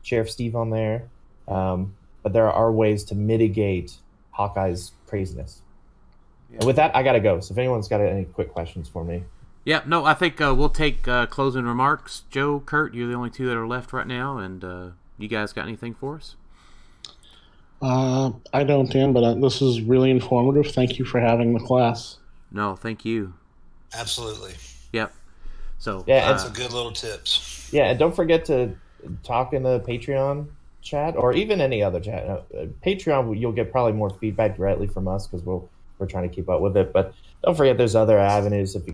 Sheriff Steve on there. Um, but there are ways to mitigate Hawkeye's craziness. And with that, I gotta go. So if anyone's got any quick questions for me, Yeah. No, I think uh, we'll take uh, closing remarks. Joe, Kurt, you're the only two that are left right now, and uh, you guys got anything for us? Uh, I don't, Dan, but uh, this is really informative. Thank you for having the class. No, thank you. Absolutely. Yep. So Yeah, uh, it's Some good little tips. yeah, and don't forget to talk in the Patreon chat or even any other chat. Uh, uh, Patreon, you'll get probably more feedback directly from us because we'll we're trying to keep up with it. But don't forget, there's other avenues if you